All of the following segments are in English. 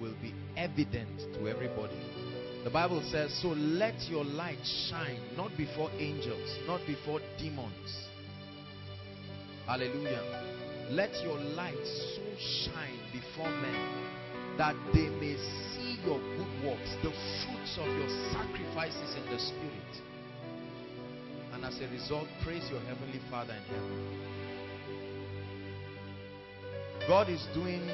will be evident to everybody. The Bible says, so let your light shine, not before angels, not before demons. Hallelujah. Let your light so shine before men that they may see your good works, the fruits of your sacrifices in the Spirit. And as a result, praise your Heavenly Father in heaven. God is doing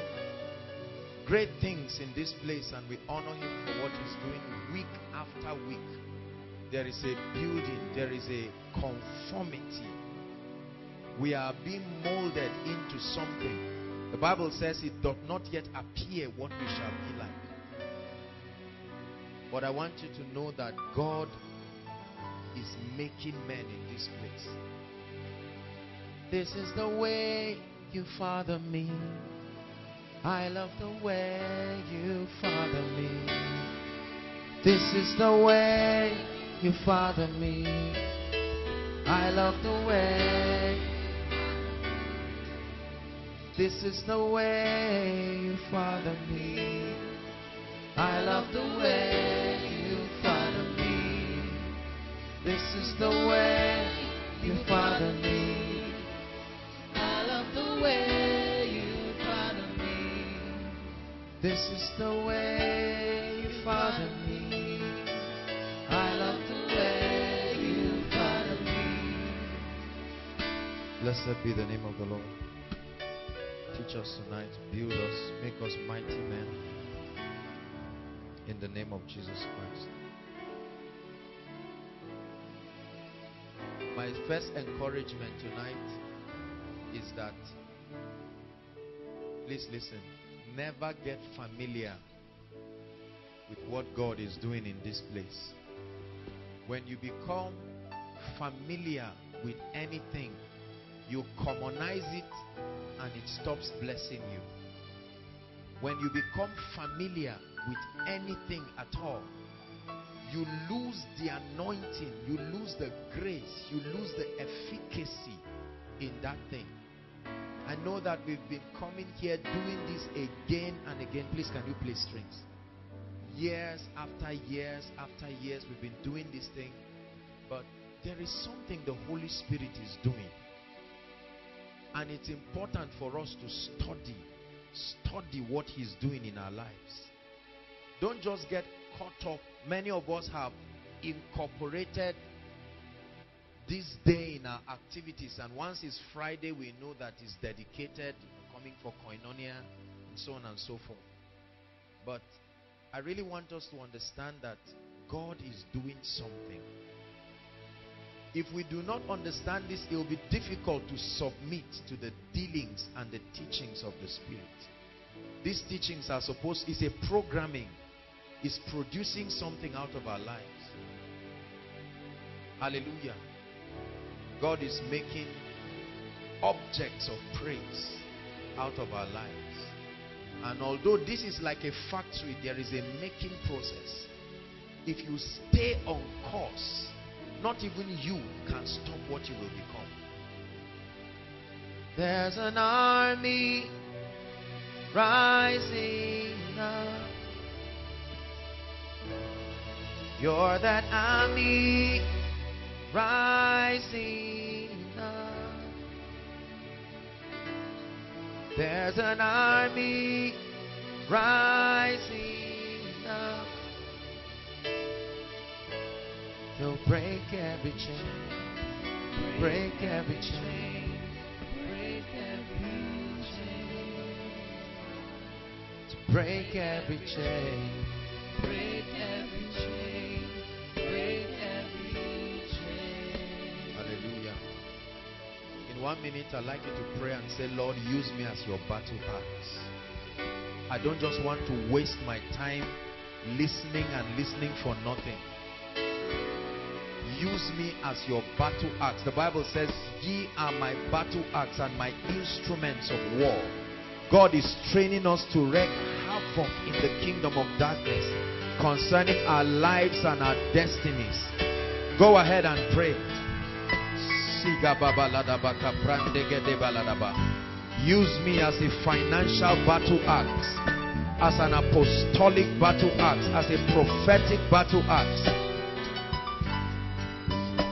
great things in this place and we honor him for what he's doing week after week. There is a building, there is a conformity. We are being molded into something. The Bible says it doth not yet appear what we shall be like. But I want you to know that God is making men in this place. This is the way you father me. I love the way you father me. This is the way you father me. I love the way. This is the way you father me. I love the way you father me. This is the way you father me. I love the way This is the way you father me. I love the way you father me. Blessed be the name of the Lord. Teach us tonight, build us, make us mighty men. In the name of Jesus Christ. My first encouragement tonight is that, please listen, never get familiar with what God is doing in this place. When you become familiar with anything, you commonize it and it stops blessing you. When you become familiar with anything at all, you lose the anointing, you lose the grace, you lose the efficacy in that thing. I know that we've been coming here doing this again and again. Please, can you play strings? Years after years after years, we've been doing this thing. But there is something the Holy Spirit is doing. And it's important for us to study, study what He's doing in our lives. Don't just get caught up. Many of us have incorporated this day in our activities and once it's Friday we know that it's dedicated coming for koinonia and so on and so forth. But I really want us to understand that God is doing something. If we do not understand this it will be difficult to submit to the dealings and the teachings of the Spirit. These teachings are supposed is a programming. Is producing something out of our lives. Hallelujah God is making objects of praise out of our lives. And although this is like a factory, there is a making process. If you stay on course, not even you can stop what you will become. There's an army rising up. You're that army rising up. There's an army rising up. He'll break every chain. Break every chain. Break every chain. To break every chain. Break every chain. In one minute, I'd like you to pray and say, Lord, use me as your battle axe. I don't just want to waste my time listening and listening for nothing use me as your battle axe. The Bible says, Ye are my battle axe and my instruments of war. God is training us to wreak havoc in the kingdom of darkness concerning our lives and our destinies. Go ahead and pray. Use me as a financial battle axe, as an apostolic battle axe, as a prophetic battle axe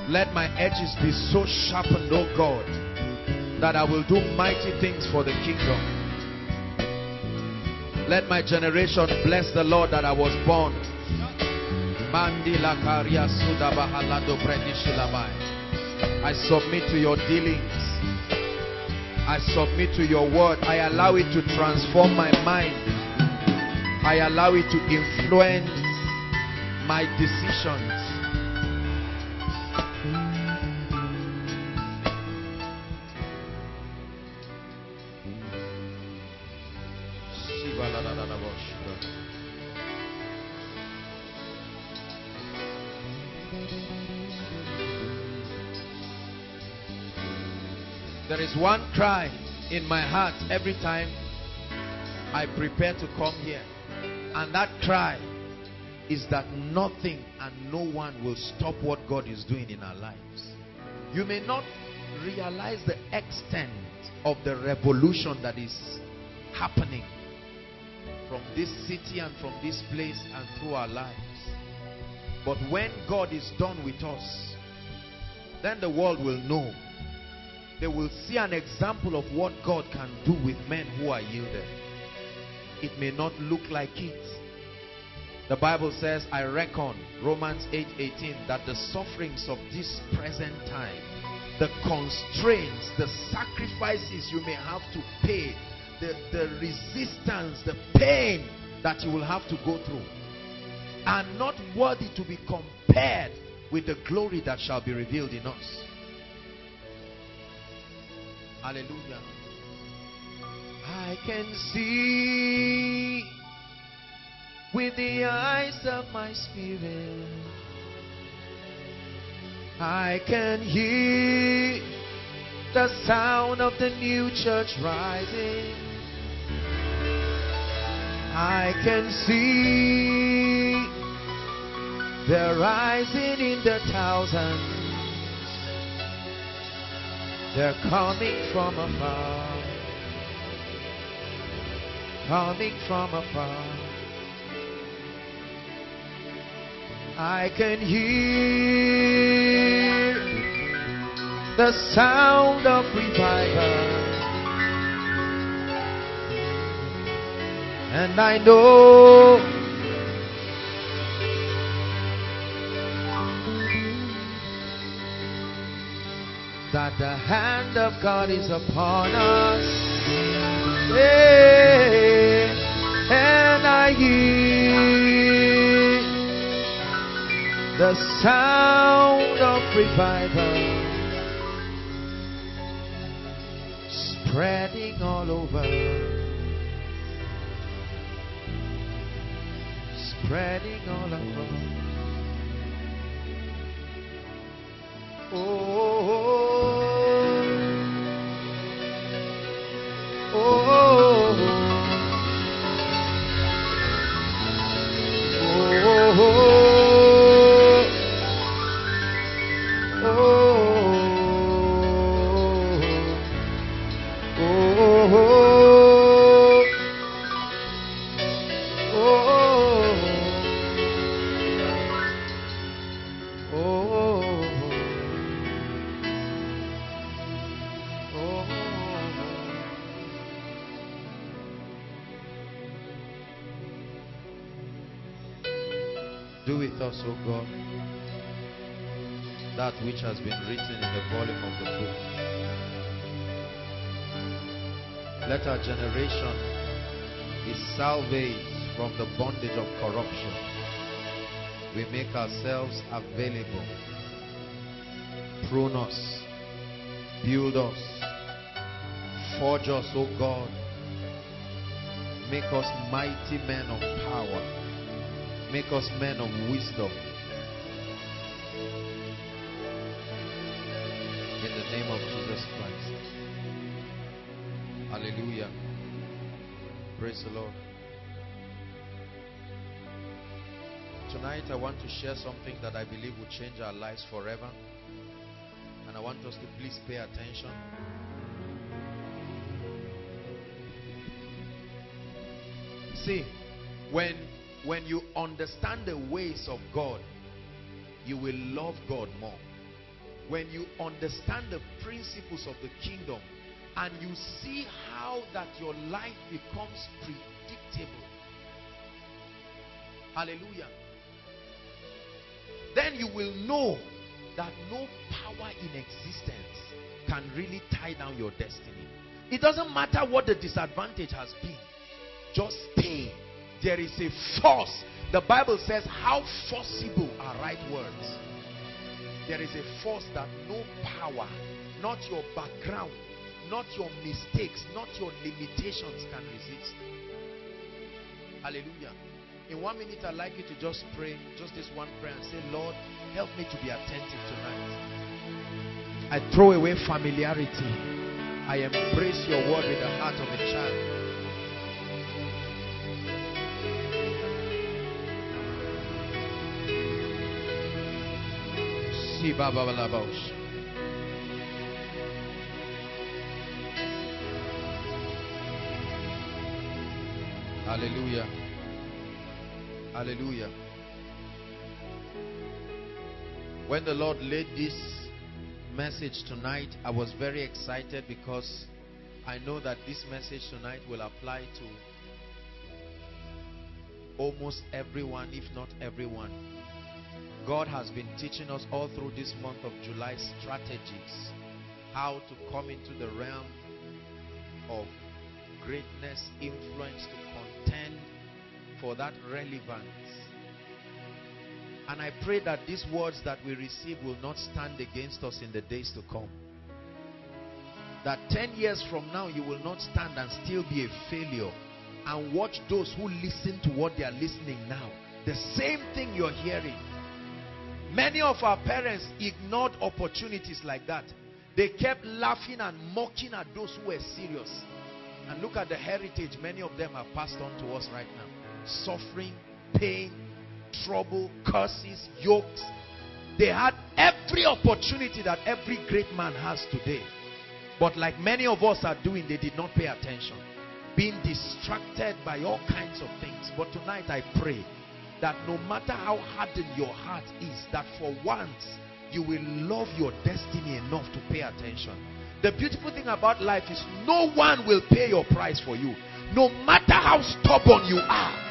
let my edges be so sharpened, oh God, that I will do mighty things for the kingdom. Let my generation bless the Lord that I was born. I submit to your dealings. I submit to your word. I allow it to transform my mind. I allow it to influence my decisions. One cry in my heart every time I prepare to come here. And that cry is that nothing and no one will stop what God is doing in our lives. You may not realize the extent of the revolution that is happening from this city and from this place and through our lives. But when God is done with us, then the world will know they will see an example of what God can do with men who are yielded. It may not look like it. The Bible says, I reckon, Romans 8 18, that the sufferings of this present time, the constraints, the sacrifices you may have to pay, the, the resistance, the pain that you will have to go through, are not worthy to be compared with the glory that shall be revealed in us. Hallelujah. I can see with the eyes of my spirit. I can hear the sound of the new church rising. I can see the rising in the thousands. They're coming from afar. Coming from afar. I can hear the sound of revival. And I know that the hand of God is upon us. And I hear the sound of revival spreading all over. Spreading all over. Oh. Do O God. that which has been written in the volume of the book. Let our generation be salvaged from the bondage of corruption. We make ourselves available. Prune us. Build us. Forge us, O oh God. Make us mighty men of power. Make us men of wisdom. In the name of Jesus Christ. Hallelujah. Praise the Lord. Tonight I want to share something that I believe will change our lives forever. And I want us to please pay attention. See, when when you understand the ways of God, you will love God more. When you understand the principles of the kingdom and you see how that your life becomes predictable. Hallelujah. Then you will know that no power in existence can really tie down your destiny. It doesn't matter what the disadvantage has been. Just stay. There is a force. The Bible says, How forcible are right words. There is a force that no power, not your background, not your mistakes, not your limitations can resist. Hallelujah. In one minute, I'd like you to just pray, just this one prayer, and say, Lord, help me to be attentive tonight. I throw away familiarity. I embrace your word with the heart of a child. Hallelujah. Hallelujah. When the Lord laid this message tonight, I was very excited because I know that this message tonight will apply to almost everyone, if not everyone. God has been teaching us all through this month of July strategies how to come into the realm of greatness, influence, to contend for that relevance. And I pray that these words that we receive will not stand against us in the days to come. That 10 years from now, you will not stand and still be a failure. And watch those who listen to what they are listening now. The same thing you're hearing Many of our parents ignored opportunities like that. They kept laughing and mocking at those who were serious. And look at the heritage many of them have passed on to us right now. Suffering, pain, trouble, curses, yokes. They had every opportunity that every great man has today. But like many of us are doing, they did not pay attention. Being distracted by all kinds of things. But tonight I pray that no matter how hardened your heart is, that for once you will love your destiny enough to pay attention. The beautiful thing about life is no one will pay your price for you. No matter how stubborn you are,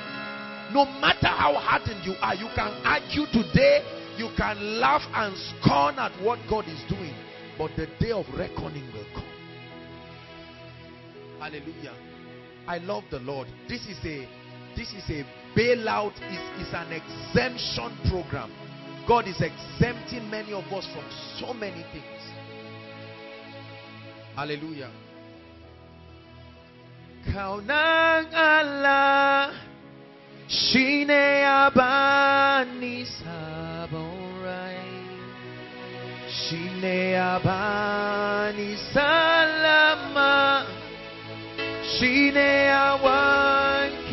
no matter how hardened you are, you can argue today, you can laugh and scorn at what God is doing, but the day of reckoning will come. Hallelujah. I love the Lord. This is a this is a bailout, is, is an exemption program. God is exempting many of us from so many things. Hallelujah. Kaunang Allah Shine abani saborai Shine abani salama Shine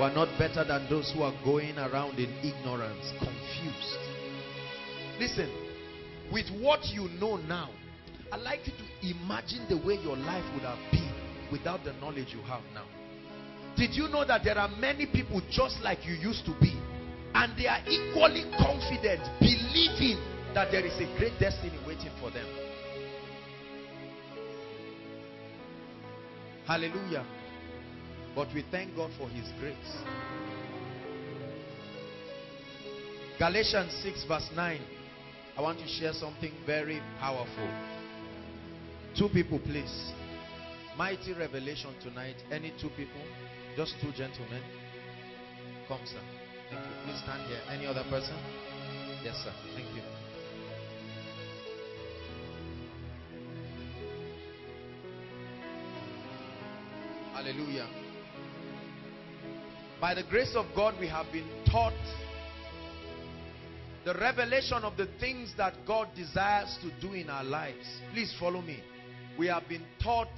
We are not better than those who are going around in ignorance, confused. Listen, with what you know now, I'd like you to imagine the way your life would have been without the knowledge you have now. Did you know that there are many people just like you used to be and they are equally confident, believing that there is a great destiny waiting for them? Hallelujah. But we thank God for his grace. Galatians 6 verse 9. I want to share something very powerful. Two people, please. Mighty revelation tonight. Any two people? Just two gentlemen. Come, sir. Thank you. Please stand here. Any other person? Yes, sir. Thank you. Hallelujah. By the grace of God, we have been taught the revelation of the things that God desires to do in our lives. Please follow me. We have been taught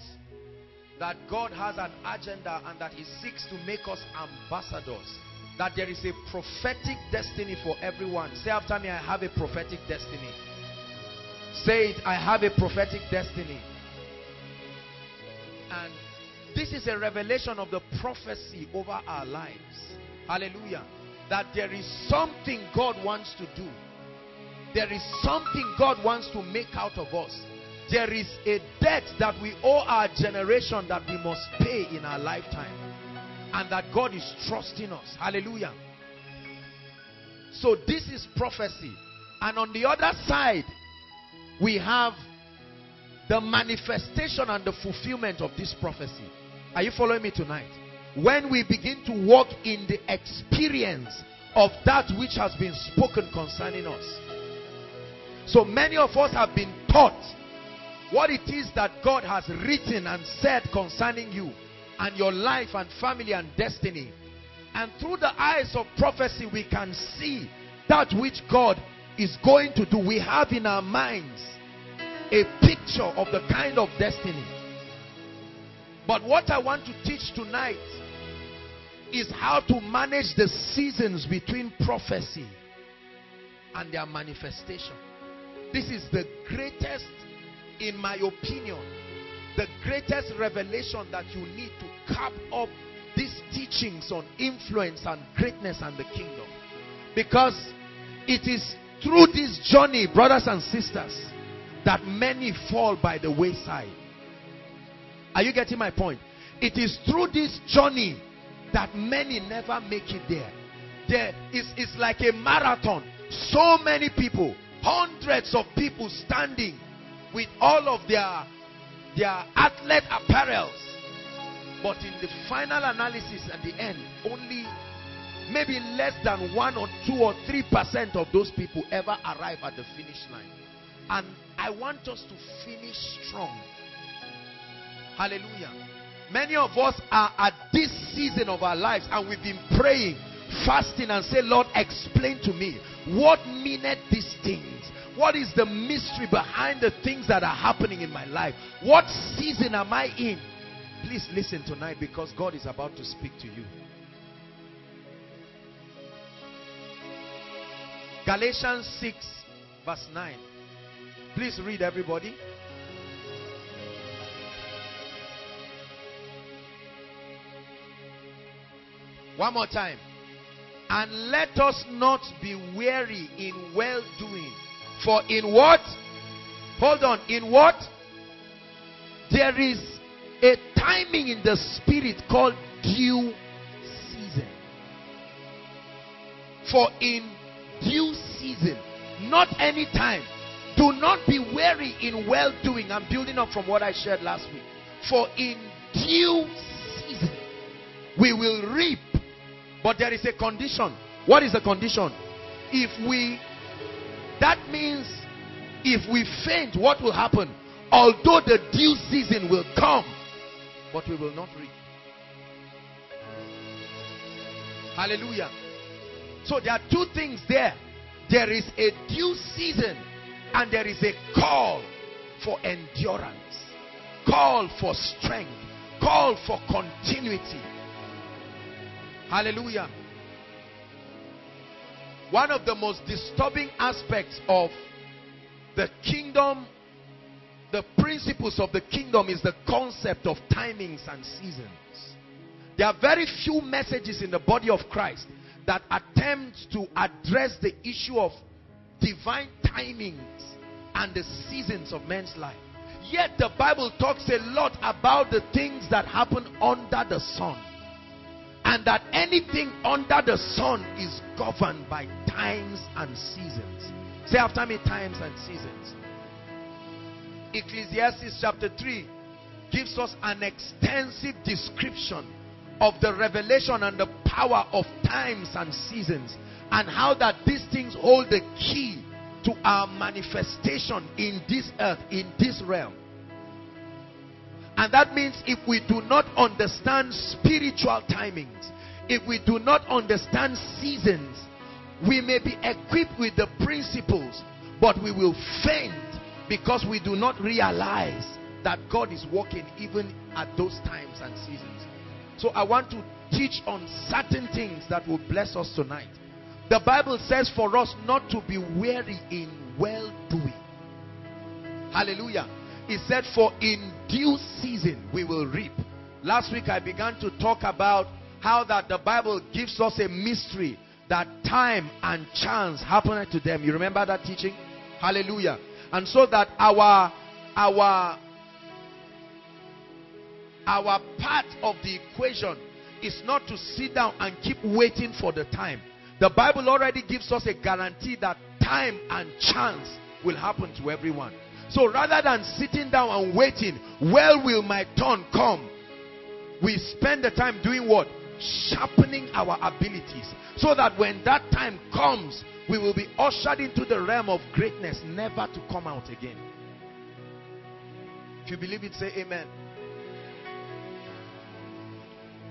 that God has an agenda and that he seeks to make us ambassadors. That there is a prophetic destiny for everyone. Say after me, I have a prophetic destiny. Say it, I have a prophetic destiny. And this is a revelation of the prophecy over our lives. Hallelujah. That there is something God wants to do. There is something God wants to make out of us. There is a debt that we owe our generation that we must pay in our lifetime. And that God is trusting us. Hallelujah. So this is prophecy. And on the other side, we have the manifestation and the fulfillment of this prophecy. Are you following me tonight? When we begin to walk in the experience of that which has been spoken concerning us. So many of us have been taught what it is that God has written and said concerning you and your life and family and destiny. And through the eyes of prophecy, we can see that which God is going to do. We have in our minds a picture of the kind of destiny but what I want to teach tonight is how to manage the seasons between prophecy and their manifestation. This is the greatest, in my opinion, the greatest revelation that you need to cap up these teachings on influence and greatness and the kingdom. Because it is through this journey, brothers and sisters, that many fall by the wayside. Are you getting my point? It is through this journey that many never make it there. There is it's like a marathon. So many people, hundreds of people standing with all of their their athlete apparels. But in the final analysis at the end, only maybe less than one or two or three percent of those people ever arrive at the finish line. And I want us to finish strong. Hallelujah. Many of us are at this season of our lives and we've been praying, fasting, and say, Lord, explain to me what meaneth these things. What is the mystery behind the things that are happening in my life? What season am I in? Please listen tonight because God is about to speak to you. Galatians 6, verse 9. Please read, everybody. One more time. And let us not be weary in well doing. For in what? Hold on. In what? There is a timing in the spirit called due season. For in due season, not any time. Do not be weary in well doing. I'm building up from what I shared last week. For in due season, we will reap but there is a condition. What is the condition? If we, that means if we faint, what will happen? Although the due season will come, but we will not reap. Hallelujah. So there are two things there. There is a due season and there is a call for endurance, call for strength, call for continuity. Hallelujah. One of the most disturbing aspects of The kingdom, the principles of the kingdom is the concept of timings and seasons. There are very few messages in the body of Christ that attempt to address the issue of divine timings and the seasons of men's life. Yet the Bible talks a lot about the things that happen under the sun. And that anything under the sun is governed by times and seasons. Say after me, times and seasons. Ecclesiastes chapter 3 gives us an extensive description of the revelation and the power of times and seasons and how that these things hold the key to our manifestation in this earth, in this realm. And that means if we do not understand spiritual timings, if we do not understand seasons, we may be equipped with the principles, but we will faint because we do not realize that God is working even at those times and seasons. So I want to teach on certain things that will bless us tonight. The Bible says for us not to be weary in well doing. Hallelujah. He said, For in due season we will reap. Last week I began to talk about how that the Bible gives us a mystery that time and chance happen to them. You remember that teaching? Hallelujah. And so that our our our part of the equation is not to sit down and keep waiting for the time. The Bible already gives us a guarantee that time and chance will happen to everyone. So rather than sitting down and waiting, well will my turn come? We spend the time doing what? Sharpening our abilities. So that when that time comes, we will be ushered into the realm of greatness, never to come out again. If you believe it, say amen.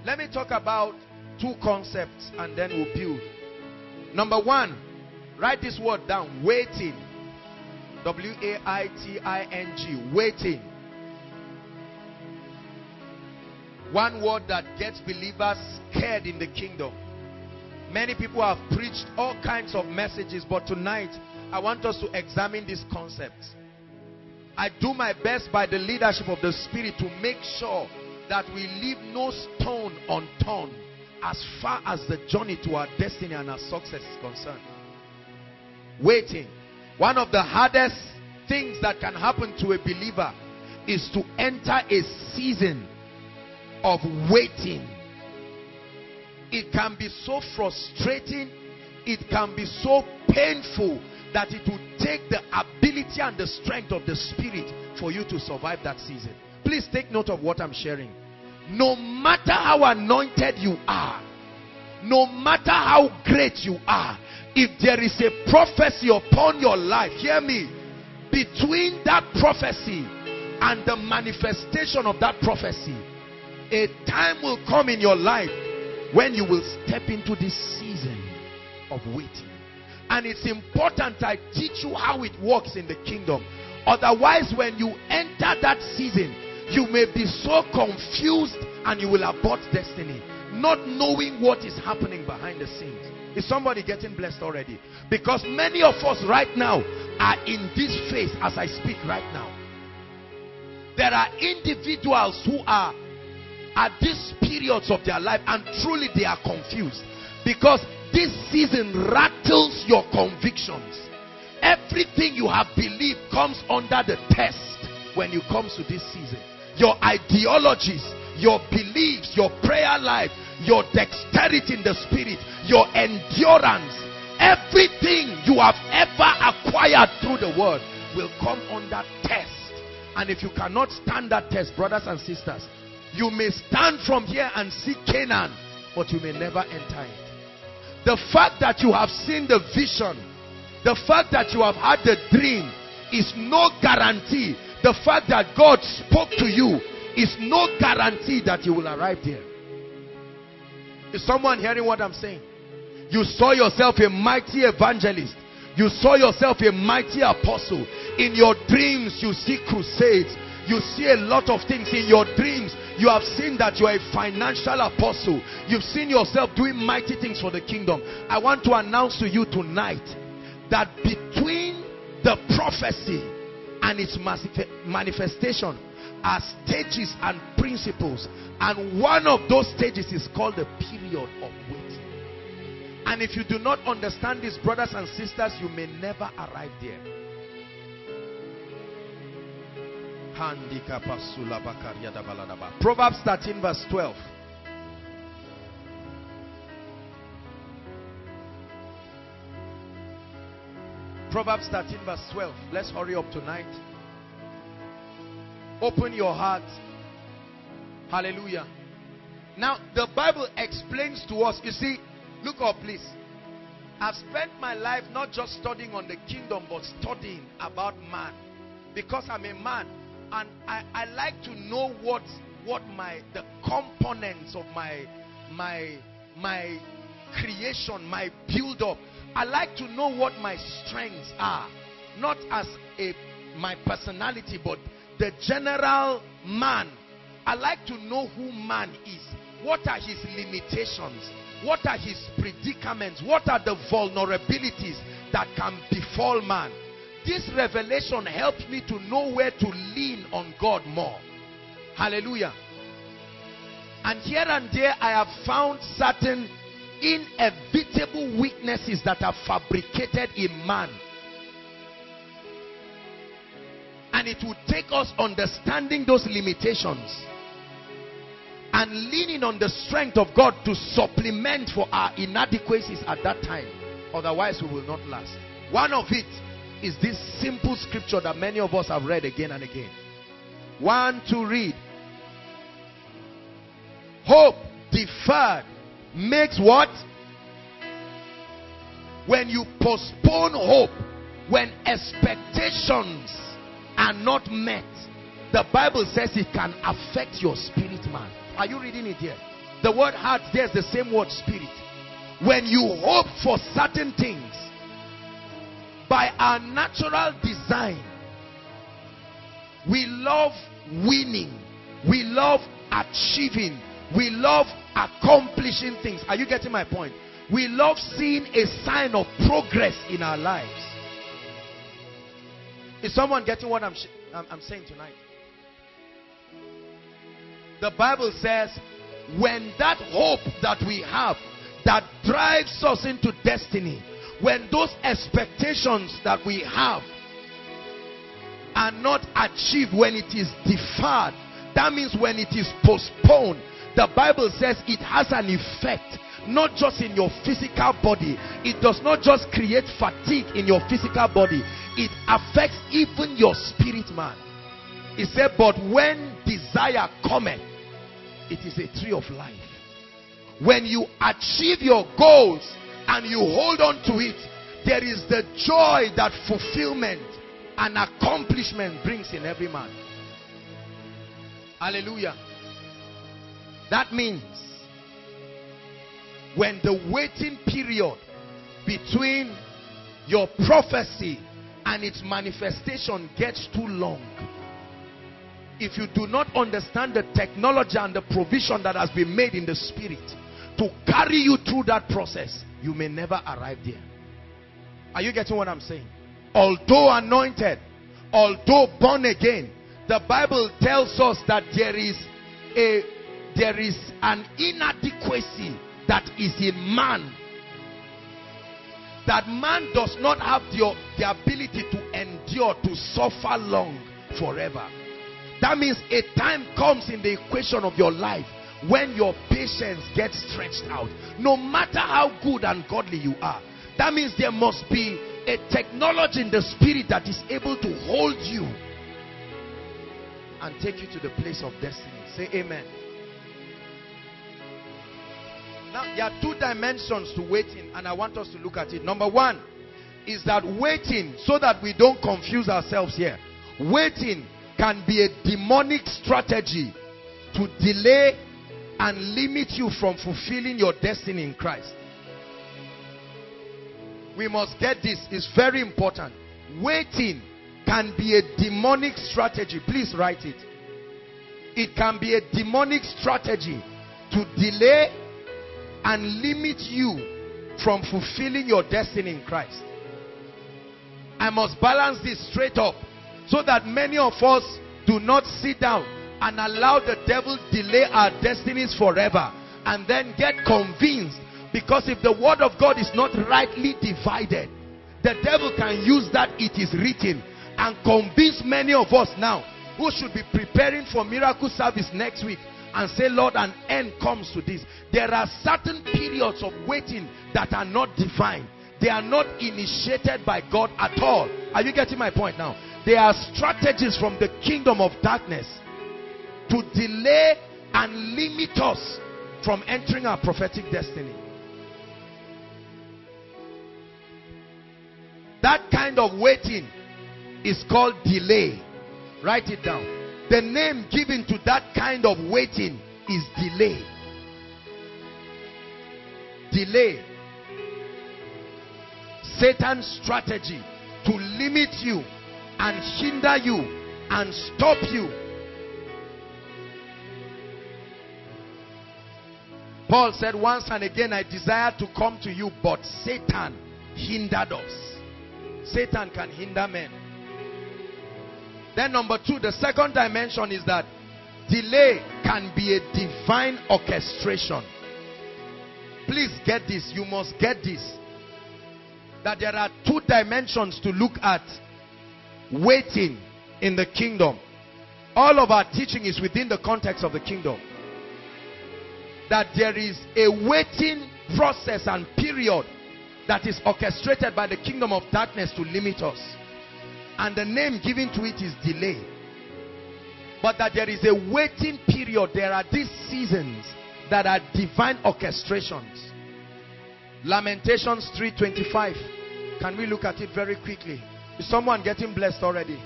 Let me talk about two concepts and then we'll build. Number one, write this word down waiting. W A I T I N G. Waiting. One word that gets believers scared in the kingdom. Many people have preached all kinds of messages, but tonight I want us to examine this concept. I do my best by the leadership of the Spirit to make sure that we leave no stone unturned as far as the journey to our destiny and our success is concerned. Waiting. One of the hardest things that can happen to a believer is to enter a season of waiting. It can be so frustrating, it can be so painful that it will take the ability and the strength of the spirit for you to survive that season. Please take note of what I'm sharing no matter how anointed you are, no matter how great you are, if there is a prophecy upon your life, hear me, between that prophecy and the manifestation of that prophecy, a time will come in your life when you will step into this season of waiting. And it's important I teach you how it works in the kingdom. Otherwise, when you enter that season, you may be so confused and you will abort destiny, not knowing what is happening behind the scenes. Is somebody getting blessed already? Because many of us right now are in this phase as I speak right now. There are individuals who are at these periods of their life and truly they are confused because this season rattles your convictions. Everything you have believed comes under the test when you comes to this season your ideologies, your beliefs, your prayer life, your dexterity in the spirit, your endurance, everything you have ever acquired through the word will come under test. And if you cannot stand that test, brothers and sisters, you may stand from here and see Canaan, but you may never enter it. The fact that you have seen the vision, the fact that you have had the dream, is no guarantee the fact that God spoke to you is no guarantee that you will arrive there. Is someone hearing what I'm saying? You saw yourself a mighty evangelist. You saw yourself a mighty apostle. In your dreams, you see crusades. You see a lot of things in your dreams. You have seen that you are a financial apostle. You've seen yourself doing mighty things for the kingdom. I want to announce to you tonight that between the prophecy and its manifestation are stages and principles and one of those stages is called the period of waiting and if you do not understand this brothers and sisters you may never arrive there Proverbs 13 verse 12 Proverbs 13 verse 12. Let's hurry up tonight. Open your heart. Hallelujah. Now, the Bible explains to us. You see, look up please. I've spent my life not just studying on the kingdom, but studying about man. Because I'm a man. And I, I like to know what, what my, the components of my, my, my creation, my build up. I like to know what my strengths are. Not as a my personality, but the general man. I like to know who man is. What are his limitations? What are his predicaments? What are the vulnerabilities that can befall man? This revelation helps me to know where to lean on God more. Hallelujah. And here and there I have found certain inevitable weaknesses that are fabricated in man. And it will take us understanding those limitations and leaning on the strength of God to supplement for our inadequacies at that time. Otherwise, we will not last. One of it is this simple scripture that many of us have read again and again. One to read. Hope deferred makes what? When you postpone hope, when expectations are not met, the Bible says it can affect your spirit man. Are you reading it here? The word heart, there's the same word spirit. When you hope for certain things, by our natural design, we love winning, we love achieving, we love accomplishing things. Are you getting my point? We love seeing a sign of progress in our lives. Is someone getting what I'm, I'm, I'm saying tonight? The Bible says, when that hope that we have that drives us into destiny, when those expectations that we have are not achieved, when it is deferred, that means when it is postponed, the Bible says it has an effect not just in your physical body. It does not just create fatigue in your physical body. It affects even your spirit man. He said, but when desire cometh, it is a tree of life. When you achieve your goals and you hold on to it, there is the joy that fulfillment and accomplishment brings in every man. Hallelujah. That means when the waiting period between your prophecy and its manifestation gets too long, if you do not understand the technology and the provision that has been made in the spirit to carry you through that process, you may never arrive there. Are you getting what I'm saying? Although anointed, although born again, the Bible tells us that there is a there is an inadequacy that is in man that man does not have the, the ability to endure to suffer long forever that means a time comes in the equation of your life when your patience gets stretched out. No matter how good and godly you are that means there must be a technology in the spirit that is able to hold you and take you to the place of destiny. Say amen. Now, there are two dimensions to waiting, and I want us to look at it. Number one is that waiting, so that we don't confuse ourselves here, waiting can be a demonic strategy to delay and limit you from fulfilling your destiny in Christ. We must get this, it's very important. Waiting can be a demonic strategy. Please write it. It can be a demonic strategy to delay and limit you from fulfilling your destiny in Christ. I must balance this straight up so that many of us do not sit down and allow the devil delay our destinies forever and then get convinced. Because if the word of God is not rightly divided the devil can use that it is written and convince many of us now who should be preparing for miracle service next week and say Lord an end comes to this. There are certain periods of waiting that are not divine. They are not initiated by God at all. Are you getting my point now they are strategies from the kingdom of darkness to delay and limit us from entering our prophetic destiny. That kind of waiting is called delay. Write it down. The name given to that kind of waiting is delay. Delay. Satan's strategy to limit you and hinder you and stop you Paul said once and again I desire to come to you but Satan hindered us Satan can hinder men. Then number two, the second dimension is that delay can be a divine orchestration. Please get this. You must get this. That there are two dimensions to look at waiting in the kingdom. All of our teaching is within the context of the kingdom. That there is a waiting process and period that is orchestrated by the kingdom of darkness to limit us. And the name given to it is delay. But that there is a waiting period. There are these seasons that are divine orchestrations. Lamentations 3.25. Can we look at it very quickly? Is someone getting blessed already?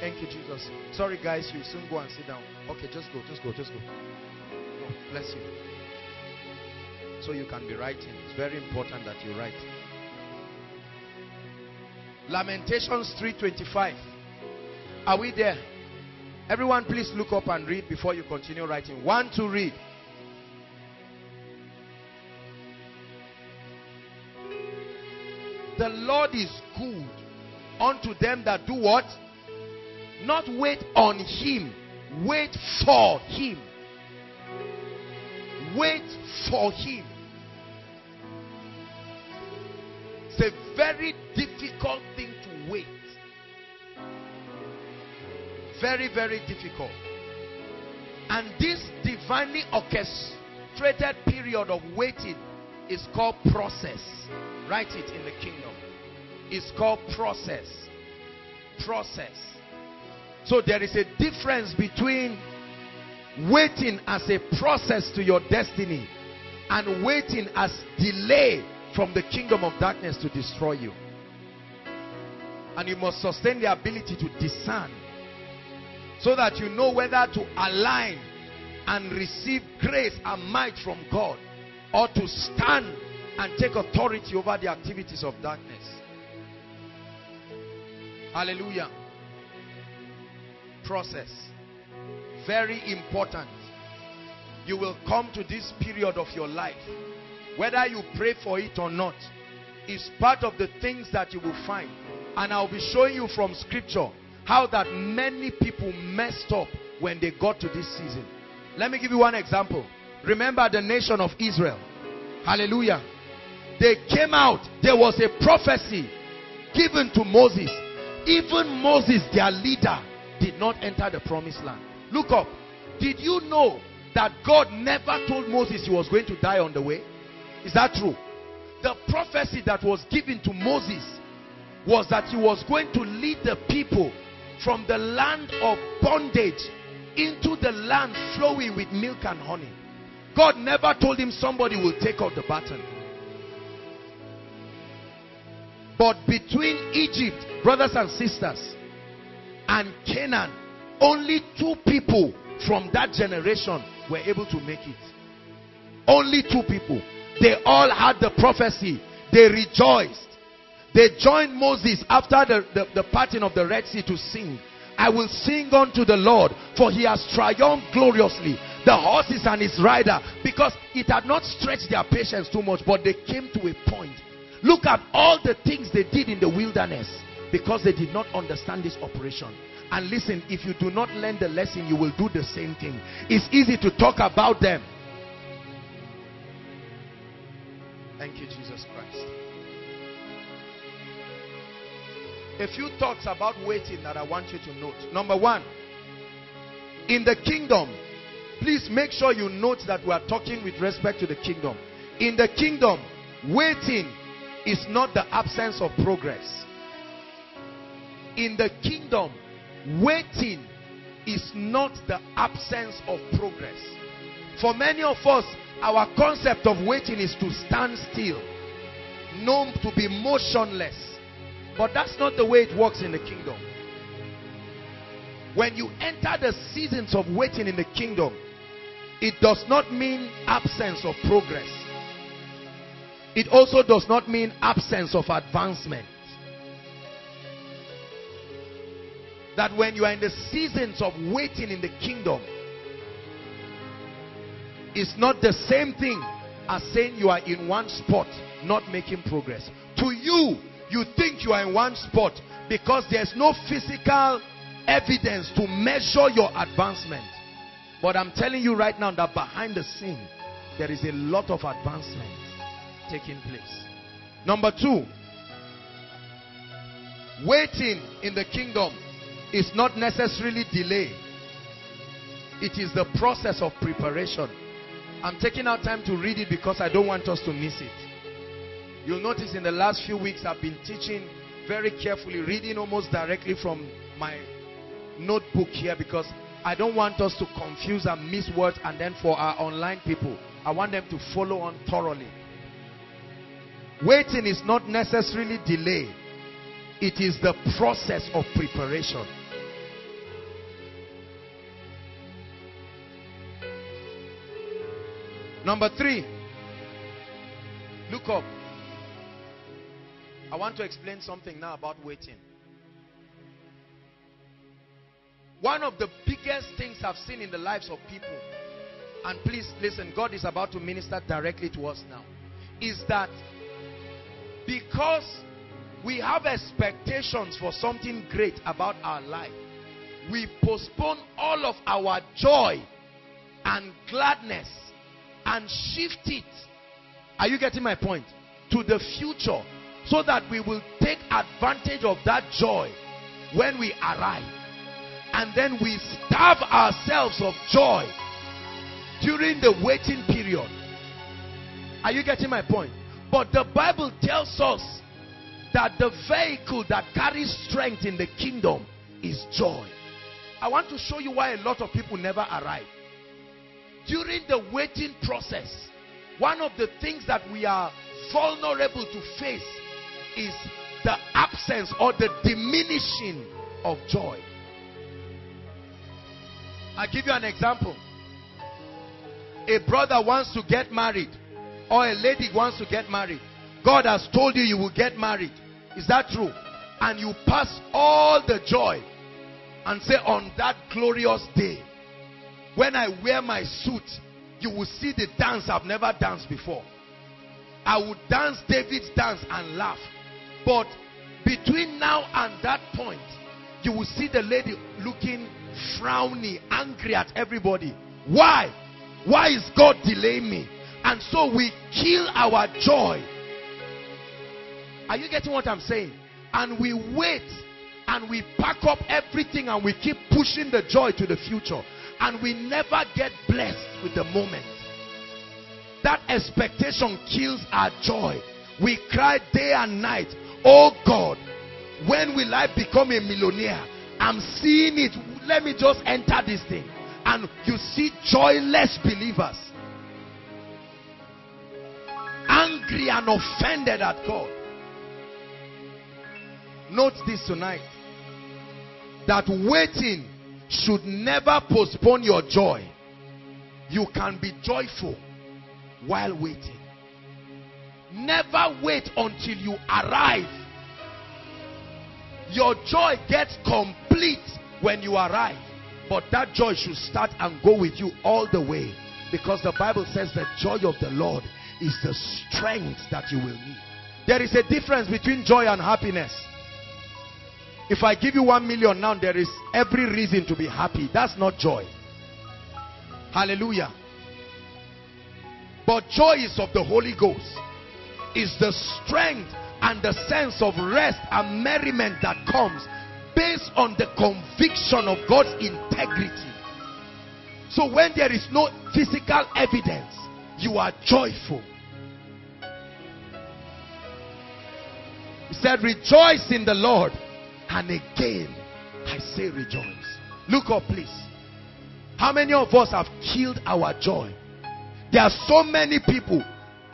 Thank you, Jesus. Sorry, guys. You soon go and sit down. Okay, just go, just go, just go. No, bless you so you can be writing. It's very important that you write. Lamentations 3.25. Are we there? Everyone please look up and read before you continue writing. One to read. The Lord is good unto them that do what? Not wait on him. Wait for him. Wait for him. It's a very difficult thing to wait. Very, very difficult. And this divinely orchestrated period of waiting is called process. Write it in the kingdom. It's called process. Process. So there is a difference between waiting as a process to your destiny and waiting as delay from the kingdom of darkness to destroy you. And you must sustain the ability to discern so that you know whether to align and receive grace and might from God or to stand and take authority over the activities of darkness. Hallelujah. Process. Very important. You will come to this period of your life. Whether you pray for it or not is part of the things that you will find. And I'll be showing you from scripture how that many people messed up when they got to this season. Let me give you one example. Remember the nation of Israel. Hallelujah. They came out. There was a prophecy given to Moses even Moses their leader did not enter the promised land look up did you know that God never told Moses he was going to die on the way is that true? The prophecy that was given to Moses was that he was going to lead the people from the land of bondage into the land flowing with milk and honey. God never told him somebody will take out the baton. But between Egypt, brothers and sisters, and Canaan, only two people from that generation were able to make it. Only two people. They all had the prophecy. They rejoiced. They joined Moses after the, the, the parting of the Red Sea to sing. I will sing unto the Lord, for he has triumphed gloriously. The horses and his rider, because it had not stretched their patience too much, but they came to a point. Look at all the things they did in the wilderness because they did not understand this operation. And listen, if you do not learn the lesson, you will do the same thing. It's easy to talk about them. Thank you, Jesus Christ. A few thoughts about waiting that I want you to note. Number one, in the kingdom, please make sure you note that we are talking with respect to the kingdom. In the kingdom, waiting is not the absence of progress. In the kingdom, waiting is not the absence of progress. For many of us, our concept of waiting is to stand still, known to be motionless. But that's not the way it works in the kingdom. When you enter the seasons of waiting in the kingdom, it does not mean absence of progress. It also does not mean absence of advancement. That when you are in the seasons of waiting in the kingdom, it's not the same thing as saying you are in one spot, not making progress. To you, you think you are in one spot because there's no physical evidence to measure your advancement. But I'm telling you right now that behind the scene, there is a lot of advancement taking place. Number two, waiting in the kingdom is not necessarily delay. It is the process of preparation. I'm taking out time to read it because I don't want us to miss it. You'll notice in the last few weeks I've been teaching very carefully, reading almost directly from my notebook here because I don't want us to confuse and miss words and then for our online people, I want them to follow on thoroughly. Waiting is not necessarily delay. It is the process of preparation. Number three, look up. I want to explain something now about waiting. One of the biggest things I've seen in the lives of people, and please listen, God is about to minister directly to us now, is that because we have expectations for something great about our life, we postpone all of our joy and gladness and shift it. Are you getting my point? To the future so that we will take advantage of that joy when we arrive. And then we starve ourselves of joy during the waiting period. Are you getting my point? But the Bible tells us that the vehicle that carries strength in the kingdom is joy. I want to show you why a lot of people never arrive. During the waiting process, one of the things that we are vulnerable to face is the absence or the diminishing of joy. I'll give you an example. A brother wants to get married or a lady wants to get married. God has told you you will get married. Is that true? And you pass all the joy and say on that glorious day, when I wear my suit, you will see the dance I've never danced before. I would dance David's dance and laugh. But between now and that point, you will see the lady looking frowny, angry at everybody. Why? Why is God delaying me? And so we kill our joy. Are you getting what I'm saying? And we wait and we pack up everything and we keep pushing the joy to the future. And we never get blessed with the moment. That expectation kills our joy. We cry day and night, Oh God, when will I become a millionaire? I'm seeing it. Let me just enter this thing. And you see joyless believers angry and offended at God. Note this tonight that waiting should never postpone your joy. You can be joyful while waiting. Never wait until you arrive. Your joy gets complete when you arrive. But that joy should start and go with you all the way. Because the Bible says the joy of the Lord is the strength that you will need. There is a difference between joy and happiness. If I give you one million now, there is every reason to be happy. That's not joy. Hallelujah. But joy is of the Holy Ghost. Is the strength and the sense of rest and merriment that comes based on the conviction of God's integrity. So when there is no physical evidence, you are joyful. He said, rejoice in the Lord. And again, I say rejoice. Look up, please. How many of us have killed our joy? There are so many people.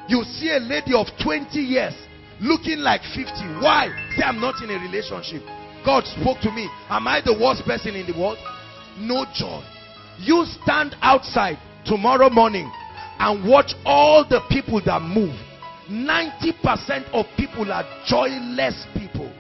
You see a lady of 20 years looking like 50. Why? Say, I'm not in a relationship. God spoke to me. Am I the worst person in the world? No joy. You stand outside tomorrow morning and watch all the people that move. 90% of people are joyless people.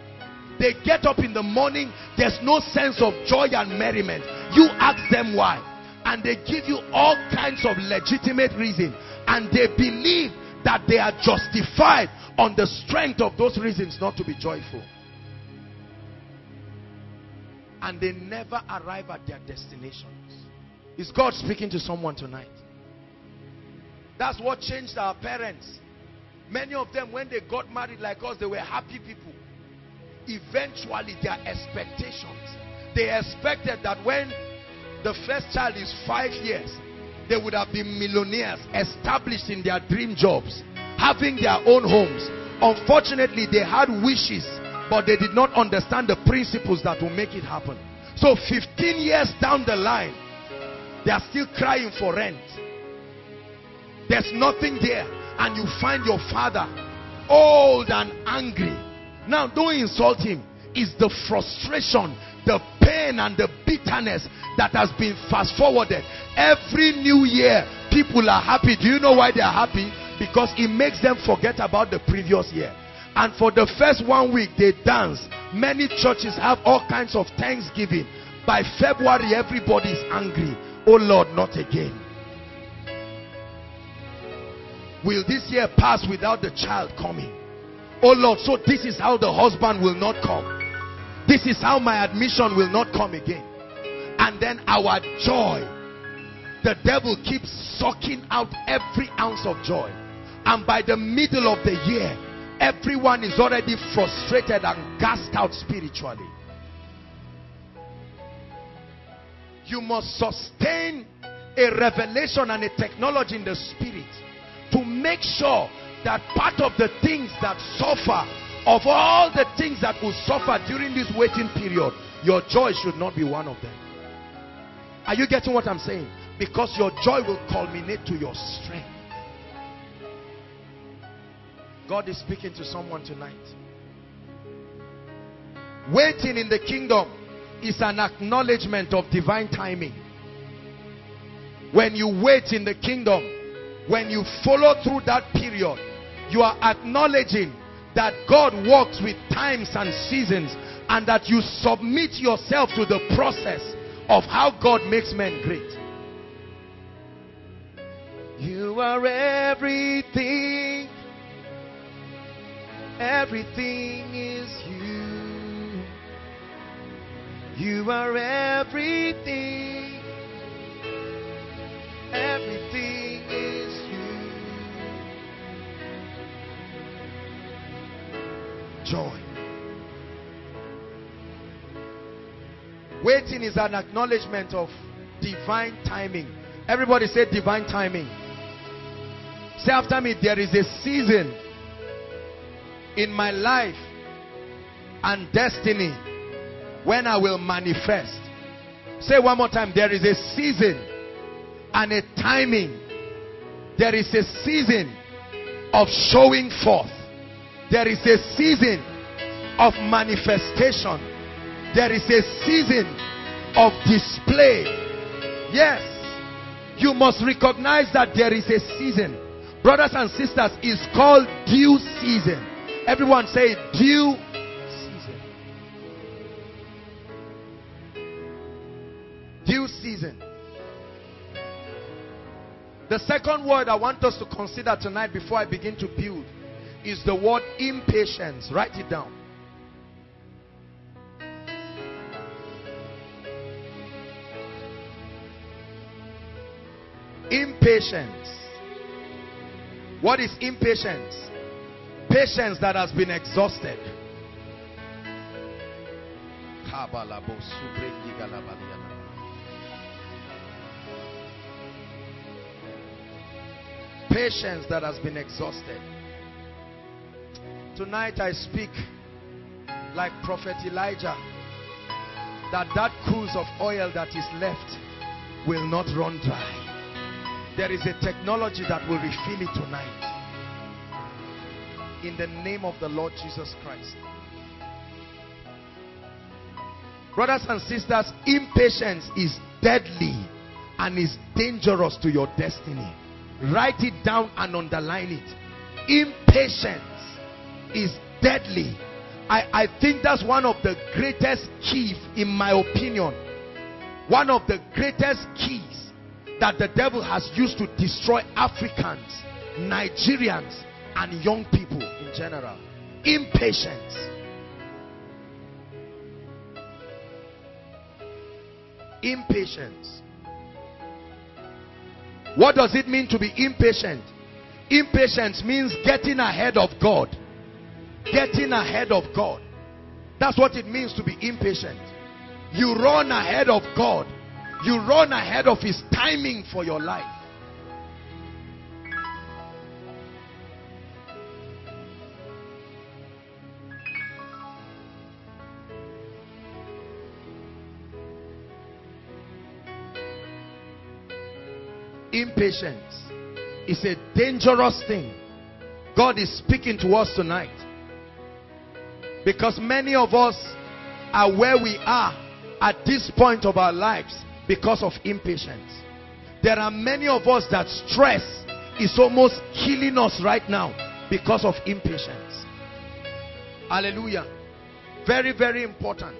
They get up in the morning, there's no sense of joy and merriment. You ask them why, and they give you all kinds of legitimate reasons, and they believe that they are justified on the strength of those reasons not to be joyful. And they never arrive at their destinations. Is God speaking to someone tonight? That's what changed our parents. Many of them, when they got married like us, they were happy people. Eventually, their expectations. They expected that when the first child is five years, they would have been millionaires, established in their dream jobs, having their own homes. Unfortunately, they had wishes, but they did not understand the principles that will make it happen. So 15 years down the line, they are still crying for rent. There's nothing there. And you find your father old and angry. Now, don't insult him. It's the frustration, the pain, and the bitterness that has been fast forwarded. Every new year, people are happy. Do you know why they are happy? Because it makes them forget about the previous year. And for the first one week, they dance. Many churches have all kinds of thanksgiving. By February, everybody is angry. Oh Lord, not again. Will this year pass without the child coming? Oh Lord, so this is how the husband will not come. This is how my admission will not come again. And then our joy. The devil keeps sucking out every ounce of joy. And by the middle of the year, everyone is already frustrated and gassed out spiritually. You must sustain a revelation and a technology in the spirit to make sure that part of the things that suffer, of all the things that will suffer during this waiting period, your joy should not be one of them. Are you getting what I'm saying? Because your joy will culminate to your strength. God is speaking to someone tonight. Waiting in the kingdom is an acknowledgement of divine timing. When you wait in the kingdom, when you follow through that period, you are acknowledging that God works with times and seasons and that you submit yourself to the process of how God makes men great. You are everything. Everything is you. You are everything. Everything Joy. Waiting is an acknowledgement of divine timing. Everybody say divine timing. Say after me, there is a season in my life and destiny when I will manifest. Say one more time, there is a season and a timing. There is a season of showing forth. There is a season of manifestation. There is a season of display. Yes. You must recognize that there is a season. Brothers and sisters, it's called due season. Everyone say due season. Due season. The second word I want us to consider tonight before I begin to build is the word impatience. Write it down. Impatience. What is impatience? Patience that has been exhausted. Patience that has been exhausted. Tonight I speak like Prophet Elijah that that cruse of oil that is left will not run dry. There is a technology that will refill it tonight. In the name of the Lord Jesus Christ. Brothers and sisters, impatience is deadly and is dangerous to your destiny. Write it down and underline it. Impatience is deadly. I, I think that's one of the greatest keys, in my opinion. One of the greatest keys that the devil has used to destroy Africans, Nigerians, and young people in general. Impatience. Impatience. What does it mean to be impatient? Impatience means getting ahead of God. Getting ahead of God. That's what it means to be impatient. You run ahead of God. You run ahead of His timing for your life. Impatience is a dangerous thing. God is speaking to us tonight. Because many of us are where we are at this point of our lives because of impatience. There are many of us that stress is almost killing us right now because of impatience. Hallelujah. Very, very important.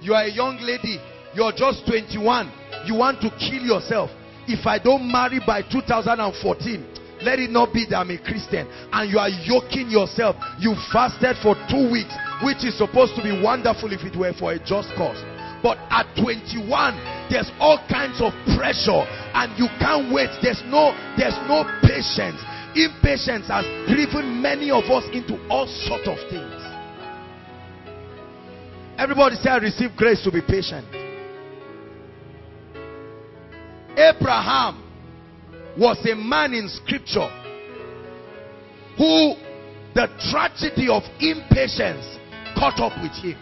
You are a young lady. You're just 21. You want to kill yourself. If I don't marry by 2014, let it not be that I'm a Christian and you are yoking yourself. You fasted for two weeks, which is supposed to be wonderful if it were for a just cause. But at 21, there's all kinds of pressure and you can't wait. There's no, there's no patience. Impatience has driven many of us into all sorts of things. Everybody say, I receive grace to be patient. Abraham was a man in scripture who the tragedy of impatience caught up with him.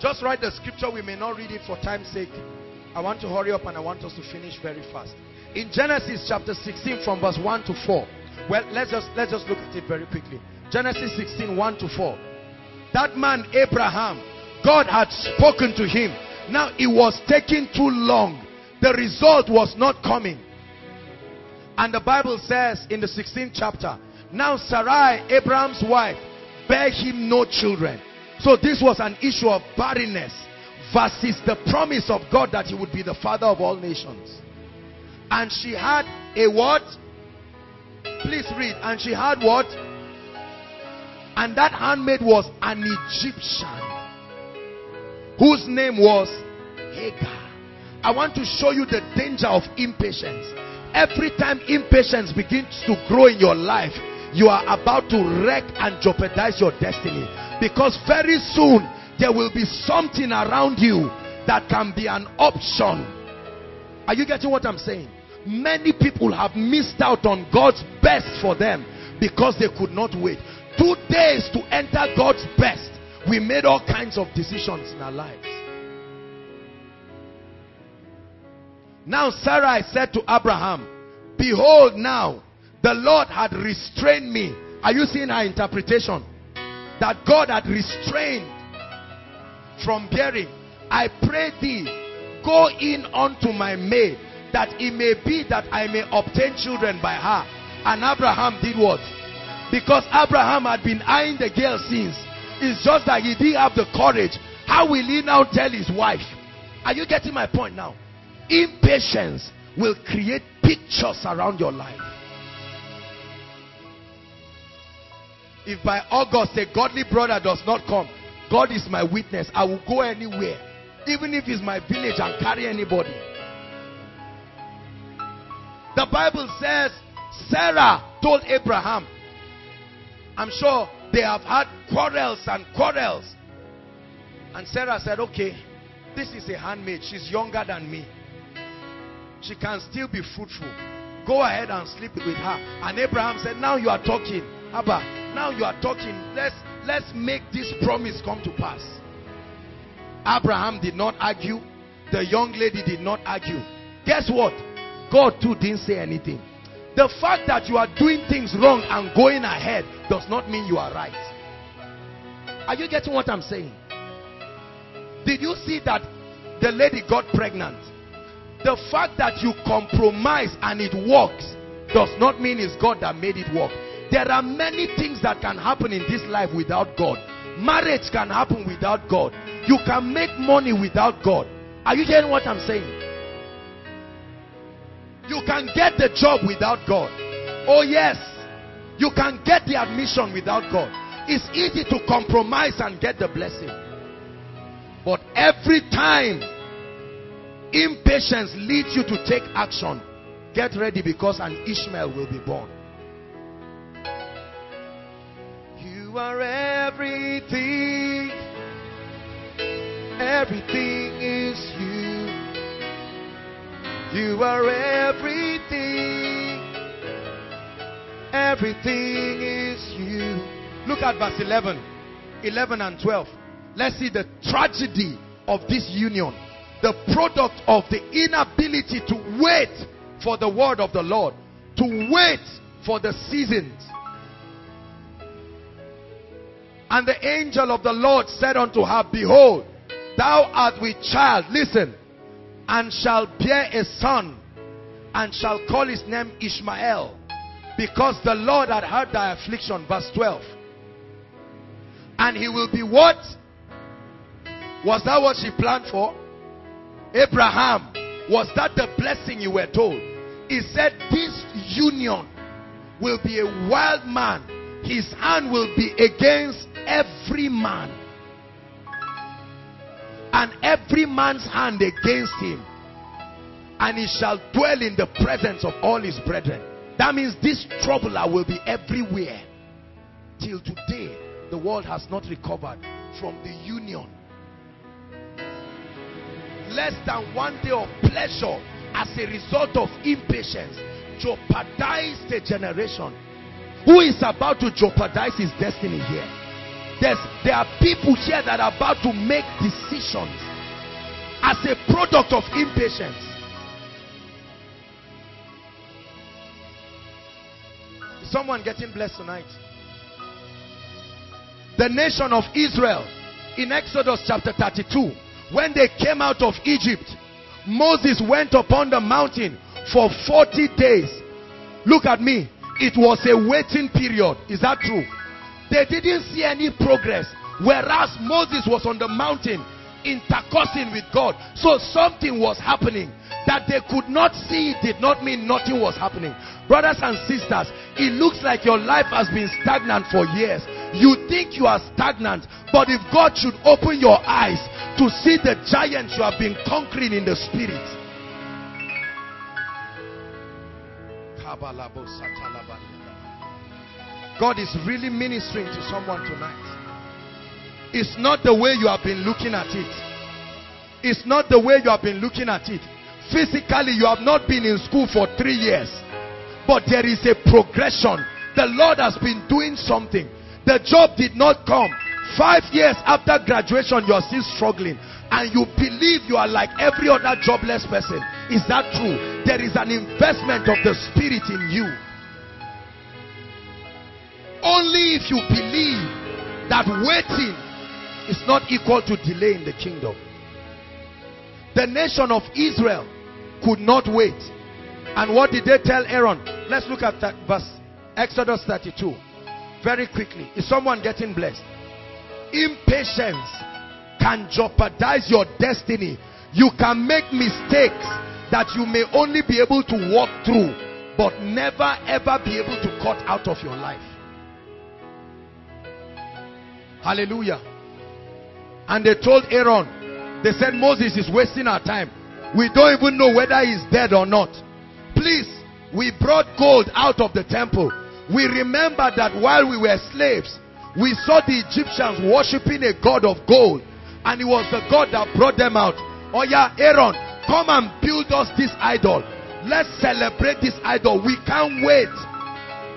Just write the scripture. We may not read it for time's sake. I want to hurry up and I want us to finish very fast. In Genesis chapter 16 from verse 1 to 4. Well, let's just, let's just look at it very quickly. Genesis 16, 1 to 4. That man, Abraham, God had spoken to him. Now it was taking too long. The result was not coming. And the Bible says in the 16th chapter, now Sarai, Abraham's wife, bare him no children. So this was an issue of barrenness versus the promise of God that he would be the father of all nations. And she had a what? Please read. And she had what? And that handmaid was an Egyptian whose name was Hagar. I want to show you the danger of impatience. Every time impatience begins to grow in your life, you are about to wreck and jeopardize your destiny. Because very soon, there will be something around you that can be an option. Are you getting what I'm saying? Many people have missed out on God's best for them because they could not wait. Two days to enter God's best. We made all kinds of decisions in our lives. Now Sarai said to Abraham, Behold now, the Lord had restrained me. Are you seeing her interpretation? That God had restrained from bearing. I pray thee, go in unto my maid, that it may be that I may obtain children by her. And Abraham did what? Because Abraham had been eyeing the girl since. It's just that he didn't have the courage. How will he now tell his wife? Are you getting my point now? Impatience will create pictures around your life. If by August a godly brother does not come, God is my witness. I will go anywhere. Even if it's my village and carry anybody. The Bible says Sarah told Abraham, I'm sure they have had quarrels and quarrels. And Sarah said, okay, this is a handmaid. She's younger than me. She can still be fruitful. Go ahead and sleep with her. And Abraham said, now you are talking. Abba, now you are talking. Let's, let's make this promise come to pass. Abraham did not argue. The young lady did not argue. Guess what? God too didn't say anything. The fact that you are doing things wrong and going ahead does not mean you are right. Are you getting what I'm saying? Did you see that the lady got pregnant? The fact that you compromise and it works does not mean it's God that made it work. There are many things that can happen in this life without God. Marriage can happen without God. You can make money without God. Are you hearing what I'm saying? You can get the job without God. Oh yes. You can get the admission without God. It's easy to compromise and get the blessing. But every time impatience leads you to take action, get ready because an Ishmael will be born. You are everything. Everything is you. You are everything. Everything is you. Look at verse 11, 11 and 12. Let's see the tragedy of this union. The product of the inability to wait for the word of the Lord, to wait for the seasons. And the angel of the Lord said unto her, Behold, thou art with child, listen, and shall bear a son, and shall call his name Ishmael, because the Lord had heard thy affliction. Verse 12. And he will be what? Was that what she planned for? Abraham, was that the blessing you were told? He said, This union will be a wild man. His hand will be against every man. And every man's hand against him. And he shall dwell in the presence of all his brethren. That means this troubler will be everywhere. Till today, the world has not recovered from the union less than one day of pleasure as a result of impatience jeopardized a generation. Who is about to jeopardize his destiny here? There's, there are people here that are about to make decisions as a product of impatience. Is someone getting blessed tonight? The nation of Israel in Exodus chapter 32 when they came out of Egypt, Moses went upon the mountain for 40 days. Look at me. It was a waiting period. Is that true? They didn't see any progress. Whereas Moses was on the mountain intercoursing with God. So something was happening. That they could not see did not mean nothing was happening. Brothers and sisters, it looks like your life has been stagnant for years. You think you are stagnant, but if God should open your eyes to see the giants you have been conquering in the spirit. God is really ministering to someone tonight. It's not the way you have been looking at it. It's not the way you have been looking at it. Physically, you have not been in school for three years. But there is a progression. The Lord has been doing something. The job did not come. Five years after graduation, you are still struggling. And you believe you are like every other jobless person. Is that true? There is an investment of the Spirit in you. Only if you believe that waiting is not equal to delay in the kingdom. The nation of Israel could not wait. And what did they tell Aaron? Let's look at that verse. Exodus 32. Very quickly. Is someone getting blessed? Impatience can jeopardize your destiny. You can make mistakes that you may only be able to walk through, but never ever be able to cut out of your life. Hallelujah. And they told Aaron, they said, Moses is wasting our time. We don't even know whether he's dead or not. Please, we brought gold out of the temple. We remember that while we were slaves, we saw the Egyptians worshiping a God of gold. And it was the God that brought them out. Oh yeah, Aaron, come and build us this idol. Let's celebrate this idol. We can't wait.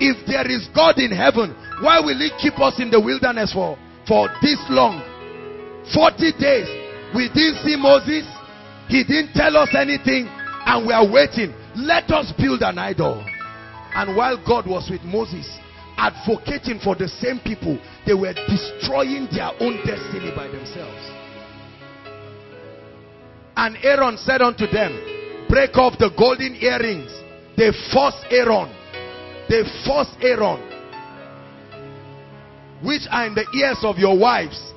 If there is God in heaven, why will he keep us in the wilderness for, for this long? 40 days. We didn't see Moses. He didn't tell us anything. And we are waiting. Let us build an idol. And while God was with Moses, advocating for the same people, they were destroying their own destiny by themselves. And Aaron said unto them, Break off the golden earrings. They forced Aaron. They forced Aaron, which are in the ears of your wives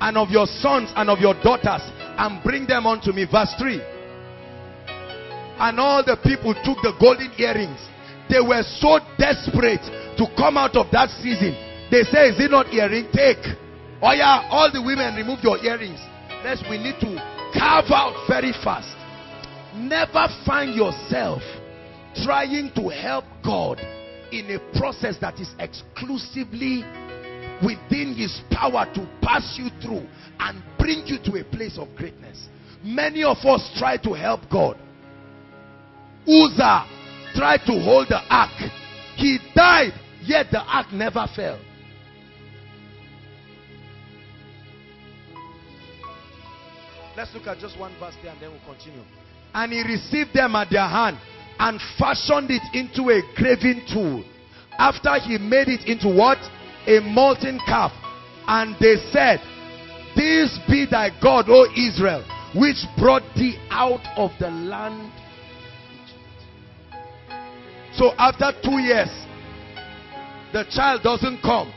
and of your sons and of your daughters, and bring them unto me. Verse 3. And all the people took the golden earrings. They were so desperate to come out of that season. They say, Is it not earring? Take. Oh, yeah, all the women remove your earrings. Lest we need to carve out very fast. Never find yourself trying to help God in a process that is exclusively within his power to pass you through and bring you to a place of greatness. Many of us try to help God. Uzzah tried to hold the ark. He died, yet the ark never fell. Let's look at just one verse there and then we'll continue. And he received them at their hand and fashioned it into a graving tool. After he made it into what? A molten calf. And they said, This be thy God, O Israel, which brought thee out of the land. So after two years, the child doesn't come.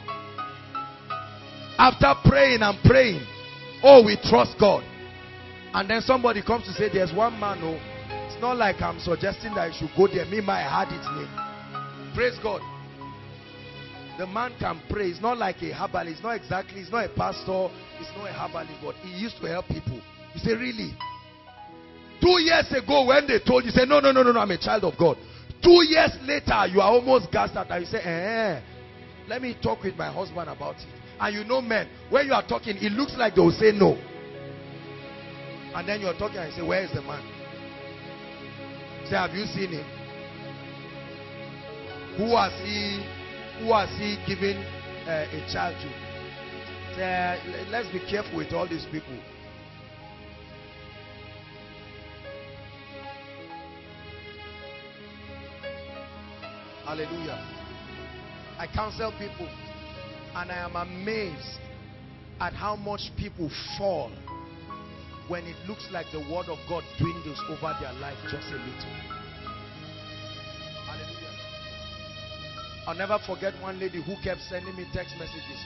After praying and praying, oh, we trust God. And then somebody comes to say, There's one man who it's not like I'm suggesting that you should go there. Me, my heart it name. Praise God. The man can pray. It's not like a herbalist. It's not exactly, it's not a pastor, it's not a herbalist, but he used to help people. You say, Really? Two years ago, when they told you, say, No, no, no, no, no, I'm a child of God. Two years later, you are almost gassed out and you say, eh, let me talk with my husband about it. And you know men, when you are talking, it looks like they will say no. And then you're talking and you say, where is the man? Say, have you seen him? Who has he, who has he given uh, a child to? Say, let's be careful with all these people. Hallelujah. I counsel people and I am amazed at how much people fall when it looks like the word of God dwindles over their life just a little. Hallelujah. I'll never forget one lady who kept sending me text messages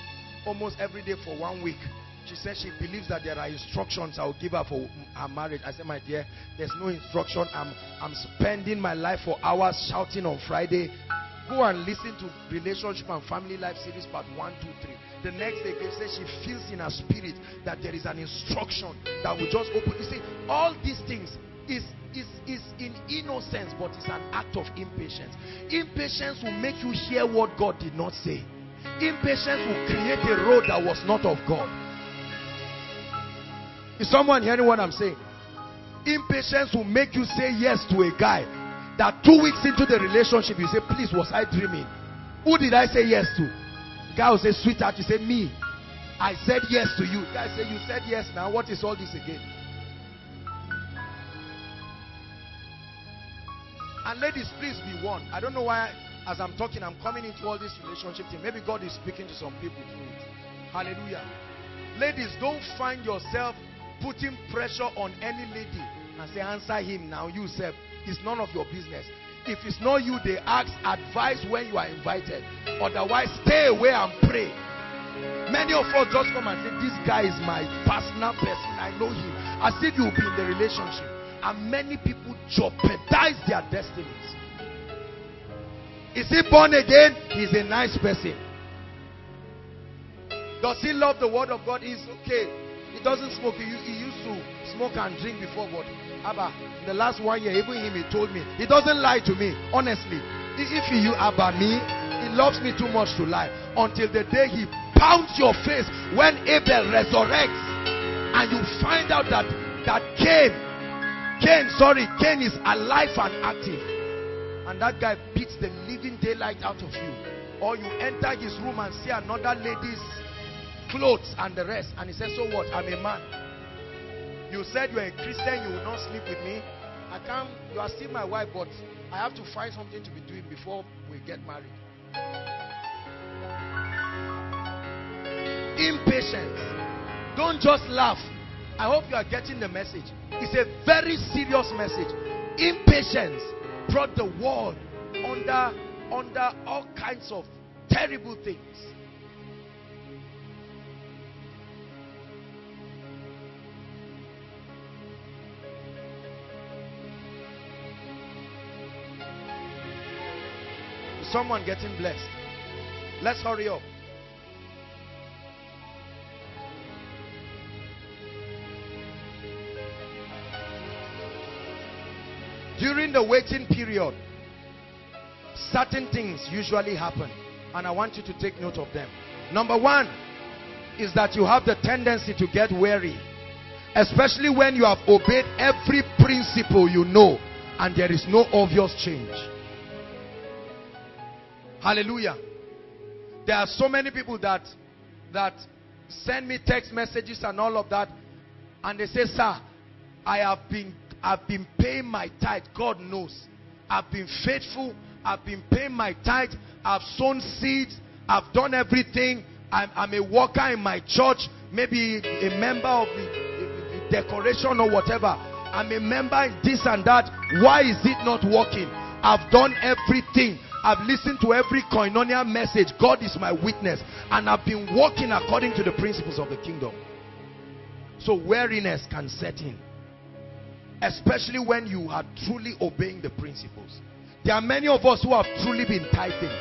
almost every day for one week. She said she believes that there are instructions I will give her for her marriage. I said, my dear, there's no instruction. I'm, I'm spending my life for hours shouting on Friday. Go and listen to Relationship and Family Life Series part 1, 2, 3. The next day, she says she feels in her spirit that there is an instruction that will just open. You see, all these things is, is, is in innocence, but it's an act of impatience. Impatience will make you hear what God did not say. Impatience will create a road that was not of God. Is someone hearing what I'm saying? Impatience will make you say yes to a guy that two weeks into the relationship you say, please, was I dreaming? Who did I say yes to? Guy will say, sweetheart, you say, me. I said yes to you. Guy say, you said yes now. What is all this again? And ladies, please be warned. I don't know why, as I'm talking, I'm coming into all this relationship thing. Maybe God is speaking to some people through it. Hallelujah. Ladies, don't find yourself putting pressure on any lady and say, answer him now, you said It's none of your business. If it's not you, they ask advice when you are invited. Otherwise, stay away and pray. Many of us just come and say, This guy is my personal person. I know him. As if you'll be in the relationship. And many people jeopardize their destinies. Is he born again? He's a nice person. Does he love the word of God? He's okay. He doesn't smoke. He, he used to smoke and drink before, but Abba, the last one year, even him, he told me. He doesn't lie to me, honestly. If he, you Abba me, he loves me too much to lie. Until the day he pounds your face when Abel resurrects and you find out that that Cain, Cain, sorry, Cain is alive and active. And that guy beats the living daylight out of you. Or you enter his room and see another lady's clothes and the rest. And he says, so what? I'm a man. You said you're a Christian, you will not sleep with me. I can't, you are still my wife, but I have to find something to be doing before we get married. Impatience. Don't just laugh. I hope you are getting the message. It's a very serious message. Impatience brought the world under, under all kinds of terrible things. Someone getting blessed. Let's hurry up. During the waiting period, certain things usually happen. And I want you to take note of them. Number one is that you have the tendency to get weary. Especially when you have obeyed every principle you know and there is no obvious change. Hallelujah. There are so many people that that send me text messages and all of that and they say, sir, I have been I've been paying my tithe. God knows. I've been faithful. I've been paying my tithe. I've sown seeds. I've done everything. I'm, I'm a worker in my church. Maybe a member of the, the, the decoration or whatever. I'm a member in this and that. Why is it not working? I've done everything. I've listened to every koinonia message. God is my witness. And I've been walking according to the principles of the kingdom. So weariness can set in. Especially when you are truly obeying the principles. There are many of us who have truly been tithing.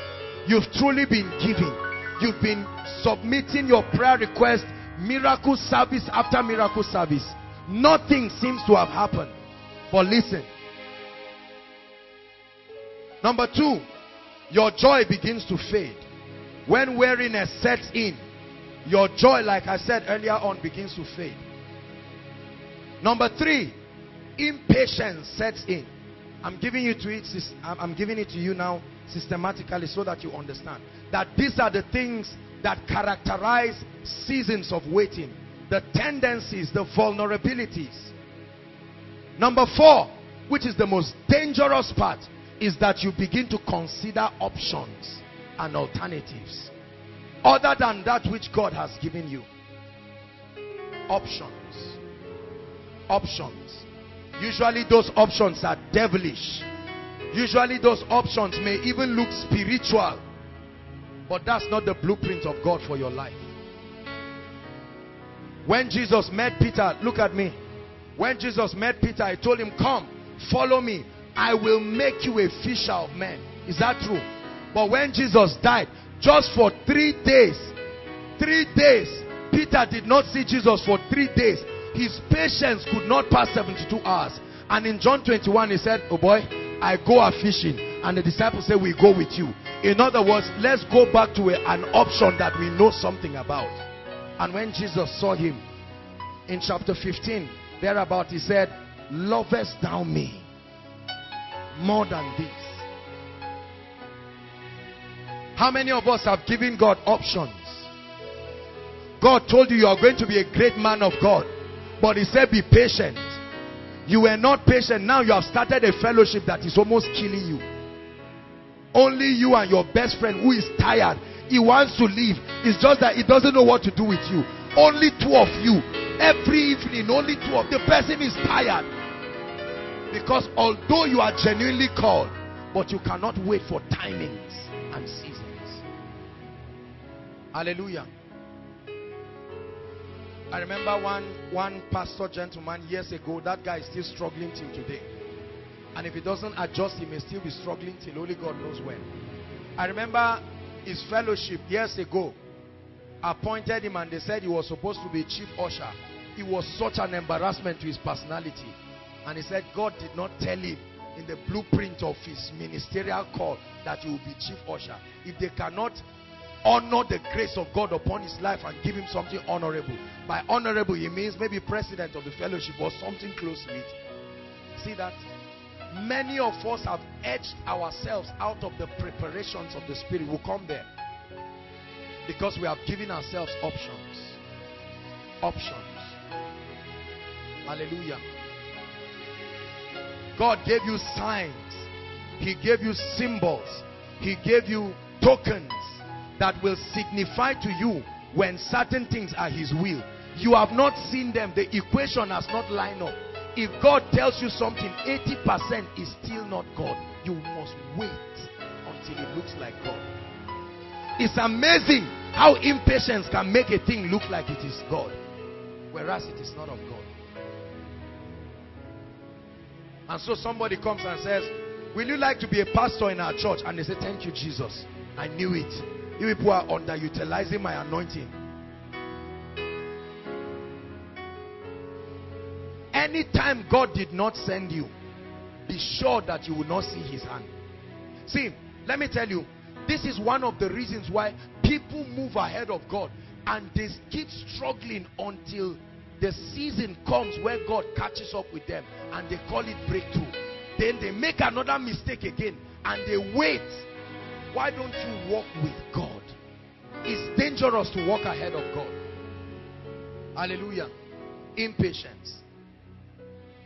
You've truly been giving. You've been submitting your prayer request, miracle service after miracle service. Nothing seems to have happened. But listen. Number two, your joy begins to fade. When weariness sets in, your joy, like I said earlier on, begins to fade. Number three, impatience sets in. I'm giving you to it. I'm giving it to you now systematically so that you understand that these are the things that characterize seasons of waiting. The tendencies, the vulnerabilities. Number four, which is the most dangerous part, is that you begin to consider options and alternatives other than that which God has given you. Options. Options. Usually those options are devilish. Usually those options may even look spiritual. But that's not the blueprint of God for your life. When Jesus met Peter, look at me. When Jesus met Peter, I told him, come, follow me. I will make you a fisher of men. Is that true? But when Jesus died, just for three days, three days, Peter did not see Jesus for three days. His patience could not pass 72 hours. And in John 21, he said, Oh boy, I go a fishing. And the disciples said, We go with you. In other words, let's go back to a, an option that we know something about. And when Jesus saw him in chapter 15, thereabout, he said, Lovest thou me more than this? How many of us have given God options? God told you you are going to be a great man of God. But he said, be patient. You were not patient. Now you have started a fellowship that is almost killing you. Only you and your best friend who is tired. He wants to leave. It's just that he doesn't know what to do with you. Only two of you. Every evening, only two of the person is tired. Because although you are genuinely called, but you cannot wait for timings and seasons. Hallelujah. I remember one, one pastor gentleman years ago, that guy is still struggling till today. And if he doesn't adjust, he may still be struggling till only God knows when. I remember his fellowship years ago. appointed him and they said he was supposed to be chief usher. It was such an embarrassment to his personality. And he said God did not tell him in the blueprint of his ministerial call that he will be chief usher. If they cannot honor the grace of God upon his life and give him something honorable. By honorable, he means maybe president of the fellowship or something close to it. See that? Many of us have edged ourselves out of the preparations of the Spirit. We'll come there. Because we have given ourselves options. Options. Hallelujah. God gave you signs. He gave you symbols. He gave you tokens that will signify to you when certain things are his will. You have not seen them. The equation has not lined up. If God tells you something, 80% is still not God. You must wait until it looks like God. It's amazing how impatience can make a thing look like it is God. Whereas it is not of God. And so somebody comes and says, will you like to be a pastor in our church? And they say, thank you, Jesus. I knew it. You people are underutilizing my anointing. Anytime God did not send you, be sure that you will not see his hand. See, let me tell you, this is one of the reasons why people move ahead of God and they keep struggling until the season comes where God catches up with them and they call it breakthrough. Then they make another mistake again and they wait. Why don't you walk with God? It's dangerous to walk ahead of God. Hallelujah. Impatience.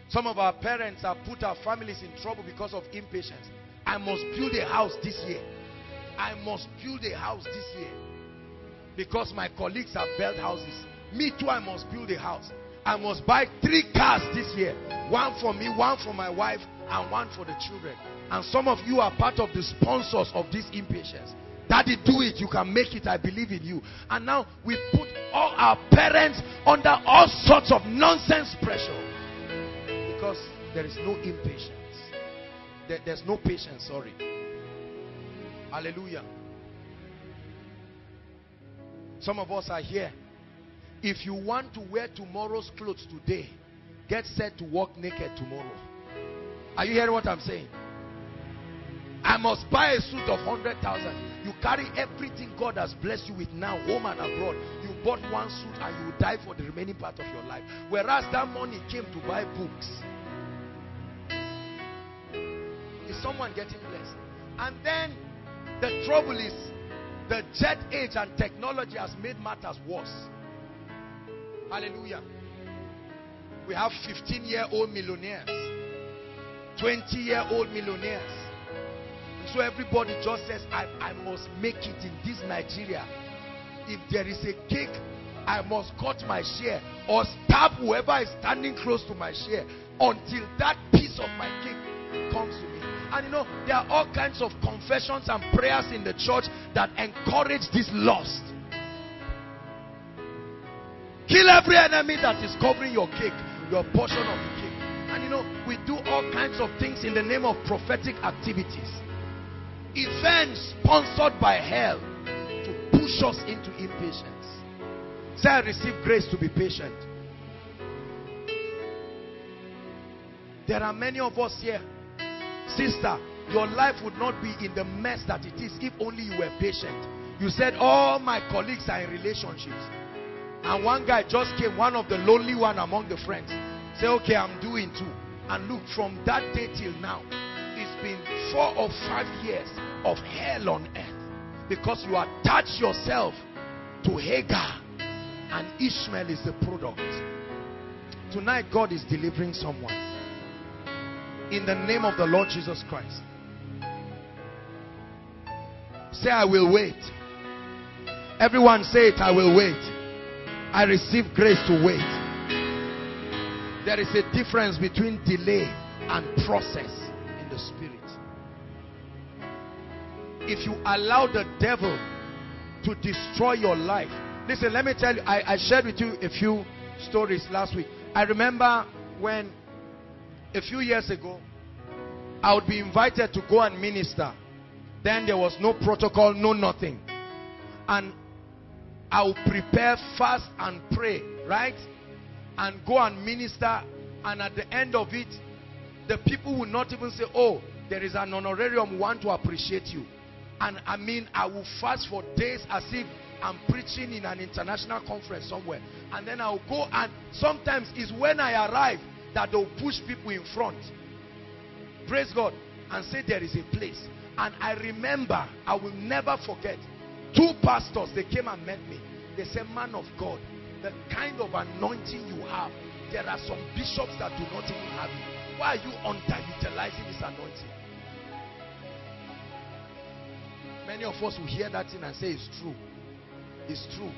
Some of our parents have put our families in trouble because of impatience. I must build a house this year. I must build a house this year. Because my colleagues have built houses. Me too, I must build a house. I must buy three cars this year. One for me, one for my wife, and one for the children. And some of you are part of the sponsors of this impatience. Daddy, do it. You can make it. I believe in you. And now we put all our parents under all sorts of nonsense pressure. Because there is no impatience. There, there's no patience, sorry. Hallelujah. Some of us are here. If you want to wear tomorrow's clothes today, get set to walk naked tomorrow. Are you hearing what I'm saying? I must buy a suit of 100,000. You carry everything God has blessed you with now, home and abroad. You bought one suit and you will die for the remaining part of your life. Whereas that money came to buy books. Is someone getting blessed? And then the trouble is the jet age and technology has made matters worse. Hallelujah. We have 15 year old millionaires, 20 year old millionaires. So everybody just says, I, I must make it in this Nigeria. If there is a cake, I must cut my share or stab whoever is standing close to my share until that piece of my cake comes to me. And you know, there are all kinds of confessions and prayers in the church that encourage this lust. Kill every enemy that is covering your cake, your portion of the cake. And you know, we do all kinds of things in the name of prophetic activities. Events sponsored by hell to push us into impatience. Say, I receive grace to be patient. There are many of us here. Sister, your life would not be in the mess that it is if only you were patient. You said, all my colleagues are in relationships. And one guy just came, one of the lonely one among the friends. Say, okay, I'm doing too. And look, from that day till now, it's been four or five years of hell on earth. Because you attach yourself to Hagar. And Ishmael is the product. Tonight, God is delivering someone. In the name of the Lord Jesus Christ. Say, I will wait. Everyone say it, I will wait. I receive grace to wait. There is a difference between delay and process in the spirit. If you allow the devil to destroy your life. Listen, let me tell you, I, I shared with you a few stories last week. I remember when a few years ago, I would be invited to go and minister. Then there was no protocol, no nothing. And I'll prepare, fast and pray, right? And go and minister. And at the end of it, the people will not even say, oh, there is an honorarium, we want to appreciate you. And I mean, I will fast for days as if I'm preaching in an international conference somewhere. And then I'll go and sometimes it's when I arrive that they'll push people in front. Praise God. And say there is a place. And I remember, I will never forget, two pastors, they came and met me. They said, man of God, the kind of anointing you have, there are some bishops that do not even have it. Why are you underutilizing this anointing? Many of us will hear that thing and say it's true. It's true.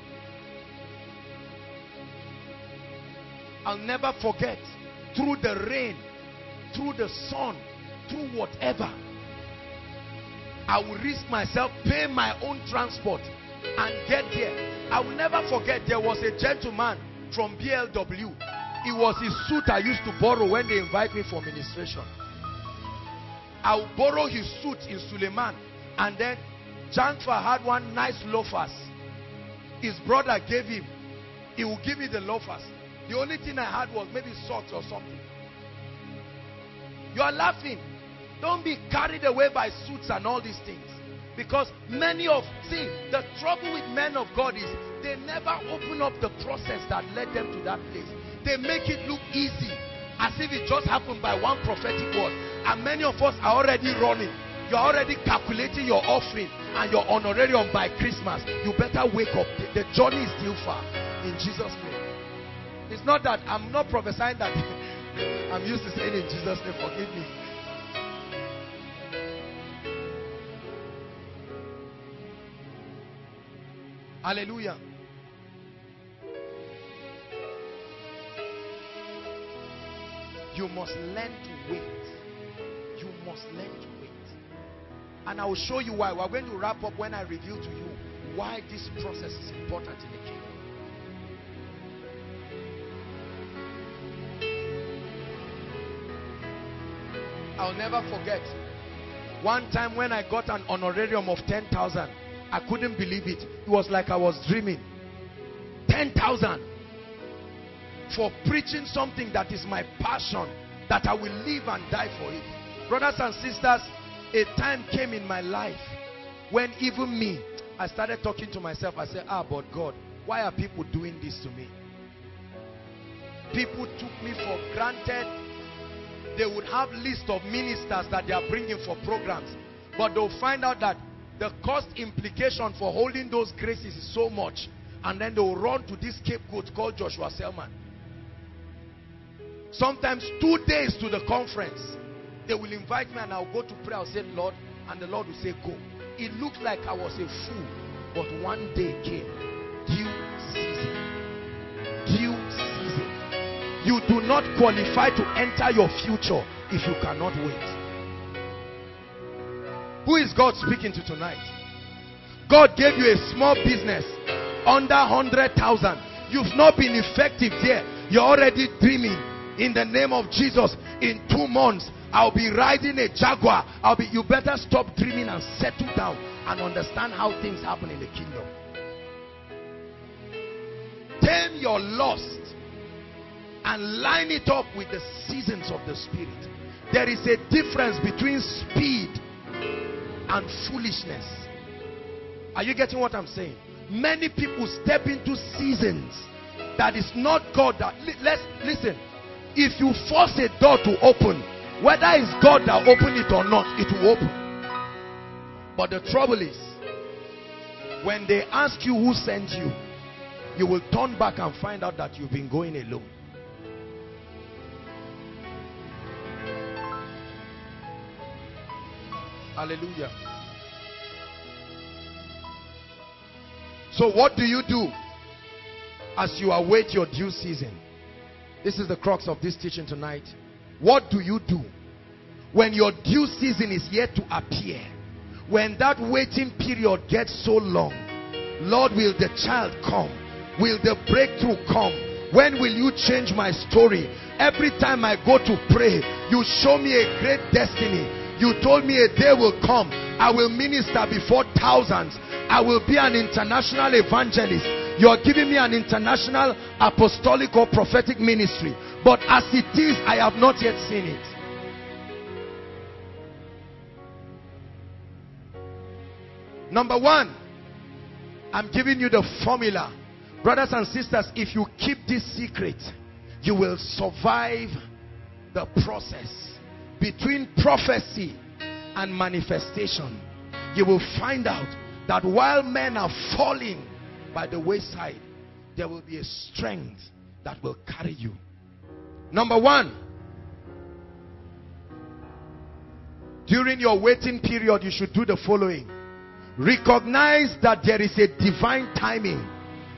I'll never forget through the rain, through the sun, through whatever. I will risk myself, pay my own transport and get there. I will never forget there was a gentleman from BLW. It was his suit I used to borrow when they invite me for ministration. I will borrow his suit in Suleiman and then Jankfa had one nice loafers. His brother gave him. He will give me the loafers. The only thing I had was maybe socks or something. You are laughing. Don't be carried away by suits and all these things. Because many of, see, the trouble with men of God is they never open up the process that led them to that place. They make it look easy, as if it just happened by one prophetic word. And many of us are already running. You're already calculating your offering and your honorarium by Christmas. You better wake up. The, the journey is still far. In Jesus' name. It's not that I'm not prophesying that I'm used to saying in Jesus' name, forgive me. Hallelujah. You must learn to wait. You must learn to wait. And I will show you why. We're going to wrap up when I reveal to you why this process is important in the kingdom. I'll never forget one time when I got an honorarium of 10,000 I couldn't believe it. It was like I was dreaming. 10,000 for preaching something that is my passion, that I will live and die for it. Brothers and sisters, a time came in my life when even me, I started talking to myself. I said, ah, but God, why are people doing this to me? People took me for granted. They would have list of ministers that they are bringing for programs. But they'll find out that the cost implication for holding those graces is so much and then they will run to this scapegoat called Joshua Selman. Sometimes two days to the conference they will invite me and I'll go to pray. I'll say Lord and the Lord will say go. It looked like I was a fool but one day came. Due season. Due season. You do not qualify to enter your future if you cannot wait who is God speaking to tonight? God gave you a small business under 100,000. You've not been effective there. You're already dreaming in the name of Jesus. In two months, I'll be riding a Jaguar. I'll be, you better stop dreaming and settle down and understand how things happen in the kingdom. Tame your lust and line it up with the seasons of the spirit. There is a difference between speed and foolishness. Are you getting what I'm saying? Many people step into seasons that is not God that let's listen. If you force a door to open, whether it's God that opened it or not, it will open. But the trouble is, when they ask you who sent you, you will turn back and find out that you've been going alone. Hallelujah. So what do you do as you await your due season? This is the crux of this teaching tonight. What do you do when your due season is yet to appear? When that waiting period gets so long, Lord, will the child come? Will the breakthrough come? When will you change my story? Every time I go to pray, you show me a great destiny You told me a day will come. I will minister before thousands. I will be an international evangelist. You're giving me an international apostolic or prophetic ministry. But as it is, I have not yet seen it. Number one, I'm giving you the formula. Brothers and sisters, if you keep this secret, you will survive the process between prophecy and manifestation. You will find out that while men are falling by the wayside, there will be a strength that will carry you. Number one, during your waiting period, you should do the following. Recognize that there is a divine timing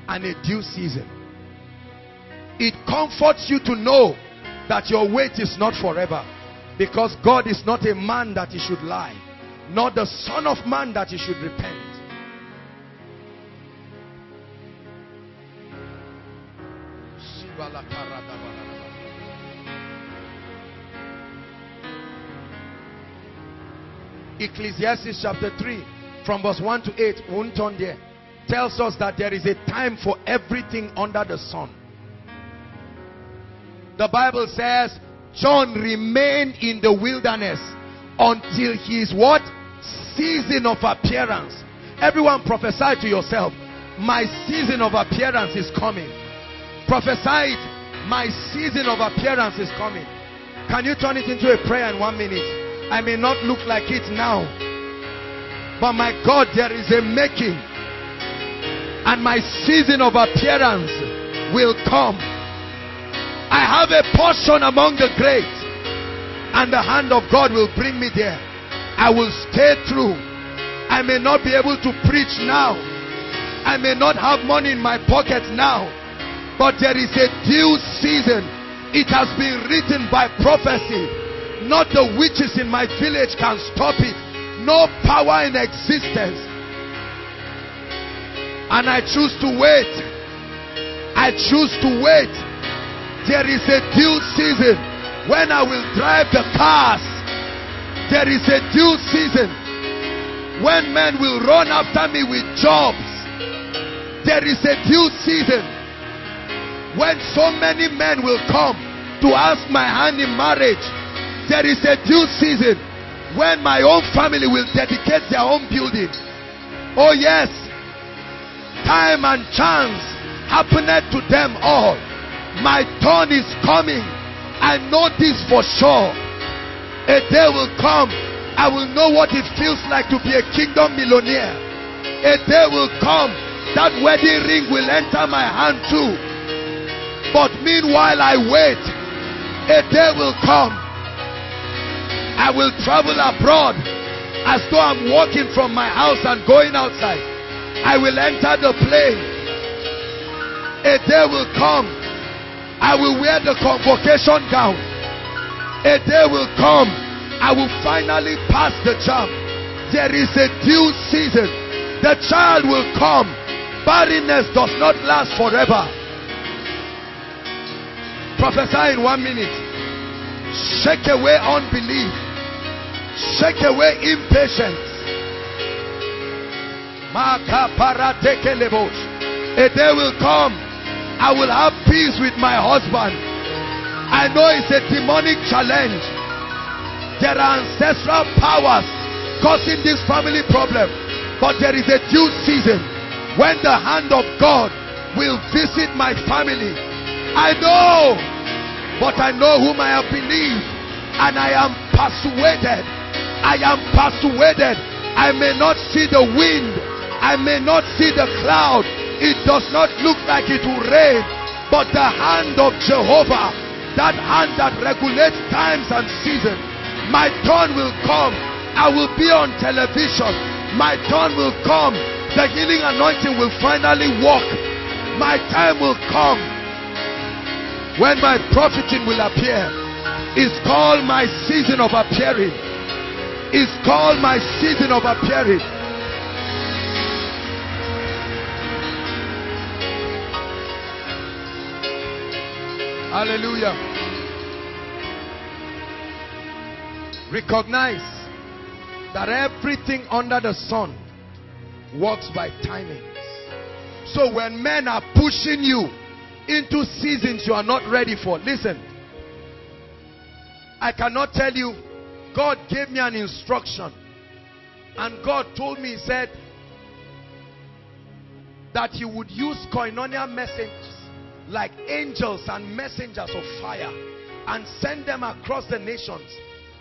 and a due season. It comforts you to know that your wait is not forever. Because God is not a man that he should lie, nor the son of man that he should repent. Ecclesiastes chapter 3 from verse 1 to 8 won't turn there tells us that there is a time for everything under the sun the bible says john remained in the wilderness until his what season of appearance everyone prophesy to yourself my season of appearance is coming prophesy it my season of appearance is coming can you turn it into a prayer in one minute i may not look like it now but my God, there is a making. And my season of appearance will come. I have a portion among the great. And the hand of God will bring me there. I will stay true. I may not be able to preach now. I may not have money in my pocket now. But there is a due season. It has been written by prophecy. Not the witches in my village can stop it no power in existence. And I choose to wait. I choose to wait. There is a due season when I will drive the cars. There is a due season when men will run after me with jobs. There is a due season when so many men will come to ask my hand in marriage. There is a due season when my own family will dedicate their own building. Oh, yes, time and chance happened to them all. My turn is coming. I know this for sure. A day will come, I will know what it feels like to be a kingdom millionaire. A day will come, that wedding ring will enter my hand too. But meanwhile, I wait. A day will come I will travel abroad as though I'm walking from my house and going outside. I will enter the plane. A day will come. I will wear the convocation gown. A day will come. I will finally pass the JAMB. There is a due season. The child will come. Barrenness does not last forever. Prophesy in one minute. Shake away unbelief. Shake away impatience. A day will come. I will have peace with my husband. I know it's a demonic challenge. There are ancestral powers causing this family problem. But there is a due season when the hand of God will visit my family. I know, but I know whom I have believed, and I am persuaded I am persuaded. I may not see the wind. I may not see the cloud. It does not look like it will rain. But the hand of Jehovah, that hand that regulates times and seasons, my turn will come. I will be on television. My turn will come. The healing anointing will finally walk. My time will come when my profiting will appear. It's called my season of appearing is called my season of appearing. Hallelujah. Recognize that everything under the sun works by timings. So when men are pushing you into seasons you are not ready for, listen. I cannot tell you, God gave me an instruction. And God told me, He said, that He would use koinonia messengers like angels and messengers of fire and send them across the nations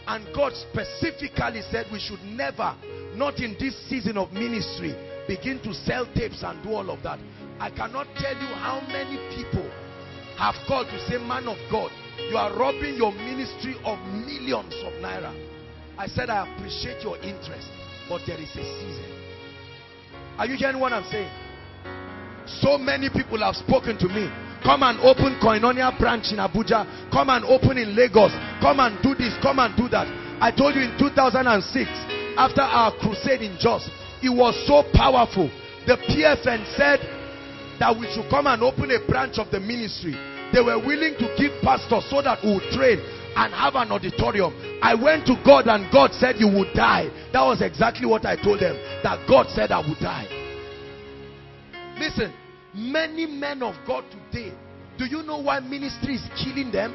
and God specifically said we should never, not in this season of ministry, begin to sell tapes and do all of that. I cannot tell you how many people have called to say, man of God, you are robbing your ministry of millions of naira. I said, I appreciate your interest, but there is a season. Are you hearing what I'm saying? So many people have spoken to me Come and open Koinonia branch in Abuja. Come and open in Lagos. Come and do this. Come and do that. I told you in 2006, after our crusade in Jos, it was so powerful. The PFN said that we should come and open a branch of the ministry. They were willing to give pastors so that we would train and have an auditorium. I went to God and God said you would die. That was exactly what I told them. That God said I would die. Listen, Many men of God today, do you know why ministry is killing them?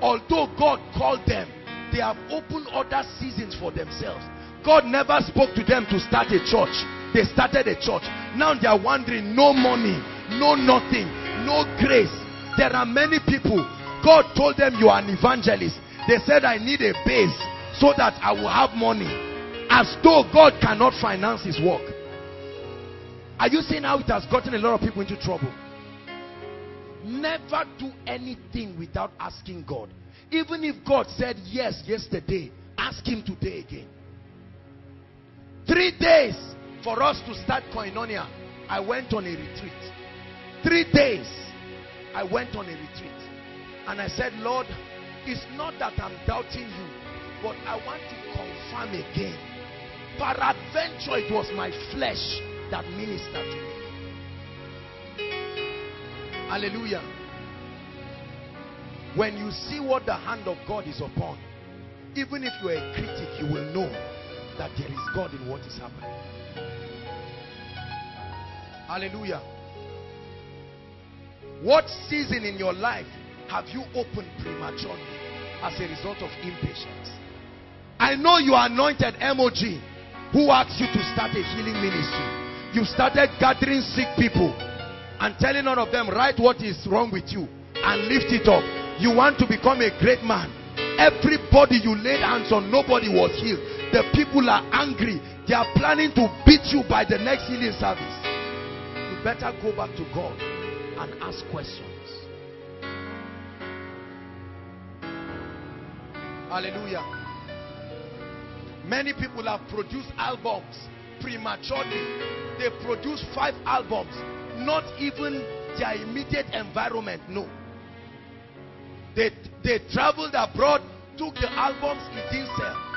Although God called them, they have opened other seasons for themselves. God never spoke to them to start a church. They started a church. Now they are wondering, no money, no nothing, no grace. There are many people. God told them you are an evangelist. They said, I need a base so that I will have money. As though God cannot finance his work. Are you seeing how it has gotten a lot of people into trouble? Never do anything without asking God. Even if God said yes yesterday, ask him today again. Three days for us to start Koinonia. I went on a retreat. Three days I went on a retreat. And I said, Lord, it's not that I'm doubting you, but I want to confirm again. Peradventure, it was my flesh that minister to me. Hallelujah. When you see what the hand of God is upon, even if you are a critic, you will know that there is God in what is happening. Hallelujah. What season in your life have you opened prematurely as a result of impatience? I know you are anointed MOG. Who asked you to start a healing ministry? You started gathering sick people and telling none of them, write what is wrong with you and lift it up. You want to become a great man. Everybody you laid hands on, nobody was healed. The people are angry. They are planning to beat you by the next healing service. You better go back to God and ask questions. Hallelujah. Many people have produced albums prematurely. They produced five albums. Not even their immediate environment no. They they traveled abroad took the albums it didn't sell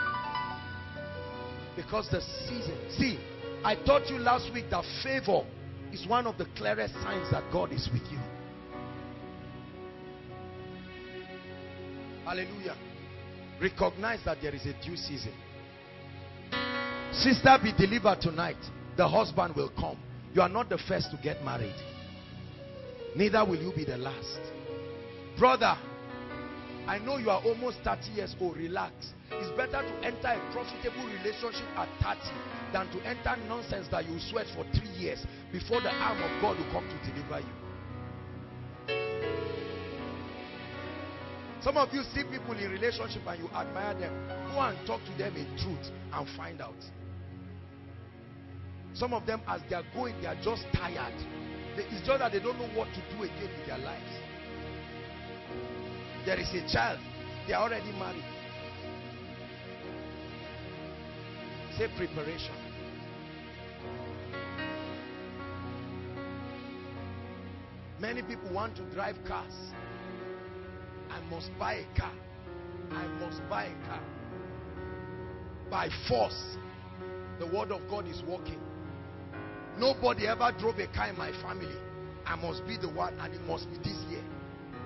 because the season see i taught you last week that favor is one of the clearest signs that god is with you. Hallelujah. Recognize that there is a due season sister be delivered tonight the husband will come. You are not the first to get married. Neither will you be the last. Brother, I know you are almost 30 years old. Relax. It's better to enter a profitable relationship at 30 than to enter nonsense that you sweat for three years before the arm of God will come to deliver you. Some of you see people in relationship and you admire them. Go and talk to them in truth and find out. Some of them, as they are going, they are just tired. It's just that they don't know what to do again with their lives. There is a child. They are already married. Say preparation. Many people want to drive cars. I must buy a car. I must buy a car. By force, the word of God is working. Nobody ever drove a car in my family. I must be the one and it must be this year.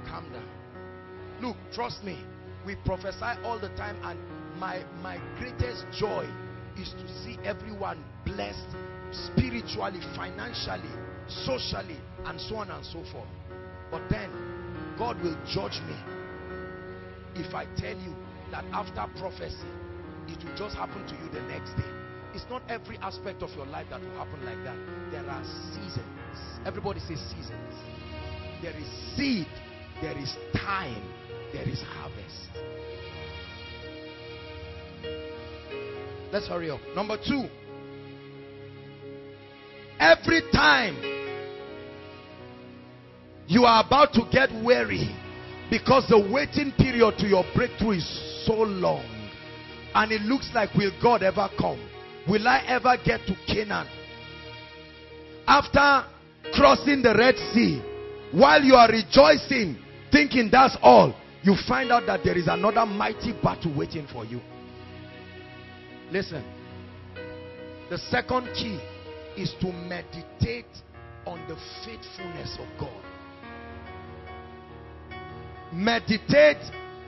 Calm down. Look, trust me. We prophesy all the time and my, my greatest joy is to see everyone blessed spiritually, financially, socially, and so on and so forth. But then, God will judge me if I tell you that after prophecy, it will just happen to you the next day. It's not every aspect of your life that will happen like that. There are seasons. Everybody says seasons. There is seed. There is time. There is harvest. Let's hurry up. Number two. Every time you are about to get weary because the waiting period to your breakthrough is so long and it looks like will God ever come? Will I ever get to Canaan? After crossing the Red Sea, while you are rejoicing, thinking that's all, you find out that there is another mighty battle waiting for you. Listen, the second key is to meditate on the faithfulness of God. Meditate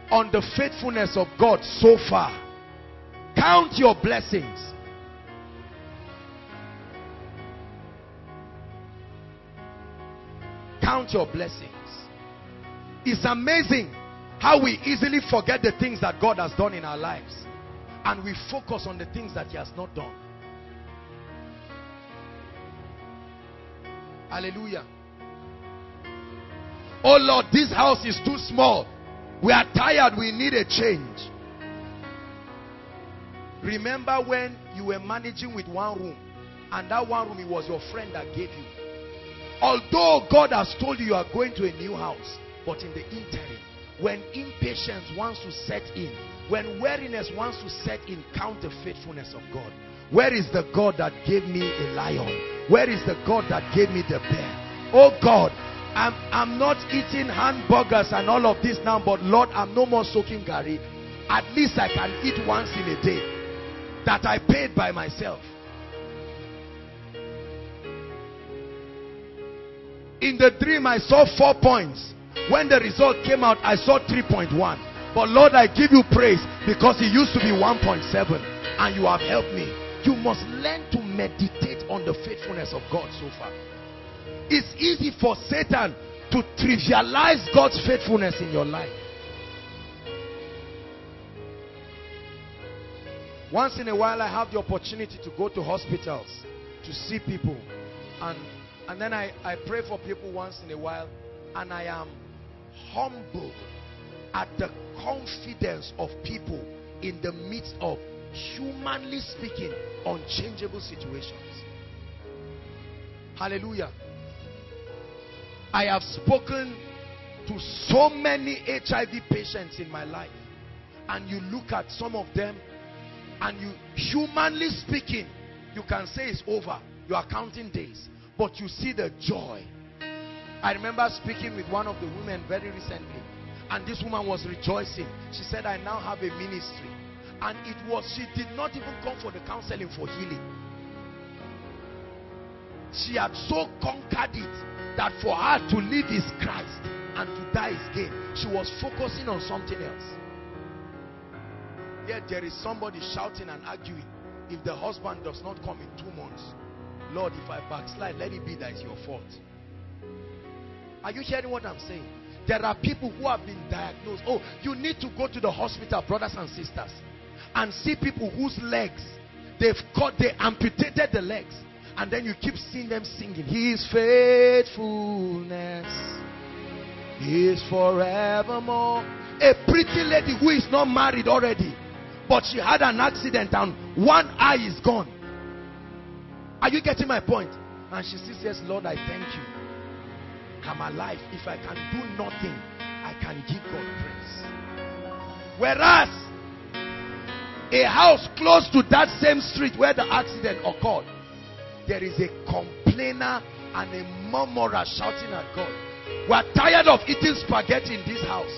on the faithfulness of God so far. Count your blessings. Count your blessings. It's amazing how we easily forget the things that God has done in our lives and we focus on the things that he has not done. Hallelujah. Oh Lord, this house is too small. We are tired. We need a change. Remember when you were managing with one room and that one room it was your friend that gave you. Although God has told you you are going to a new house, but in the interim, when impatience wants to set in, when weariness wants to set in, count the faithfulness of God. Where is the God that gave me a lion? Where is the God that gave me the bear? Oh God, I'm, I'm not eating hamburgers and all of this now, but Lord, I'm no more soaking gari. At least I can eat once in a day that I paid by myself. In the dream, I saw four points. When the result came out, I saw 3.1. But Lord, I give you praise because it used to be 1.7 and you have helped me. You must learn to meditate on the faithfulness of God so far. It's easy for Satan to trivialize God's faithfulness in your life. Once in a while, I have the opportunity to go to hospitals to see people. And, and then I, I pray for people once in a while. And I am humbled at the confidence of people in the midst of, humanly speaking, unchangeable situations. Hallelujah. I have spoken to so many HIV patients in my life. And you look at some of them and you, humanly speaking, you can say it's over. You are counting days. But you see the joy. I remember speaking with one of the women very recently. And this woman was rejoicing. She said, I now have a ministry. And it was, she did not even come for the counseling for healing. She had so conquered it that for her to live is Christ and to die is gain. She was focusing on something else. Yet there is somebody shouting and arguing. If the husband does not come in two months, Lord, if I backslide, let it be that it's your fault. Are you hearing what I'm saying? There are people who have been diagnosed. Oh, you need to go to the hospital, brothers and sisters, and see people whose legs they've cut, they amputated the legs, and then you keep seeing them singing. His faithfulness is forevermore. A pretty lady who is not married already, but she had an accident and one eye is gone. Are you getting my point? And she says, Yes, Lord, I thank you. I'm alive. If I can do nothing, I can give God praise. Whereas a house close to that same street where the accident occurred, there is a complainer and a murmurer shouting at God. We're tired of eating spaghetti in this house.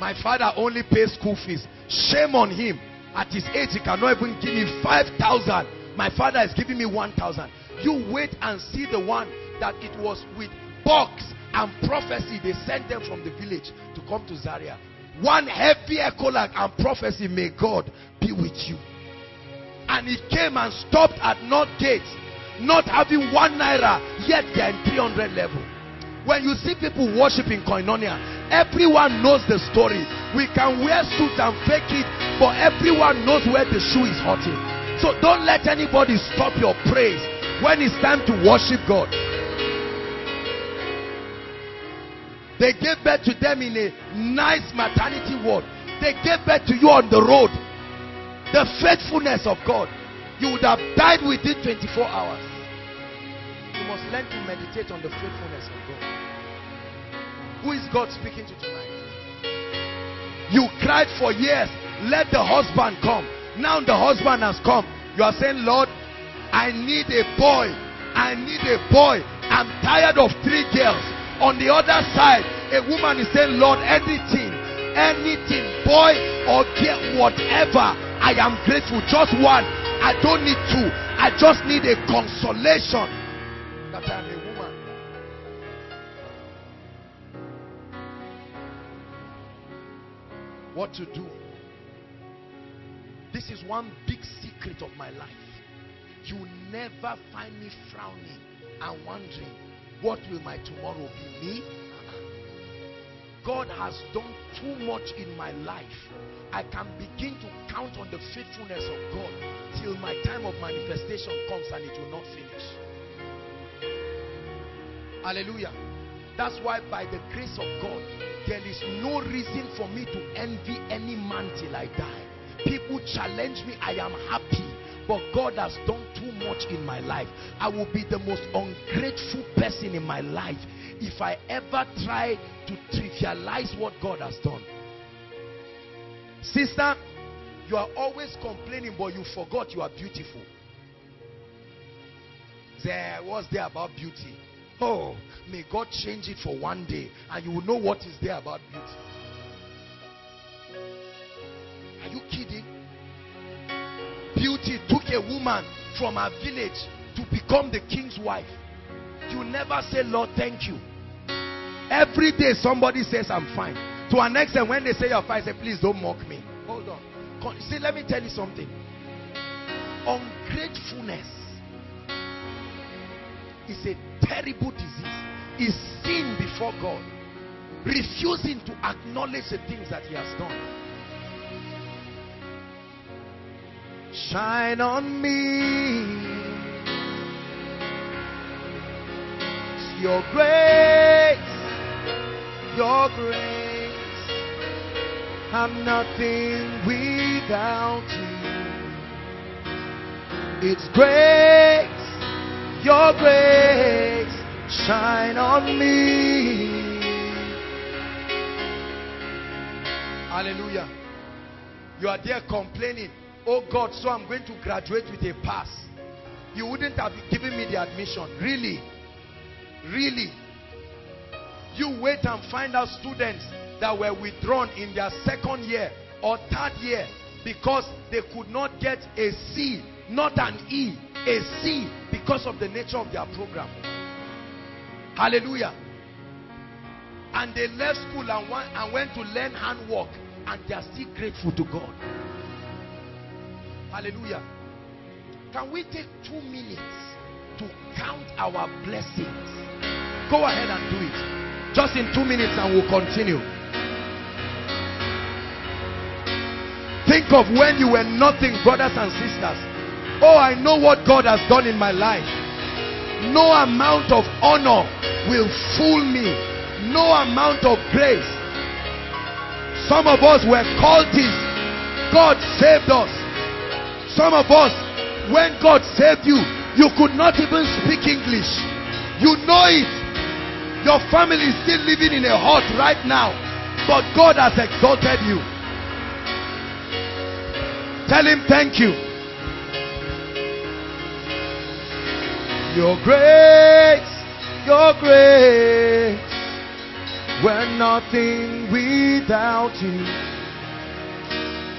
My father only pays school fees. Shame on him. At his age, he cannot even give me 5,000. My father is giving me 1,000. You wait and see the one that it was with box and prophecy. They sent them from the village to come to Zaria. one heavy echolog and prophecy, may God be with you. And he came and stopped at North Gate, not having one naira, yet they're in 300 level. When you see people worshiping Koinonia, everyone knows the story. We can wear suits and fake it, but everyone knows where the shoe is hurting. So don't let anybody stop your praise when it's time to worship God. They gave birth to them in a nice maternity ward. They gave birth to you on the road. The faithfulness of God. You would have died within 24 hours. Must learn to meditate on the faithfulness of God. Who is God speaking to tonight? You cried for years. Let the husband come. Now the husband has come. You are saying, Lord, I need a boy. I need a boy. I'm tired of three girls. On the other side, a woman is saying, Lord, anything, anything, boy or girl, whatever, I am grateful. Just one. I don't need two. I just need a consolation What to do? This is one big secret of my life. You never find me frowning and wondering, what will my tomorrow be? Me? God has done too much in my life. I can begin to count on the faithfulness of God till my time of manifestation comes and it will not finish. Hallelujah. That's why by the grace of God, there is no reason for me to envy any man till I die. People challenge me, I am happy. But God has done too much in my life. I will be the most ungrateful person in my life if I ever try to trivialize what God has done. Sister, you are always complaining, but you forgot you are beautiful. There, what's there about beauty? Oh, may God change it for one day, and you will know what is there about beauty. Are you kidding? Beauty took a woman from her village to become the king's wife. You never say, Lord, thank you. Every day somebody says, I'm fine. To an extent, when they say you're fine, say, please don't mock me. Hold on. See, let me tell you something. Ungratefulness is a terrible disease. Is sin before God. Refusing to acknowledge the things that he has done. Shine on me. It's your grace your grace. I'm nothing without you. It's grace, your grace, shine on me. Hallelujah. You are there complaining, oh God, so I'm going to graduate with a pass. You wouldn't have given me the admission. Really? Really? You wait and find out students that were withdrawn in their second year or third year because they could not get a C, not an E, a C because of the nature of their program. Hallelujah. And they left school and went, and went to learn handwork and they are still grateful to God. Hallelujah. Can we take two minutes to count our blessings? Go ahead and do it. Just in two minutes and we'll continue. Think of when you were nothing, brothers and sisters. Oh, I know what God has done in my life. No amount of honor will fool me. No amount of grace. Some of us were cultists. God saved us. Some of us, when God saved you, you could not even speak English. You know it. Your family is still living in a hut right now. But God has exalted you. Tell him thank you. Your grace, your grace. We're nothing without you.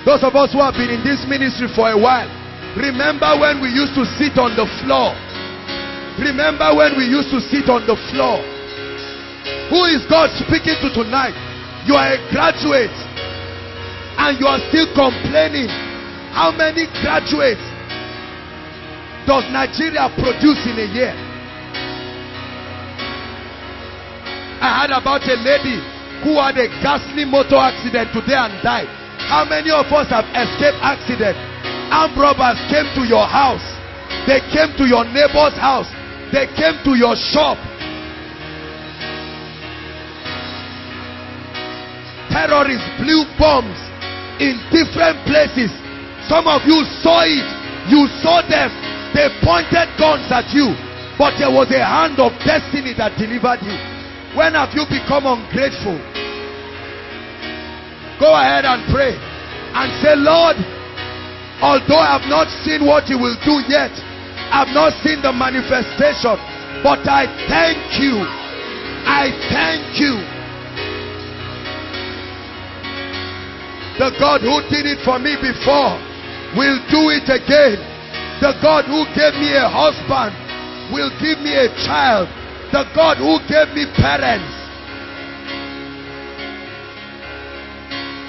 Those of us who have been in this ministry for a while, remember when we used to sit on the floor. Remember when we used to sit on the floor who is God speaking to tonight? You are a graduate. and you are still complaining. How many graduates does Nigeria produce in a year? I heard about a lady who had a ghastly motor accident today and died. How many of us have escaped accident? Armed robbers came to your house. They came to your neighbor's house. They came to your shop. Terrorists blew bombs in different places. Some of you saw it. You saw them. They pointed guns at you. But there was a hand of destiny that delivered you. When have you become ungrateful? Go ahead and pray and say, Lord, although I have not seen what you will do yet, I've not seen the manifestation, but I thank you. I thank you. The God who did it for me before will do it again. The God who gave me a husband will give me a child the God who gave me parents.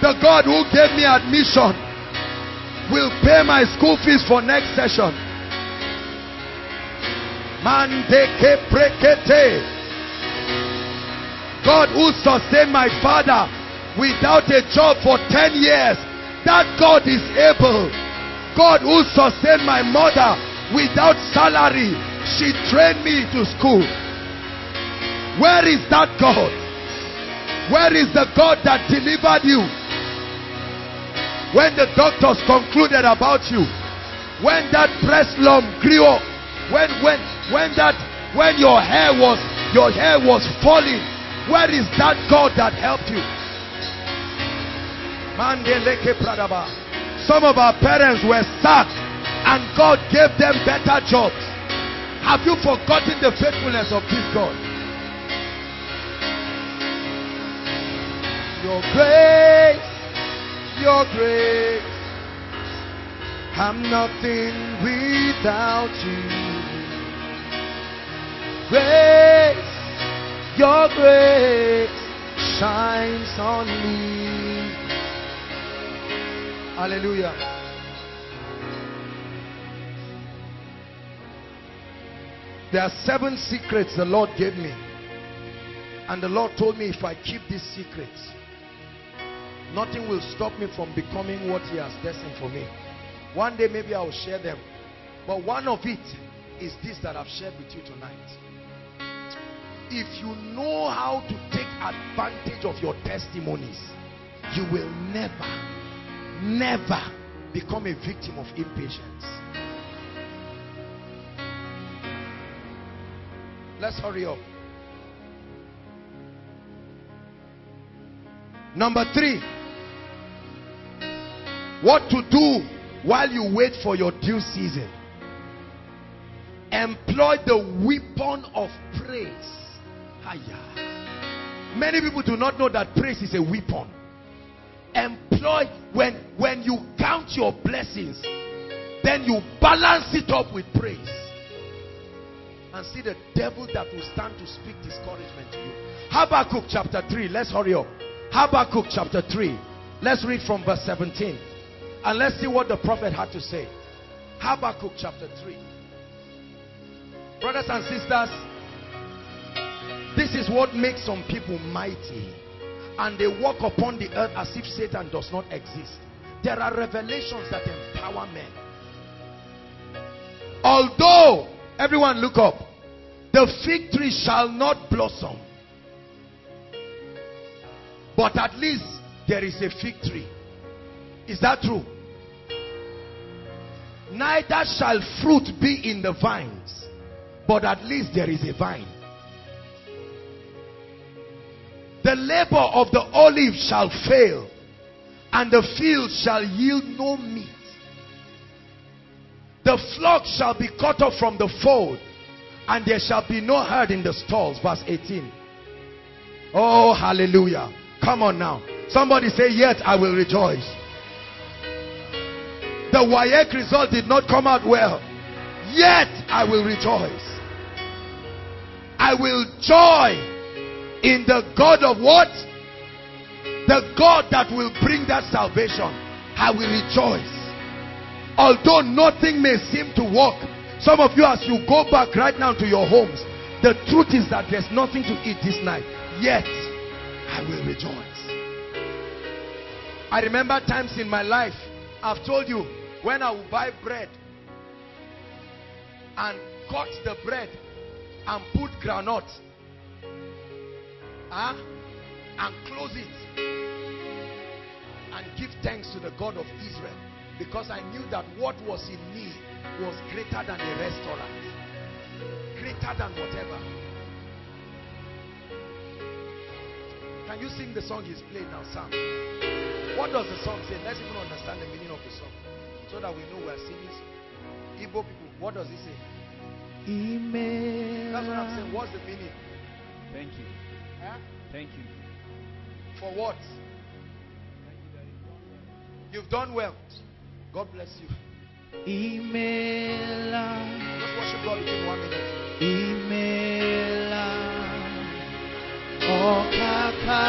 The God who gave me admission will pay my school fees for next session. Mandeke prekete. God who sustained my father without a job for 10 years. That God is able. God who sustained my mother without salary. She trained me to school. Where is that God? Where is the God that delivered you? When the doctors concluded about you, when that breast lump grew up, when when when that when your hair was your hair was falling, where is that God that helped you? Some of our parents were sacked and God gave them better jobs. Have you forgotten the faithfulness of this God? Your grace, your grace. I'm nothing without you. Grace, your grace shines on me. Hallelujah. There are seven secrets the Lord gave me. And the Lord told me if I keep these secrets, Nothing will stop me from becoming what he has destined for me. One day maybe I will share them. But one of it is this that I've shared with you tonight. If you know how to take advantage of your testimonies, you will never, never become a victim of impatience. Let's hurry up. Number three, what to do while you wait for your due season. Employ the weapon of praise. Many people do not know that praise is a weapon. Employ when when you count your blessings, then you balance it up with praise. And see the devil that will stand to speak discouragement to you. Habakkuk chapter 3. Let's hurry up. Habakkuk chapter 3. Let's read from verse 17. And let's see what the prophet had to say. Habakkuk chapter 3. Brothers and sisters, this is what makes some people mighty. And they walk upon the earth as if Satan does not exist. There are revelations that empower men. Although, everyone look up, the fig tree shall not blossom. But at least there is a fig tree. Is that true? Neither shall fruit be in the vines, but at least there is a vine. The labor of the olive shall fail, and the field shall yield no meat. The flock shall be cut off from the fold, and there shall be no herd in the stalls. Verse 18. Oh, hallelujah. Come on now. Somebody say, Yet I will rejoice. The WAEC result did not come out well. Yet I will rejoice. I will joy in the God of what? The God that will bring that salvation, I will rejoice. Although nothing may seem to work, some of you as you go back right now to your homes, the truth is that there's nothing to eat this night. Yet, I will rejoice. I remember times in my life, I've told you, when I would buy bread and cut the bread and put granite huh, and close it. And give thanks to the God of Israel because I knew that what was in me was greater than a restaurant. Greater than whatever. Can you sing the song he's playing now Sam? What does the song say? Let's even understand the meaning of the song so that we know we're singing. Igbo people what does it say? Imela. that's what I'm saying. What's the meaning? Thank you. Huh? Thank you. for what you've done well God bless you Imela. just worship God within one minute Imela. Okaka.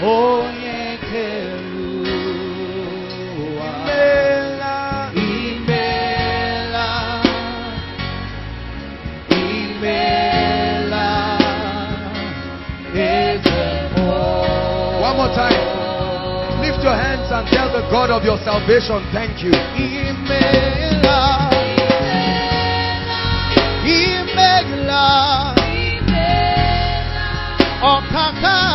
Oh, Onye oh, keluwa. The God of your salvation, thank you. Imela. Imela. Ọkaka. Onye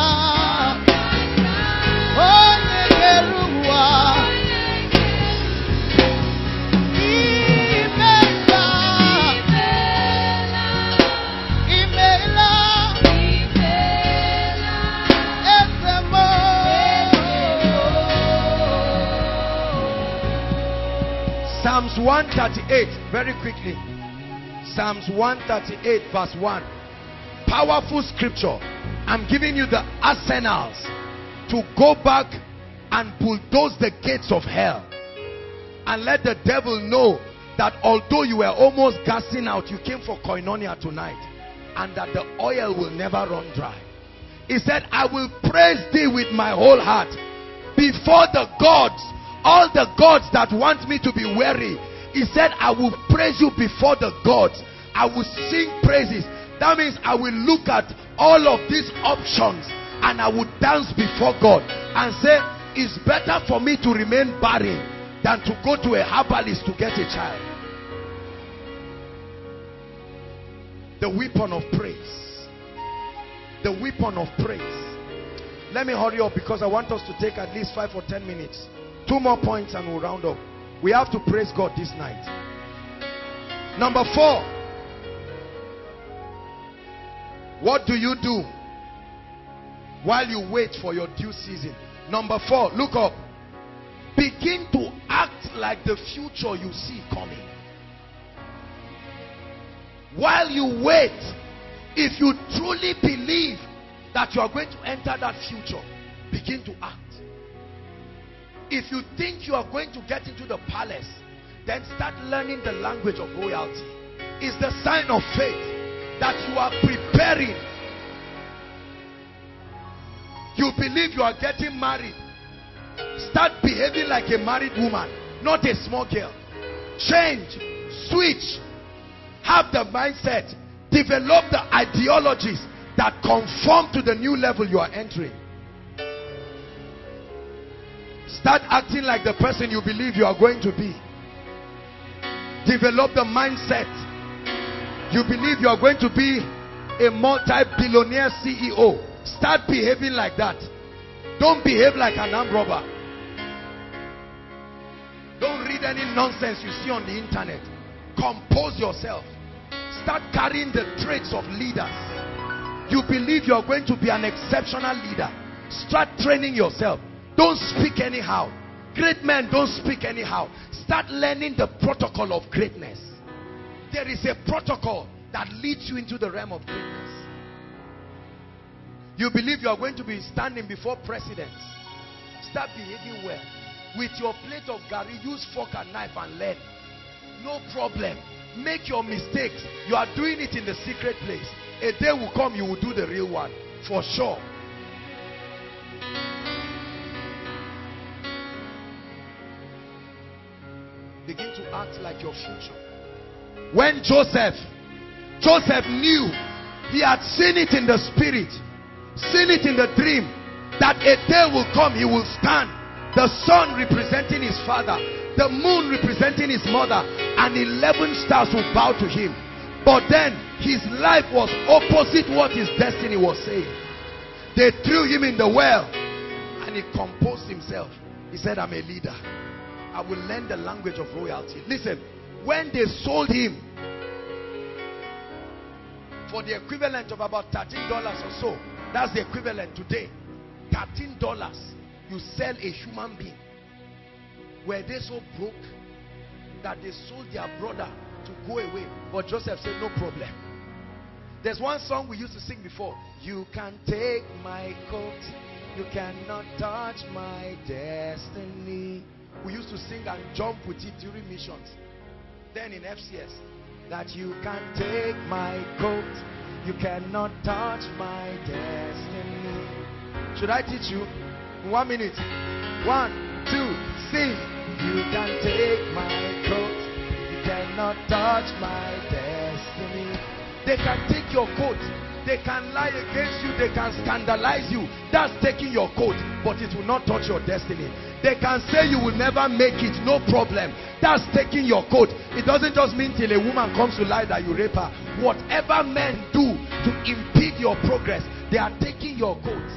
Psalms 138, very quickly. Psalms 138, verse 1. Powerful scripture. I'm giving you the arsenals to go back and bulldoze the gates of hell. And let the devil know that although you were almost gassing out, you came for koinonia tonight. And that the oil will never run dry. He said, I will praise thee with my whole heart before the gods, all the gods that want me to be weary. He said, I will praise you before the gods. I will sing praises. That means I will look at all of these options and I will dance before God and say, it's better for me to remain barren than to go to a herbalist to get a child. The weapon of praise the weapon of praise. Let me hurry up because I want us to take at least five or ten minutes. Two more points and we'll round up. We have to praise God this night. Number four. What do you do while you wait for your due season? Number four, look up. Begin to act like the future you see coming. While you wait, if you truly believe that you are going to enter that future, begin to act. If you think you are going to get into the palace, then start learning the language of royalty. It's the sign of faith that you are preparing. You believe you are getting married. Start behaving like a married woman, not a small girl. Change, switch, have the mindset develop the ideologies that conform to the new level you are entering start acting like the person you believe you are going to be. Develop the mindset. You believe you are going to be a multi-billionaire CEO start behaving like that. Don't behave like an armed robber. Don't read any nonsense you see on the internet. Compose yourself. Start carrying the traits of leaders. You believe you are going to be an exceptional leader. Start training yourself don't speak anyhow. Great men don't speak anyhow. Start learning the protocol of greatness. There is a protocol that leads you into the realm of greatness. You believe you are going to be standing before presidents. Start behaving well. With your plate of gari use fork and knife and learn. No problem. Make your mistakes. You are doing it in the secret place. A day will come you will do the real one. For sure Begin to act like your future. When Joseph, Joseph knew he had seen it in the spirit, seen it in the dream, that a day will come he will stand. The sun representing his father, the moon representing his mother, and 11 stars will bow to him. But then his life was opposite what his destiny was saying. They threw him in the well and he composed himself. He said, I'm a leader. I will learn the language of royalty. Listen, when they sold him for the equivalent of about $13 or so, that's the equivalent today. $13, you sell a human being. Were they so broke that they sold their brother to go away? But Joseph said, no problem. There's one song we used to sing before. You can take my coat. You cannot touch my destiny. We used to sing and jump with it during missions. Then in FCS, that you can take my coat, you cannot touch my destiny. Should I teach you? One minute. One, two, sing. You can take my coat, you cannot touch my destiny. They can take your coat, they can lie against you, they can scandalize you. That's taking your coat, but it will not touch your destiny. They can say you will never make it, no problem. That's taking your coat. It doesn't just mean till a woman comes to lie that you rape her. Whatever men do to impede your progress, they are taking your coat.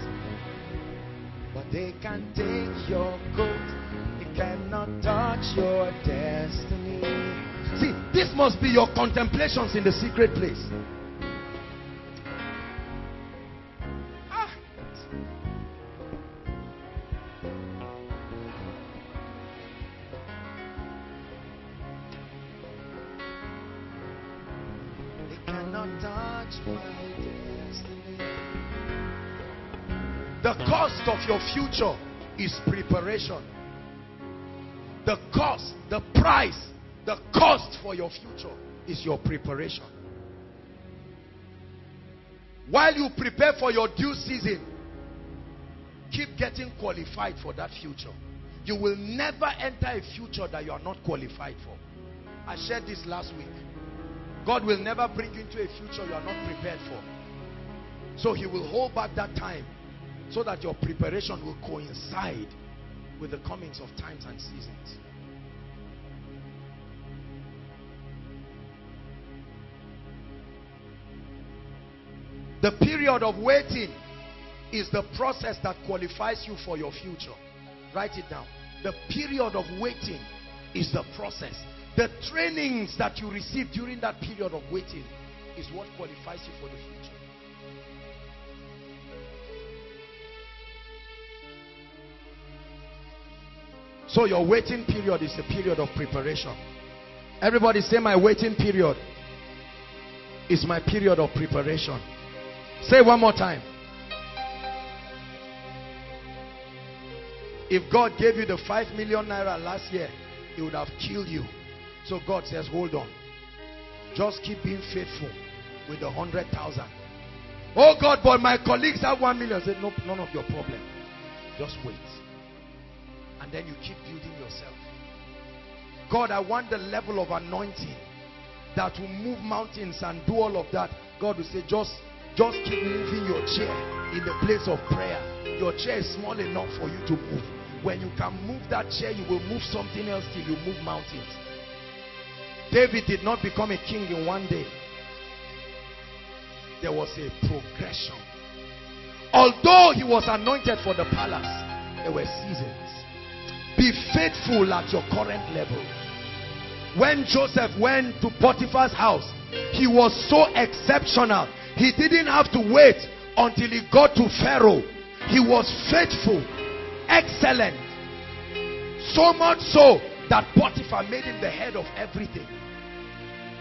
But they can take your coat, they cannot touch your destiny. See, this must be your contemplations in the secret place. The cost of your future is preparation. The cost, the price, the cost for your future is your preparation. While you prepare for your due season, keep getting qualified for that future. You will never enter a future that you are not qualified for. I shared this last week. God will never bring you into a future you are not prepared for. So he will hold back that time so that your preparation will coincide with the comings of times and seasons. The period of waiting is the process that qualifies you for your future. Write it down. The period of waiting is the process. The trainings that you receive during that period of waiting is what qualifies you for the future. So your waiting period is a period of preparation. Everybody say my waiting period is my period of preparation. Say one more time. If God gave you the 5 million naira last year, he would have killed you. So God says, hold on. Just keep being faithful with the 100,000. Oh God, but my colleagues have 1 million. I said, no, none of your problem. Just wait and then you keep building yourself. God, I want the level of anointing that will move mountains and do all of that. God will say, just, just keep moving your chair in the place of prayer. Your chair is small enough for you to move. When you can move that chair, you will move something else till you move mountains. David did not become a king in one day. There was a progression. Although he was anointed for the palace, there were seasons. Be faithful at your current level. When Joseph went to Potiphar's house, he was so exceptional. He didn't have to wait until he got to Pharaoh. He was faithful, excellent. So much so that Potiphar made him the head of everything.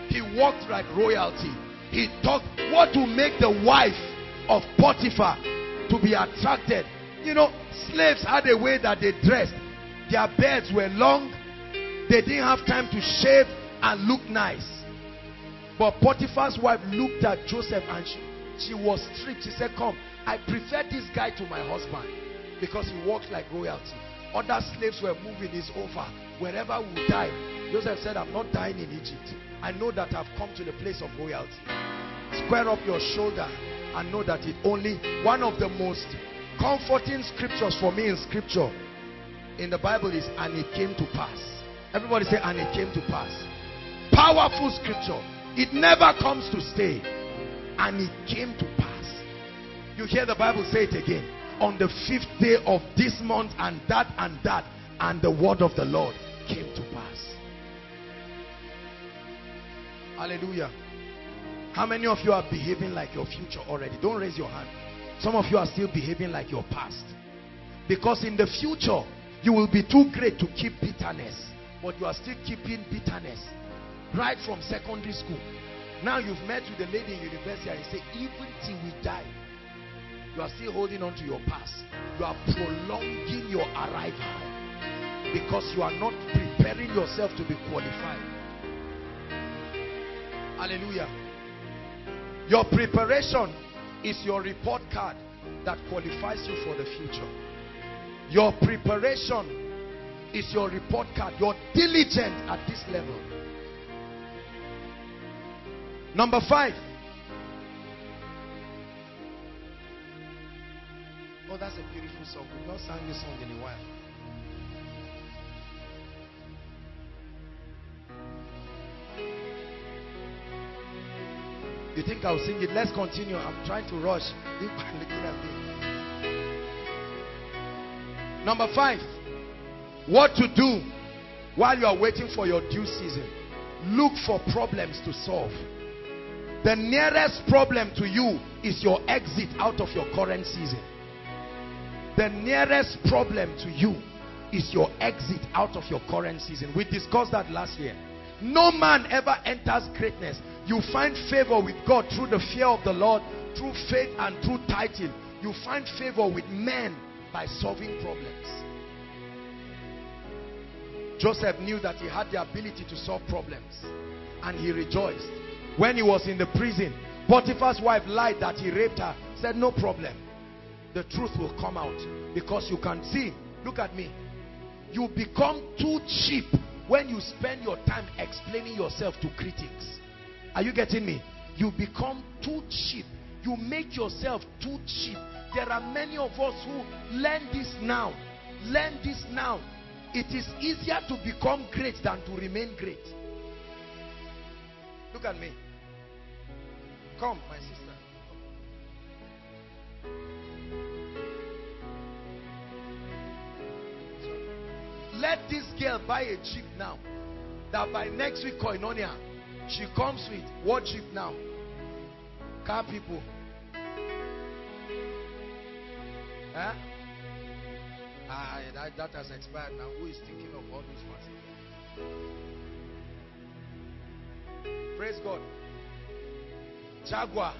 He walked like royalty. He talked what to make the wife of Potiphar to be attracted. You know, slaves had a way that they dressed. Their beards were long. They didn't have time to shave and look nice. But Potiphar's wife looked at Joseph and she, she was strict. She said, come, I prefer this guy to my husband. because he walked like royalty. Other slaves were moving his over. Wherever we die, Joseph said, I'm not dying in Egypt. I know that I've come to the place of royalty. Square up your shoulder and know that it only, one of the most comforting scriptures for me in scripture in the Bible is, and it came to pass. Everybody say, and it came to pass. Powerful scripture. It never comes to stay. And it came to pass. You hear the Bible say it again. On the fifth day of this month and that and that. And the word of the Lord came to Hallelujah. How many of you are behaving like your future already? Don't raise your hand. Some of you are still behaving like your past. Because in the future, you will be too great to keep bitterness. But you are still keeping bitterness. Right from secondary school. Now you've met with a lady in university and you say, even till we die, you are still holding on to your past. You are prolonging your arrival because you are not preparing yourself to be qualified. Hallelujah. Your preparation is your report card that qualifies you for the future. Your preparation is your report card. You're diligent at this level. Number five. Oh, that's a beautiful song. We've not sang this song in a while. You think I'll sing it? Let's continue. I'm trying to rush. Number five. What to do while you are waiting for your due season. Look for problems to solve. The nearest problem to you is your exit out of your current season. The nearest problem to you is your exit out of your current season. We discussed that last year. No man ever enters greatness. You find favor with God through the fear of the Lord, through faith and through title. You find favor with men by solving problems. Joseph knew that he had the ability to solve problems and he rejoiced. When he was in the prison, Potiphar's wife lied that he raped her. Said, no problem. The truth will come out. Because you can see, look at me. You become too cheap when you spend your time explaining yourself to critics. Are you getting me? You become too cheap. You make yourself too cheap. There are many of us who learn this now. Learn this now. It is easier to become great than to remain great. Look at me. Come, my sister. Let this girl buy a jeep now. That by next week, Koinonia, she comes with what jeep now? Car people. Huh? Ah, that, that has expired now. Who is thinking of all those materials? Praise God. Jaguar.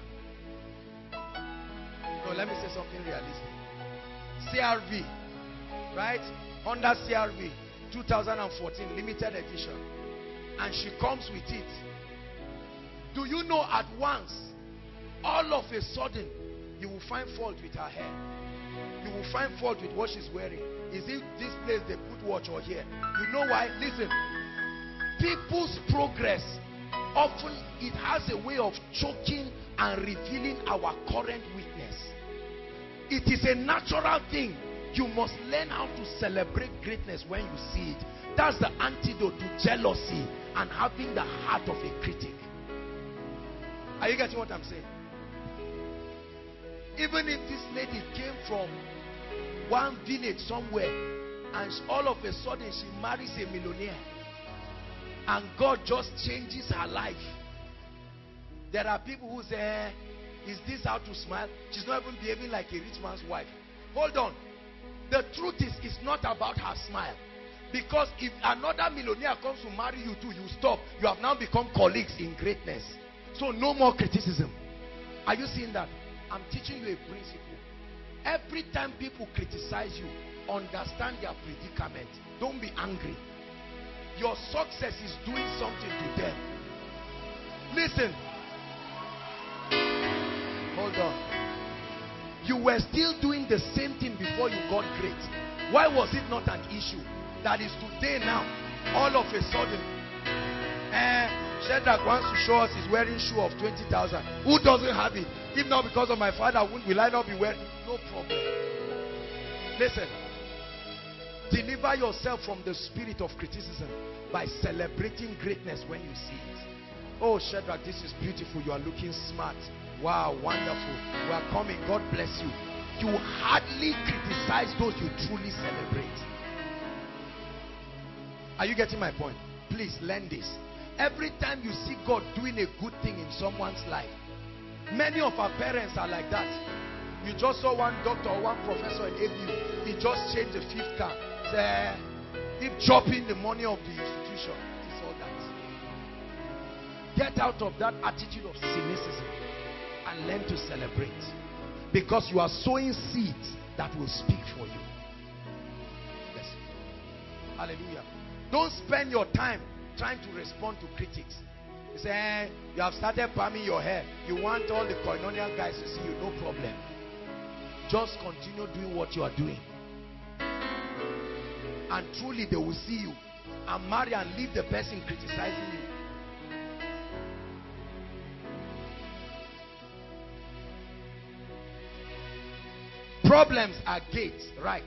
No, let me say something realistic. CRV. Right? Honda CRV 2014 limited edition. And she comes with it. Do you know at once, all of a sudden, you will find fault with her hair. You will find fault with what she's wearing. Is it this place they put watch or here? You know why? Listen. People's progress often it has a way of choking and revealing our current weakness. It is a natural thing. You must learn how to celebrate greatness when you see it. That's the antidote to jealousy and having the heart of a critic. Are you getting what I'm saying? Even if this lady came from one village somewhere and all of a sudden she marries a millionaire and God just changes her life. There are people who say, eh, is this how to smile? She's not even behaving like a rich man's wife. Hold on. The truth is, it's not about her smile. Because if another millionaire comes to marry you too, you stop. You have now become colleagues in greatness. So no more criticism. Are you seeing that? I'm teaching you a principle. Every time people criticize you, understand their predicament. Don't be angry. Your success is doing something to them. Listen. Hold on. You were still doing the same thing before you got great. Why was it not an issue? That is today now, all of a sudden, eh, Shadrach wants to show us he's wearing shoe of 20,000. Who doesn't have it? If not because of my father, will I not be wearing? No problem. Listen. Deliver yourself from the spirit of criticism by celebrating greatness when you see it. Oh, Shadrach, this is beautiful. You are looking smart. Wow, wonderful. We are coming. God bless you. You hardly criticize those you truly celebrate. Are you getting my point? Please learn this. Every time you see God doing a good thing in someone's life, many of our parents are like that. You just saw one doctor or one professor in ABU. He just changed the fifth car. Say, keep chopping the money of the institution. It's all that. Get out of that attitude of cynicism and learn to celebrate. Because you are sowing seeds that will speak for you. Yes. Hallelujah. Don't spend your time trying to respond to critics. You say, eh, you have started palming your hair. You want all the koinonia guys to see you. No problem. Just continue doing what you are doing. And truly they will see you. And marry and leave the person criticizing you. Problems are gates, right?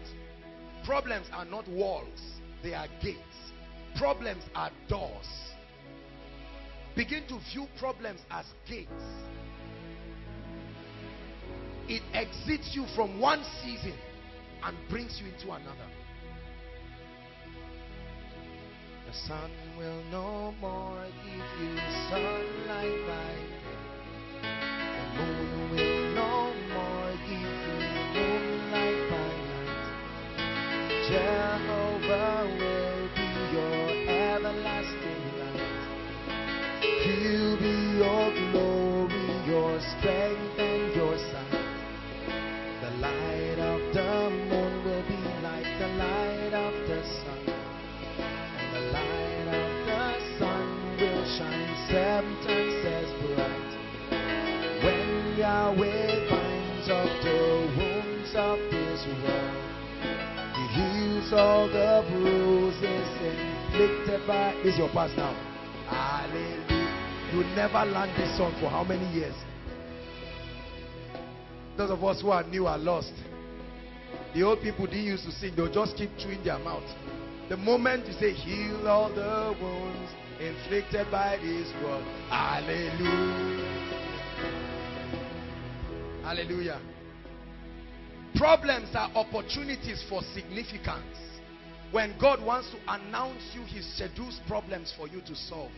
Problems are not walls, they are gates. Problems are doors. Begin to view problems as gates. It exits you from one season and brings you into another. The sun will no more give you sunlight by day. The moon will no all the bruises inflicted by. This is your past now. Hallelujah. You never learned this song for how many years? Those of us who are new are lost. The old people didn't used to sing, they'll just keep chewing their mouth. The moment you say, heal all the wounds inflicted by this world. Hallelujah. Hallelujah. Problems are opportunities for significance. When God wants to announce you, He schedules problems for you to solve.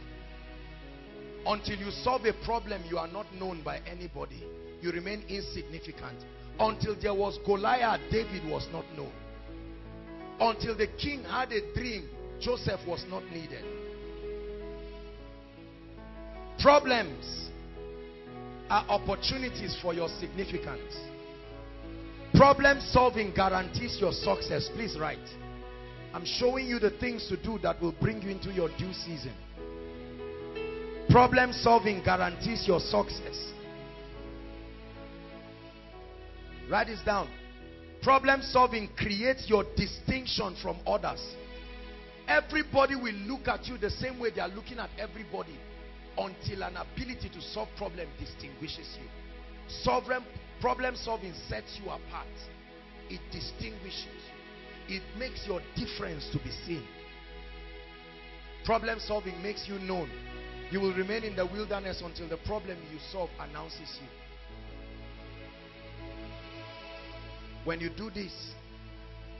Until you solve a problem, you are not known by anybody. You remain insignificant. Until there was Goliath, David was not known. Until the king had a dream, Joseph was not needed. Problems are opportunities for your significance. Problem solving guarantees your success. Please write. I'm showing you the things to do that will bring you into your due season. Problem solving guarantees your success. Write this down. Problem solving creates your distinction from others. Everybody will look at you the same way they are looking at everybody until an ability to solve problem distinguishes you. Sovereign problem solving sets you apart. It distinguishes you. It makes your difference to be seen. Problem solving makes you known. You will remain in the wilderness until the problem you solve announces you. When you do this,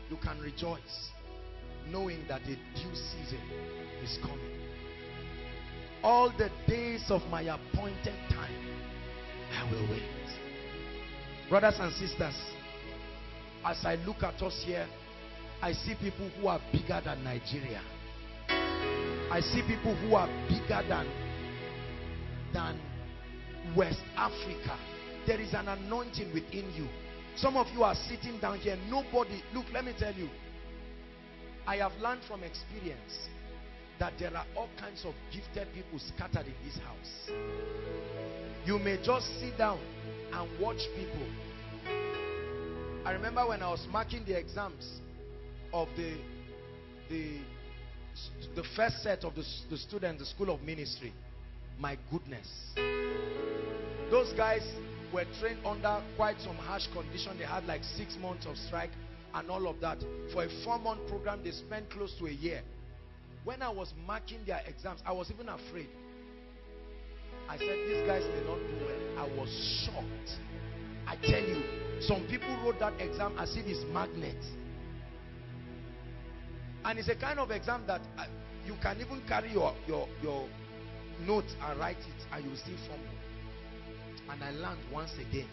you can rejoice knowing that a due season is coming. All the days of my appointed time, I will wait. Brothers and sisters, as I look at us here, I see people who are bigger than Nigeria. I see people who are bigger than, than West Africa. There is an anointing within you. Some of you are sitting down here. Nobody, look, let me tell you. I have learned from experience that there are all kinds of gifted people scattered in this house. You may just sit down and watch people. I remember when I was marking the exams of the the the first set of the, the students, the school of ministry. My goodness. Those guys were trained under quite some harsh condition. They had like six months of strike and all of that. For a four-month program, they spent close to a year. When I was marking their exams, I was even afraid. I said, these guys may not do well. I was shocked. I tell you, some people wrote that exam as if it's magnet. And it's a kind of exam that uh, you can even carry your, your, your notes and write it and you still fumble. And I learned once again.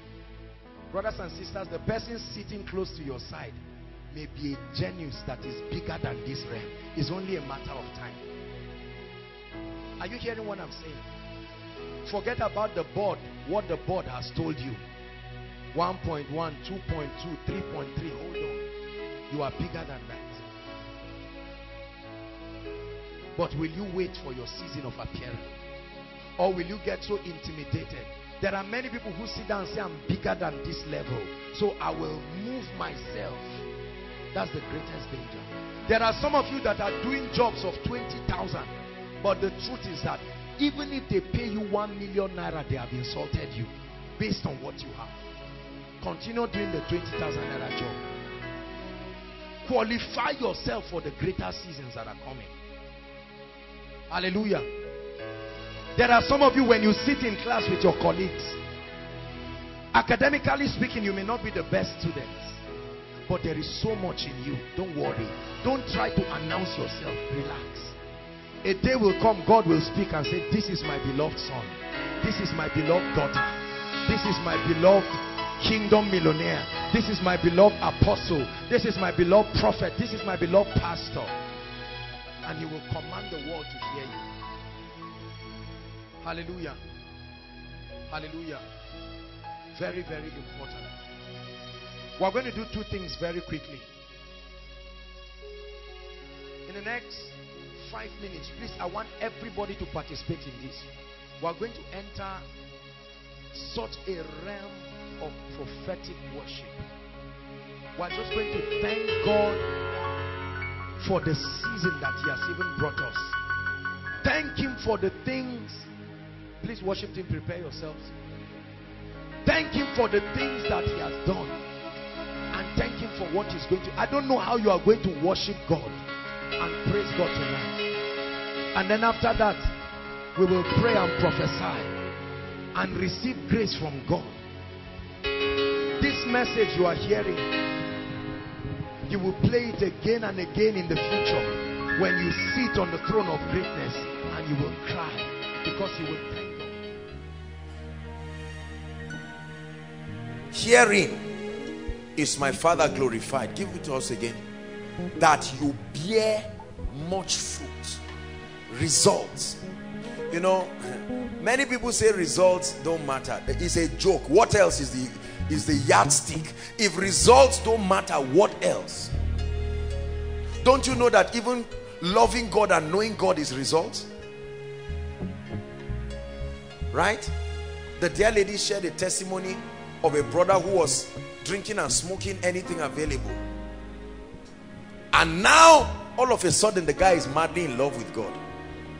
Brothers and sisters, the person sitting close to your side may be a genius that is bigger than this realm. It's only a matter of time. Are you hearing what I'm saying? Forget about the board, what the board has told you. 1.1, 2.2, 3.3. Hold on. You are bigger than that. But will you wait for your season of appearing? Or will you get so intimidated? There are many people who sit down and say, I'm bigger than this level. So I will move myself. That's the greatest danger. There are some of you that are doing jobs of 20,000. But the truth is that even if they pay you 1 million naira, they have insulted you based on what you have. Continue doing the 20,000 naira job. Qualify yourself for the greater seasons that are coming. Hallelujah. There are some of you when you sit in class with your colleagues, academically speaking, you may not be the best students, but there is so much in you. Don't worry. Don't try to announce yourself. Relax. A day will come, God will speak and say, This is my beloved son. This is my beloved daughter. This is my beloved kingdom millionaire. This is my beloved apostle. This is my beloved prophet. This is my beloved pastor and he will command the world to hear you. Hallelujah. Hallelujah. Very, very important. We're going to do two things very quickly. In the next five minutes, please, I want everybody to participate in this. We're going to enter such a realm of prophetic worship. We're just going to thank God for the season that he has even brought us. Thank him for the things. Please worship him, prepare yourselves. Thank him for the things that he has done. And thank him for what he's going to. I don't know how you are going to worship God and praise God tonight. And then after that, we will pray and prophesy and receive grace from God. This message you are hearing you will play it again and again in the future when you sit on the throne of greatness and you will cry because you will thank God. Hearing is my Father glorified. Give it to us again. That you bear much fruit. Results. You know, many people say results don't matter. It's a joke. What else is the is the yardstick. If results don't matter, what else? Don't you know that even loving God and knowing God is results? Right? The dear lady shared a testimony of a brother who was drinking and smoking anything available. And now, all of a sudden, the guy is madly in love with God.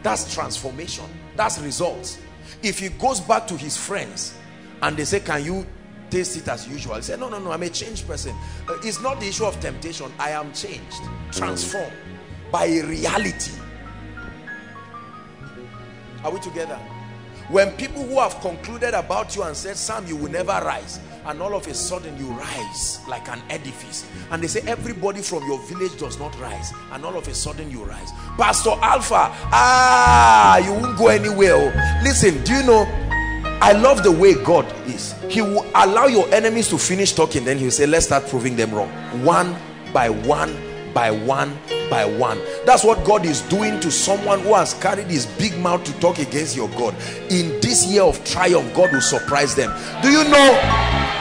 That's transformation. That's results. If he goes back to his friends and they say, can you taste it as usual. He said, no, no, no, I'm a changed person. Uh, it's not the issue of temptation. I am changed, transformed by reality. Are we together? When people who have concluded about you and said, Sam, you will never rise. And all of a sudden you rise like an edifice. And they say everybody from your village does not rise. And all of a sudden you rise. Pastor Alpha, ah, you won't go anywhere. Oh. Listen, do you know I love the way God is. He will allow your enemies to finish talking. Then he'll say, let's start proving them wrong. One by one, by one, by one. That's what God is doing to someone who has carried his big mouth to talk against your God. In this year of triumph, God will surprise them. Do you know?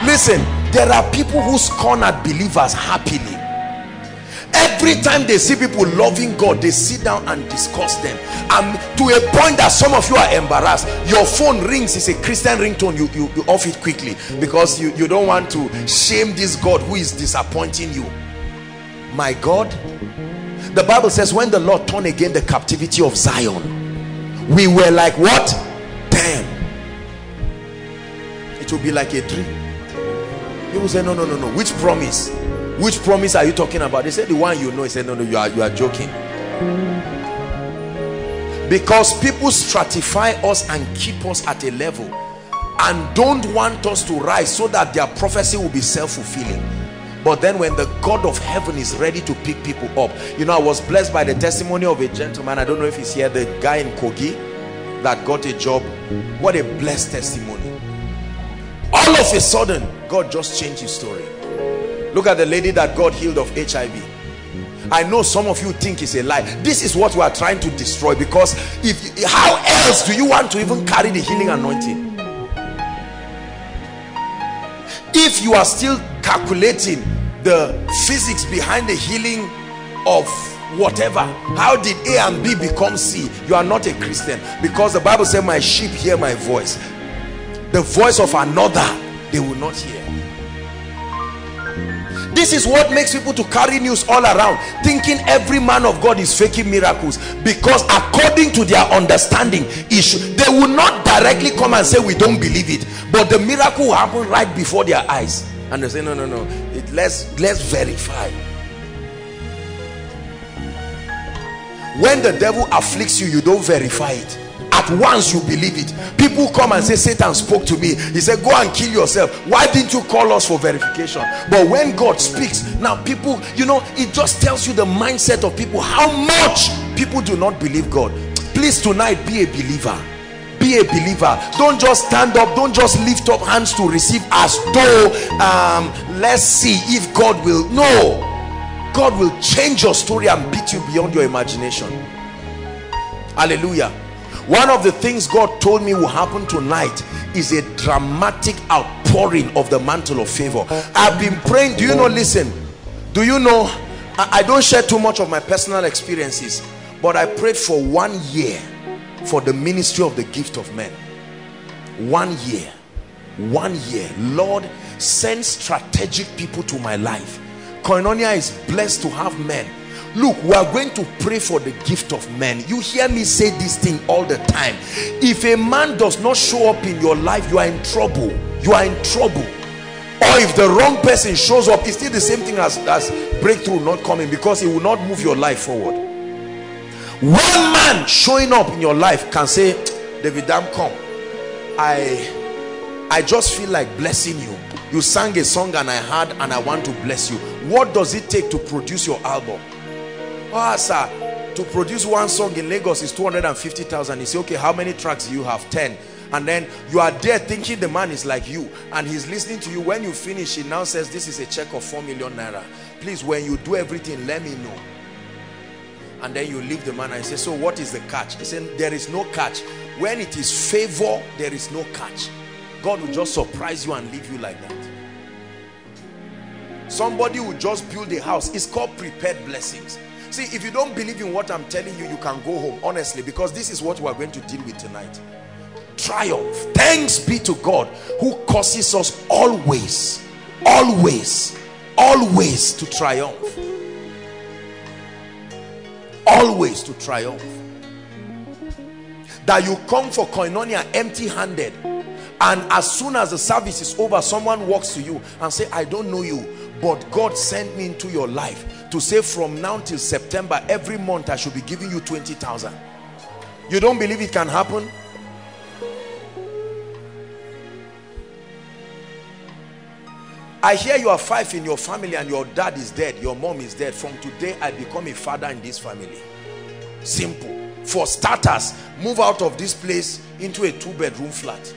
Listen, there are people who scorn at believers happily. every time they see people loving god they sit down and discuss them and to a point that some of you are embarrassed your phone rings it's a christian ringtone you, you, you off it quickly because you, you don't want to shame this god who is disappointing you my god the bible says when the lord turned again the captivity of zion we were like what? Damn it will be like a dream. People say no no no no. Which promise? Which promise are you talking about? They said the one you know. He said no no you are you are joking. Because people stratify us and keep us at a level and don't want us to rise so that their prophecy will be self-fulfilling but then when the God of heaven is ready to pick people up you know I was blessed by the testimony of a gentleman. I don't know if he's here the guy in Kogi that got a job. What a blessed testimony. All of a sudden God just changed his story. Look at the lady that God healed of HIV I know some of you think it's a lie. This is what we are trying to destroy because if how else do you want to even carry the healing anointing if you are still calculating the physics behind the healing of whatever how did a and b become c? You are not a christian because the bible said my sheep hear my voice. The voice of another they will not hear this is what makes people to carry news all around thinking every man of god is faking miracles because according to their understanding issue they will not directly come and say we don't believe it. But the miracle will happen right before their eyes. And they say no no no. It, let's let's verify. When the devil afflicts you you don't verify it at once you believe it. People come and say satan spoke to me. He said go and kill yourself. Why didn't you call us for verification? But when god speaks now people you know it just tells you the mindset of people how much people do not believe god. Please tonight be a believer. Be a believer. Don't just stand up. Don't just lift up hands to receive as though um let's see if god will no. God will change your story and beat you beyond your imagination. Hallelujah one of the things God told me will happen tonight is a dramatic outpouring of the mantle of favor. I've been praying. Do you know listen do you know I, I don't share too much of my personal experiences but I prayed for one year for the ministry of the gift of men. One year one year. Lord send strategic people to my life. Koinonia is blessed to have men look we are going to pray for the gift of men. You hear me say this thing all the time. If a man does not show up in your life you are in trouble. You are in trouble. Or if the wrong person shows up it's still the same thing as, as breakthrough not coming because it will not move your life forward. One man showing up in your life can say david damn come. I i just feel like blessing you. You sang a song and i heard and i want to bless you. What does it take to produce your album oh sir to produce one song in lagos is 250,000 you say okay how many tracks do you have? 10 and then you are there thinking the man is like you and he's listening to you. When you finish he now says this is a check of 4 million naira. Please when you do everything let me know. And then you leave the man and say so what is the catch? He said there is no catch. When it is favor there is no catch. God will just surprise you and leave you like that. Somebody will just build a house. It's called prepared blessings see if you don't believe in what i'm telling you you can go home honestly because this is what we're going to deal with tonight. Triumph. Thanks be to god who causes us always always always to triumph. Always to triumph. That you come for koinonia empty-handed and as soon as the service is over someone walks to you and say i don't know you but god sent me into your life to say from now till september every month i should be giving you 20,000 you don't believe it can happen I hear you are five in your family and your dad is dead, your mom is dead. From today, I become a father in this family. Simple. For starters, move out of this place into a two-bedroom flat.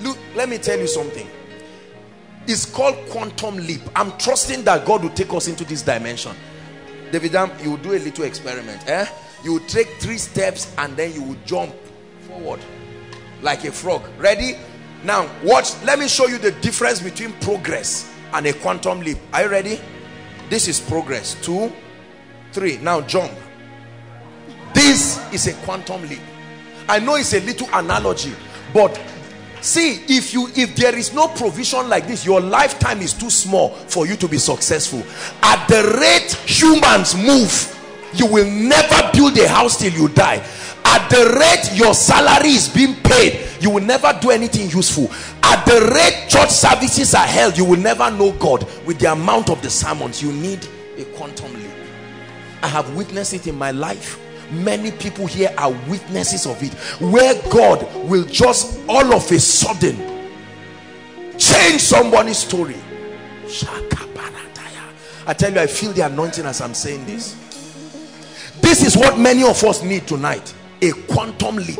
Look, let me tell you something. It's called quantum leap. I'm trusting that God will take us into this dimension. David, you will do a little experiment. Eh? You will take three steps and then you will jump forward like a frog. Ready? Now, watch. Let me show you the difference between progress and a quantum leap. Are you ready? this is progress two three now jump this is a quantum leap i know it's a little analogy but see if you if there is no provision like this your lifetime is too small for you to be successful. At the rate humans move you will never build a house till you die. At the rate your salary is being paid you will never do anything useful. At the rate church services are held you will never know god. With the amount of the sermons you need a quantum leap. I have witnessed it in my life many people here are witnesses of it where god will just all of a sudden change somebody's story. I tell you i feel the anointing as i'm saying this. This is what many of us need tonight a quantum leap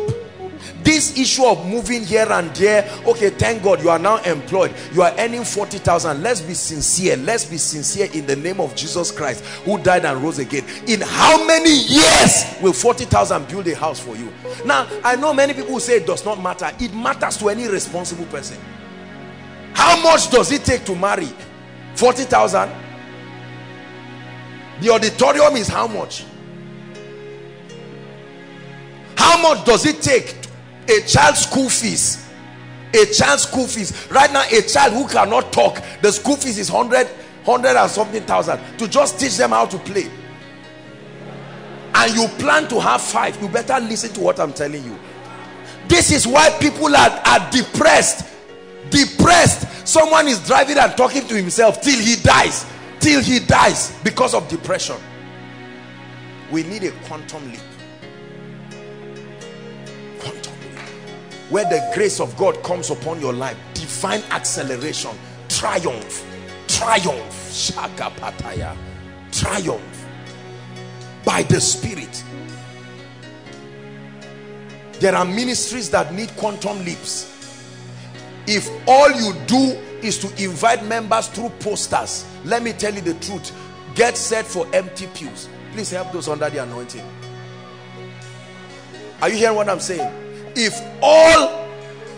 this issue of moving here and there okay thank god you are now employed. You are earning 40,000 let's be sincere. Let's be sincere in the name of Jesus Christ who died and rose again. In how many years will 40,000 build a house for you? Now I know many people say it does not matter. It matters to any responsible person. How much does it take to marry? 40,000 the auditorium is how much? How much does it take a child's school fees. A child's school fees. Right now a child who cannot talk the school fees is 100 100 and something thousand. To just teach them how to play. And you plan to have five. You better listen to what i'm telling you. This is why people are, are depressed. Depressed. Someone is driving and talking to himself till he dies. Till he dies because of depression. We need a quantum leap where the grace of God comes upon your life divine acceleration triumph triumph shakapataya triumph by the spirit. There are ministries that need quantum leaps. If all you do is to invite members through posters let me tell you the truth. Get set for empty pews. Please help those under the anointing. Are you hearing what i'm saying if all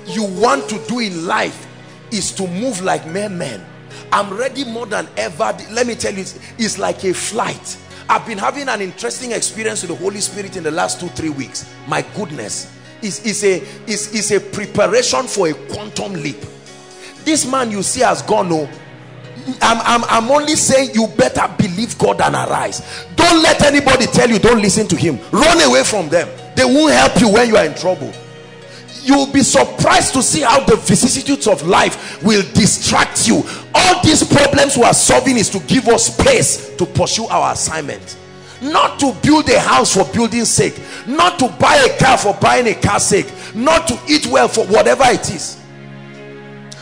you want to do in life is to move like mere men i'm ready more than ever. Let me tell you it's like a flight. I've been having an interesting experience with the holy spirit in the last two three weeks. My goodness. Is is a is is a preparation for a quantum leap. This man you see has gone no I'm, I'm, I'm only saying you better believe God and arise. Don't let anybody tell you don't listen to him. Run away from them. They won't help you when you are in trouble you'll be surprised to see how the vicissitudes of life will distract you. All these problems we are solving is to give us space to pursue our assignment. Not to build a house for building sake. Not to buy a car for buying a car sake. Not to eat well for whatever it is.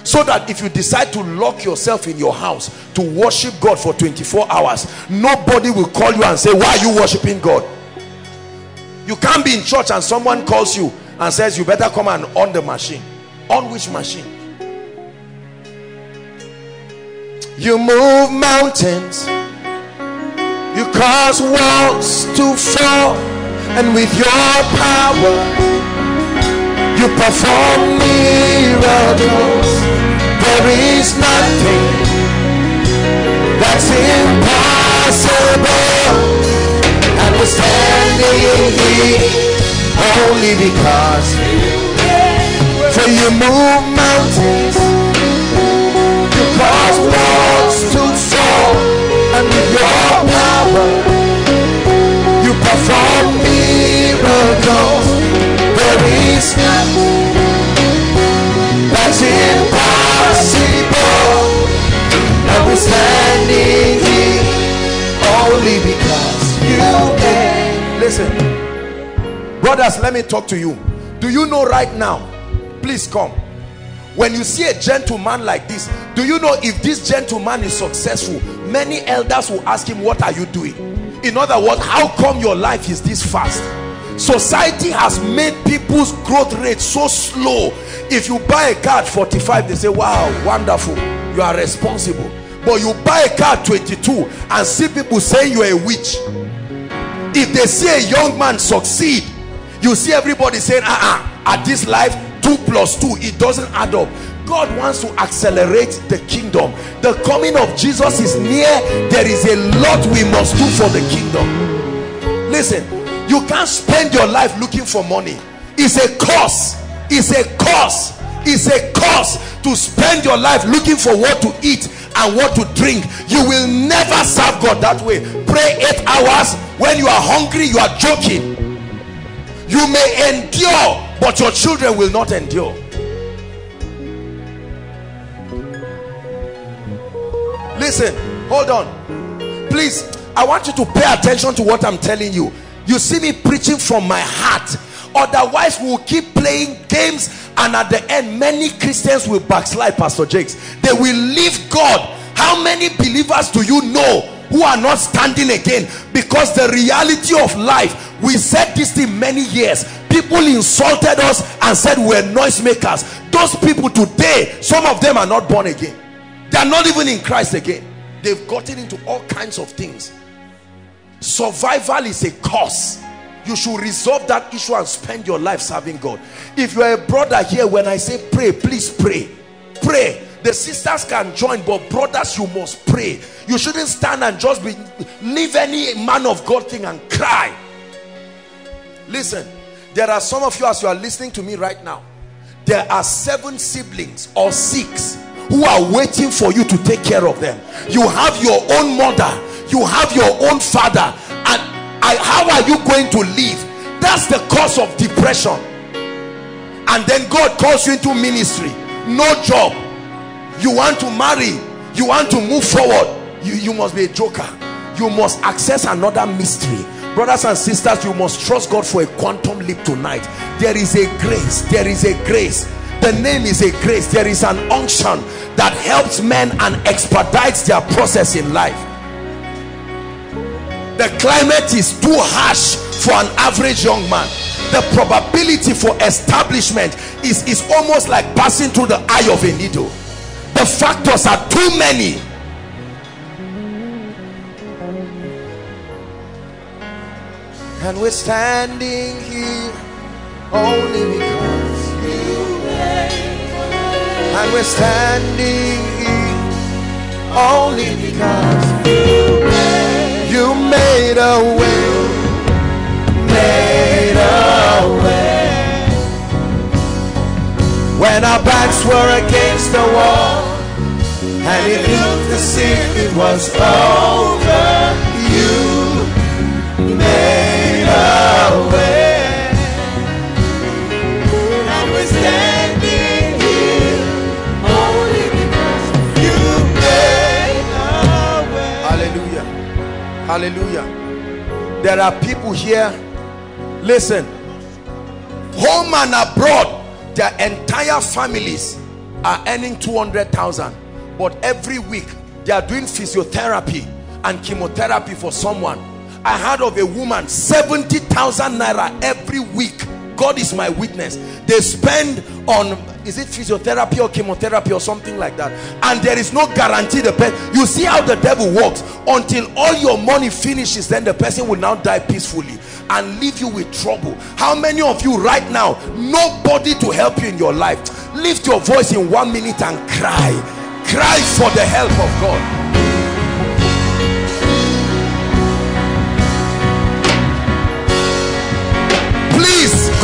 So that if you decide to lock yourself in your house to worship God for 24 hours nobody will call you and say why are you worshiping God? You can't be in church and someone calls you and says you better come and on the machine. On which machine? You move mountains you cause walls to fall and with your power you perform miracles. There is nothing that's impossible. And we're standing here only because for you move mountains you cause walls to fall and with your power you perform miracles. There is nothing that's impossible. And we're standing here only because you can listen brothers let me talk to you. Do you know right now? Please come. When you see a gentleman like this do you know if this gentleman is successful many elders will ask him what are you doing? In other words how come your life is this fast? Society has made people's growth rate so slow. If you buy a car at 45 they say wow wonderful. You are responsible. But you buy a car at 22 and see people saying you're a witch. If they see a young man succeed you see everybody saying uh-uh at this life two plus two it doesn't add up God wants to accelerate the kingdom. The coming of Jesus is near. There is a lot we must do for the kingdom. Listen, you can't spend your life looking for money. It's a cost. It's a cost. It's a cost to spend your life looking for what to eat and what to drink. You will never serve God that way. Pray eight hours. When you are hungry, you are joking. You may endure, but your children will not endure. Listen, hold on. Please, I want you to pay attention to what I'm telling you. You see me preaching from my heart. Otherwise, we'll keep playing games and at the end, many Christians will backslide, Pastor Jakes. They will leave God. How many believers do you know who are not standing again? Because the reality of life, we said this thing many years. People insulted us and said we're noisemakers. Those people today, some of them are not born again. They are not even in Christ again. They've gotten into all kinds of things. Survival is a curse You should resolve that issue and spend your life serving God. If you are a brother here, when I say pray, please pray. Pray. The sisters can join, but brothers, you must pray. You shouldn't stand and just be leave any man of God thing and cry. Listen, there are some of you as you are listening to me right now. There are seven siblings or six who are waiting for you to take care of them. You have your own mother you have your own father and I, how are you going to live? That's the cause of depression. And then God calls you into ministry. No job. You want to marry. You want to move forward. You, you must be a joker. You must access another mystery brothers and sisters you must trust God for a quantum leap tonight. There is a grace there is a grace. The name is a grace. There is an unction that helps men and expedites their process in life. The climate is too harsh for an average young man. The probability for establishment is is almost like passing through the eye of a needle. The factors are too many and we're standing here only because you made and we're standing here only because you made a way, made a way. When our backs were against the wall and it looked as if it was over, you made. Hallelujah. Hallelujah. there are people here listen home and abroad their entire families are earning 200,000 but every week they are doing physiotherapy and chemotherapy for someone I heard of a woman 70,000 naira every week. God is my witness. They spend on is it physiotherapy or chemotherapy or something like that? And there is no guarantee the person you see how the devil works. Until all your money finishes then the person will now die peacefully and leave you with trouble. How many of you right now nobody to help you in your life lift your voice in one minute and cry. Cry for the help of God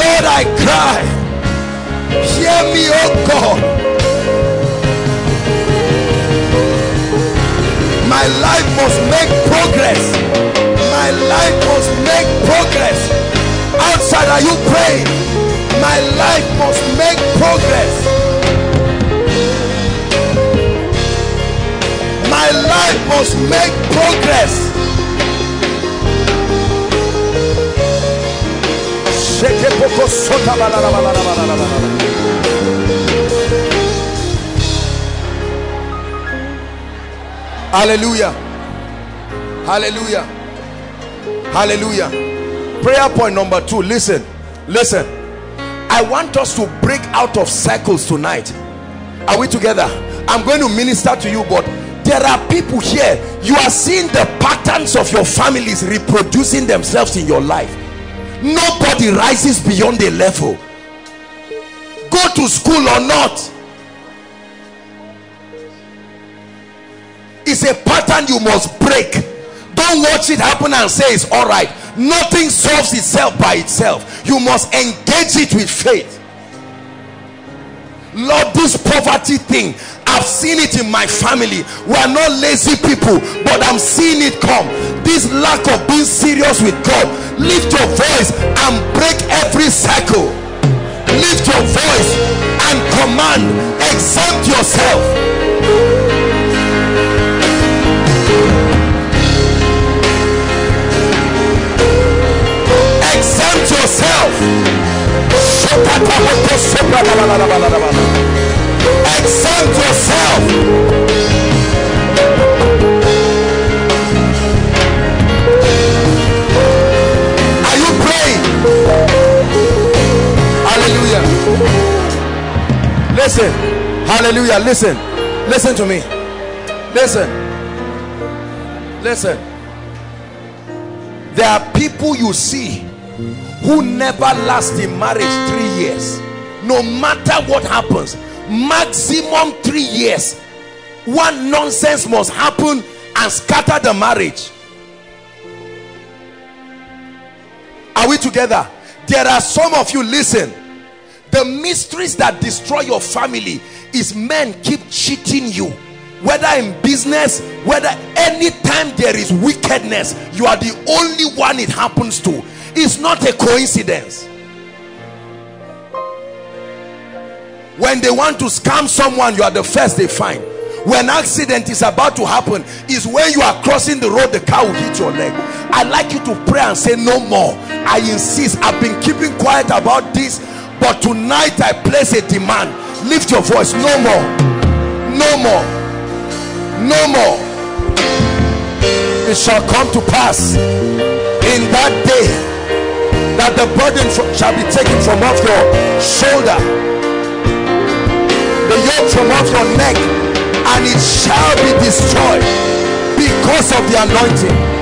Lord, I cry. Hear me, oh God. My life must make progress. My life must make progress. Outside, are you praying? My life must make progress. My life must make progress. Hallelujah. Hallelujah. Hallelujah. Prayer point number two. Listen. Listen. I want us to break out of cycles tonight. Are we together? I'm going to minister to you, but there are people here. You are seeing the patterns of your families reproducing themselves in your life. Nobody rises beyond a level. Go to school or not. It's a pattern you must break. Don't watch it happen and say it's all right. Nothing solves itself by itself. You must engage it with faith. Lord, this poverty thing, I've seen it in my family. We are not lazy people, but I'm seeing it come. This lack of being serious with God. Lift your voice and break every cycle. Lift your voice and command. Exempt yourself. exempt yourself exempt yourself. Are you praying? Hallelujah. Listen. Hallelujah. Listen. Listen to me. Listen. Listen. There are people you see who never last in marriage three years. No matter what happens maximum three years. One nonsense must happen and scatter the marriage. Are we together? There are some of you listen. The mysteries that destroy your family is men keep cheating you. Whether in business whether anytime there is wickedness you are the only one it happens to. It's not a coincidence when they want to scam someone you are the first they find. When accident is about to happen is when you are crossing the road the car will hit your leg. I like you to pray and say no more. I insist. I've been keeping quiet about this but tonight i place a demand. Lift your voice. No more. No more. No more. It shall come to pass in that day that the burden shall be taken from off your shoulder from off your neck and it shall be destroyed because of the anointing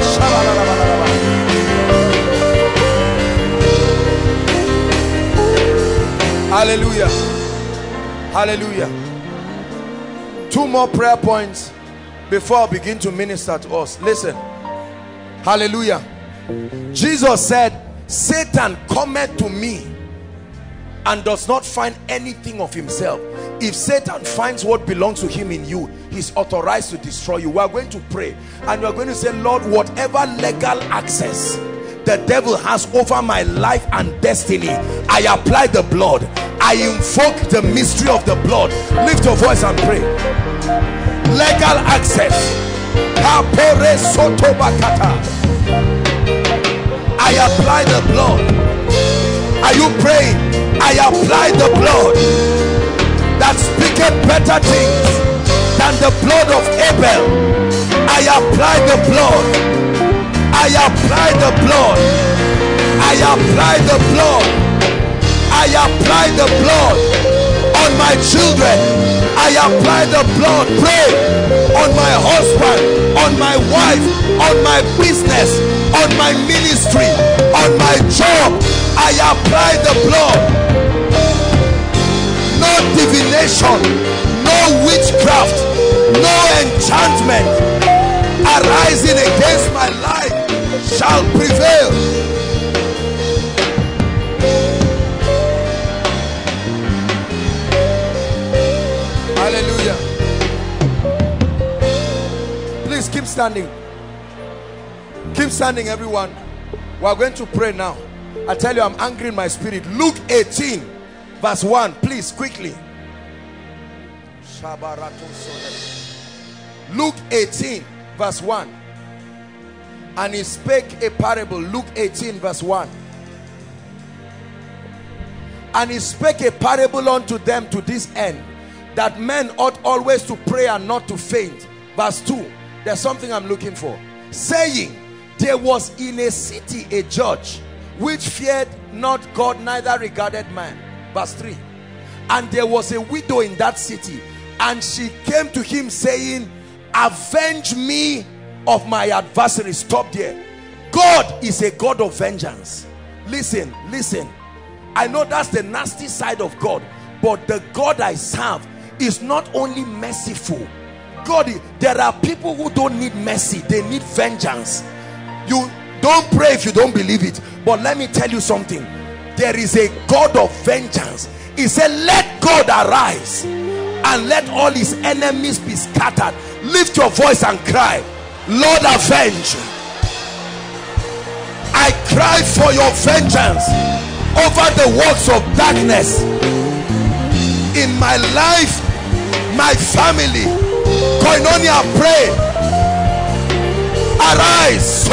Sharararabaraba. Hallelujah. Hallelujah. Two more prayer points before I begin to minister to us. Listen. Hallelujah. Jesus said, Satan cometh to me and does not find anything of himself. If Satan finds what belongs to him in you, he's authorized to destroy you. We are going to pray and we are going to say, Lord, whatever legal access the devil has over my life and destiny, I apply the blood. I invoke the mystery of the blood. Lift your voice and pray. Legal access. I apply the blood. Are you praying? I apply the blood that speaketh better things than the blood of Abel. I apply the blood. I apply the blood. I apply the blood. I apply the blood on my children. I apply the blood. Pray on my husband, on my wife, on my business, on my ministry, on my job. I apply the blood. No divination, no witchcraft, no enchantment arising against my life shall prevail. Hallelujah. Please keep standing. Keep standing, everyone. We are going to pray now. I tell you, I'm angry in my spirit. Luke 18, verse 1. Please, quickly. Luke 18, verse 1. And he spake a parable. Luke 18, verse 1. And he spake a parable unto them to this end, that men ought always to pray and not to faint. Verse 2. There's something I'm looking for. Saying, there was in a city a judge which feared not God neither regarded man. Verse 3 and there was a widow in that city and she came to him saying avenge me of my adversary stop there. God is a God of vengeance. Listen listen. I know that's the nasty side of God but the God I serve is not only merciful. God there are people who don't need mercy. They need vengeance you don't pray if you don't believe it. But let me tell you something. There is a God of vengeance. He said let God arise and let all his enemies be scattered. Lift your voice and cry Lord avenge I cry for your vengeance over the works of darkness in my life my family. Koinonia pray arise.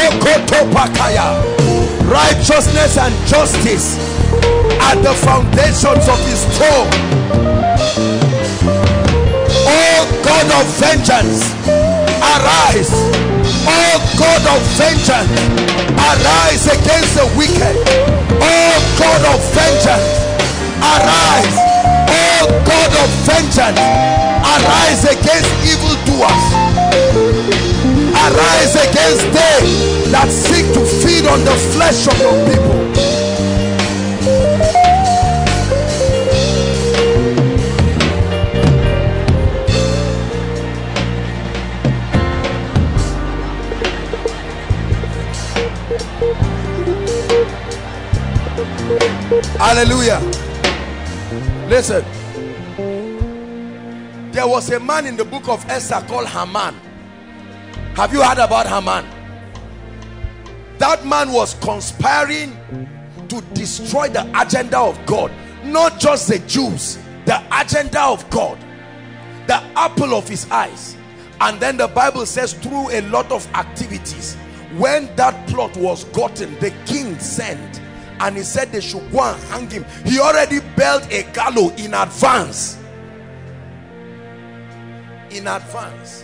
Righteousness and justice at the foundations of his throne. Oh god of vengeance arise. Oh god of vengeance arise against the wicked. Oh god of vengeance arise. Oh god of vengeance arise against evildoers arise against they that seek to feed on the flesh of your people. Hallelujah. Listen. There was a man in the book of Esther called Haman have you heard about Haman? That man was conspiring to destroy the agenda of God. Not just the Jews, the agenda of God. The apple of his eyes. And then the Bible says through a lot of activities, when that plot was gotten, the king sent and he said they should go and hang him. He already built a gallows in advance. In advance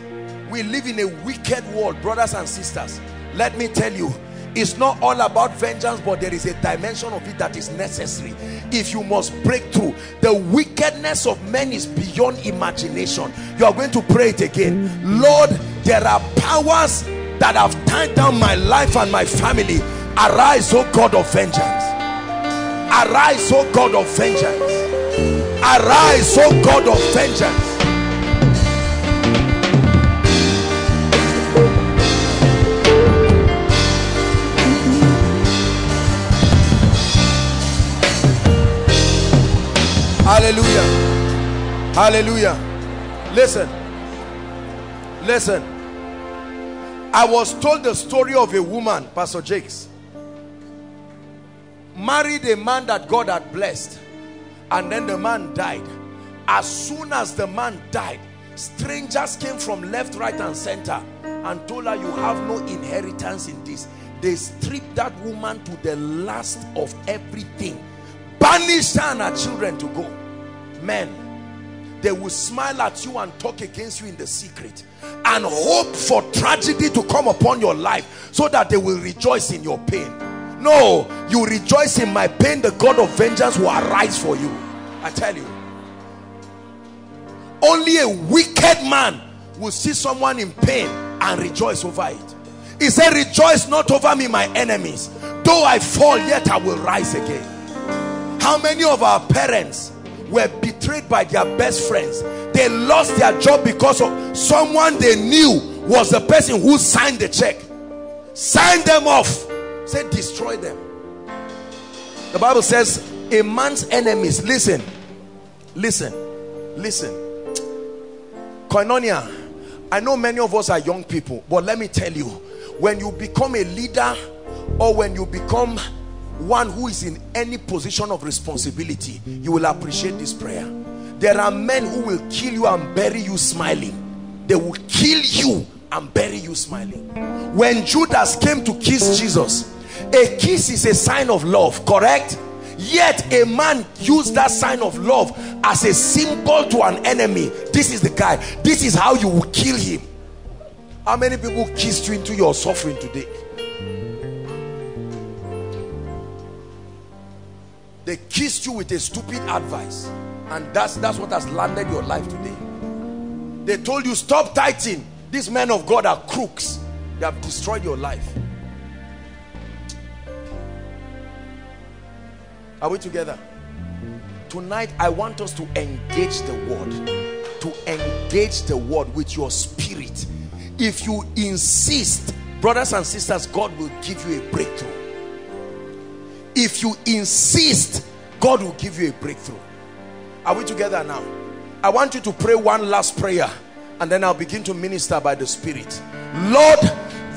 we live in a wicked world brothers and sisters. Let me tell you it's not all about vengeance but there is a dimension of it that is necessary. If you must break through the wickedness of men is beyond imagination. You are going to pray it again. Lord there are powers that have tied down my life and my family. Arise o god of vengeance. Arise o god of vengeance. Arise o god of vengeance Hallelujah. Hallelujah. Listen. Listen. I was told the story of a woman, Pastor Jakes, married a man that God had blessed, and then the man died. As soon as the man died, strangers came from left, right, and center and told her, You have no inheritance in this. They stripped that woman to the last of everything banish her and her children to go. Men they will smile at you and talk against you in the secret. And hope for tragedy to come upon your life so that they will rejoice in your pain. No you rejoice in my pain the god of vengeance will arise for you. I tell you. Only a wicked man will see someone in pain and rejoice over it. He said rejoice not over me my enemies. Though i fall yet i will rise again how many of our parents were betrayed by their best friends? They lost their job because of someone they knew was the person who signed the check. Sign them off. Say destroy them. The bible says a man's enemies listen listen listen. Koinonia I know many of us are young people, but let me tell you, when you become a leader or when you become one who is in any position of responsibility, you will appreciate this prayer. There are men who will kill you and bury you smiling. They will kill you and bury you smiling. When Judas came to kiss Jesus, a kiss is a sign of love, correct? Yet a man used that sign of love as a symbol to an enemy. This is the guy. This is how you will kill him. How many people kissed you into your suffering today? They kissed you with a stupid advice. And that's, that's what has landed your life today. They told you, stop tithing. These men of God are crooks. They have destroyed your life. Are we together? Tonight, I want us to engage the word. To engage the word with your spirit. If you insist, brothers and sisters, God will give you a breakthrough. If you insist, God will give you a breakthrough. Are we together now? I want you to pray one last prayer and then I'll begin to minister by the Spirit. Lord,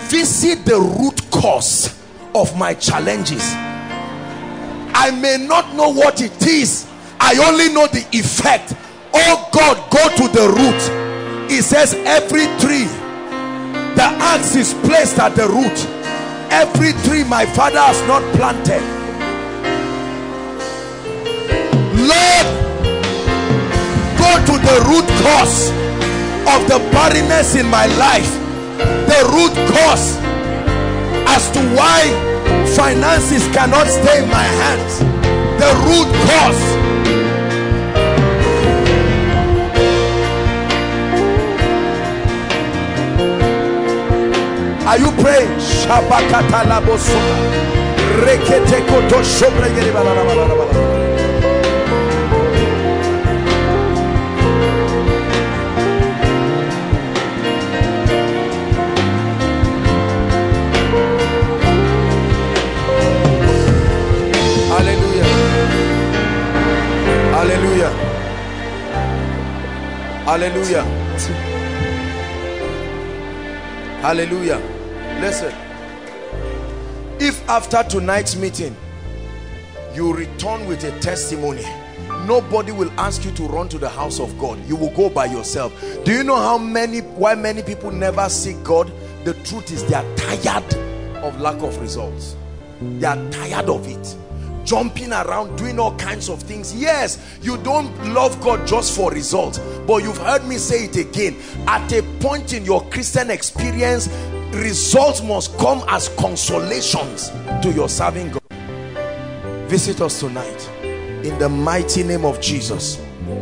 visit the root cause of my challenges. I may not know what it is. I only know the effect. Oh God, go to the root. He says every tree, the axe is placed at the root. Every tree my father has not planted. Lord, go to the root cause of the barrenness in my life. The root cause as to why finances cannot stay in my hands. The root cause. Are you praying? Shabakata labosuka rekete Hallelujah. Hallelujah. Listen. If after tonight's meeting you return with a testimony, nobody will ask you to run to the house of God. You will go by yourself. Do you know how many why many people never seek God? The truth is they are tired of lack of results. They are tired of it jumping around doing all kinds of things. Yes you don't love god just for results but you've heard me say it again. At a point in your christian experience results must come as consolations to your serving god. Visit us tonight in the mighty name of jesus.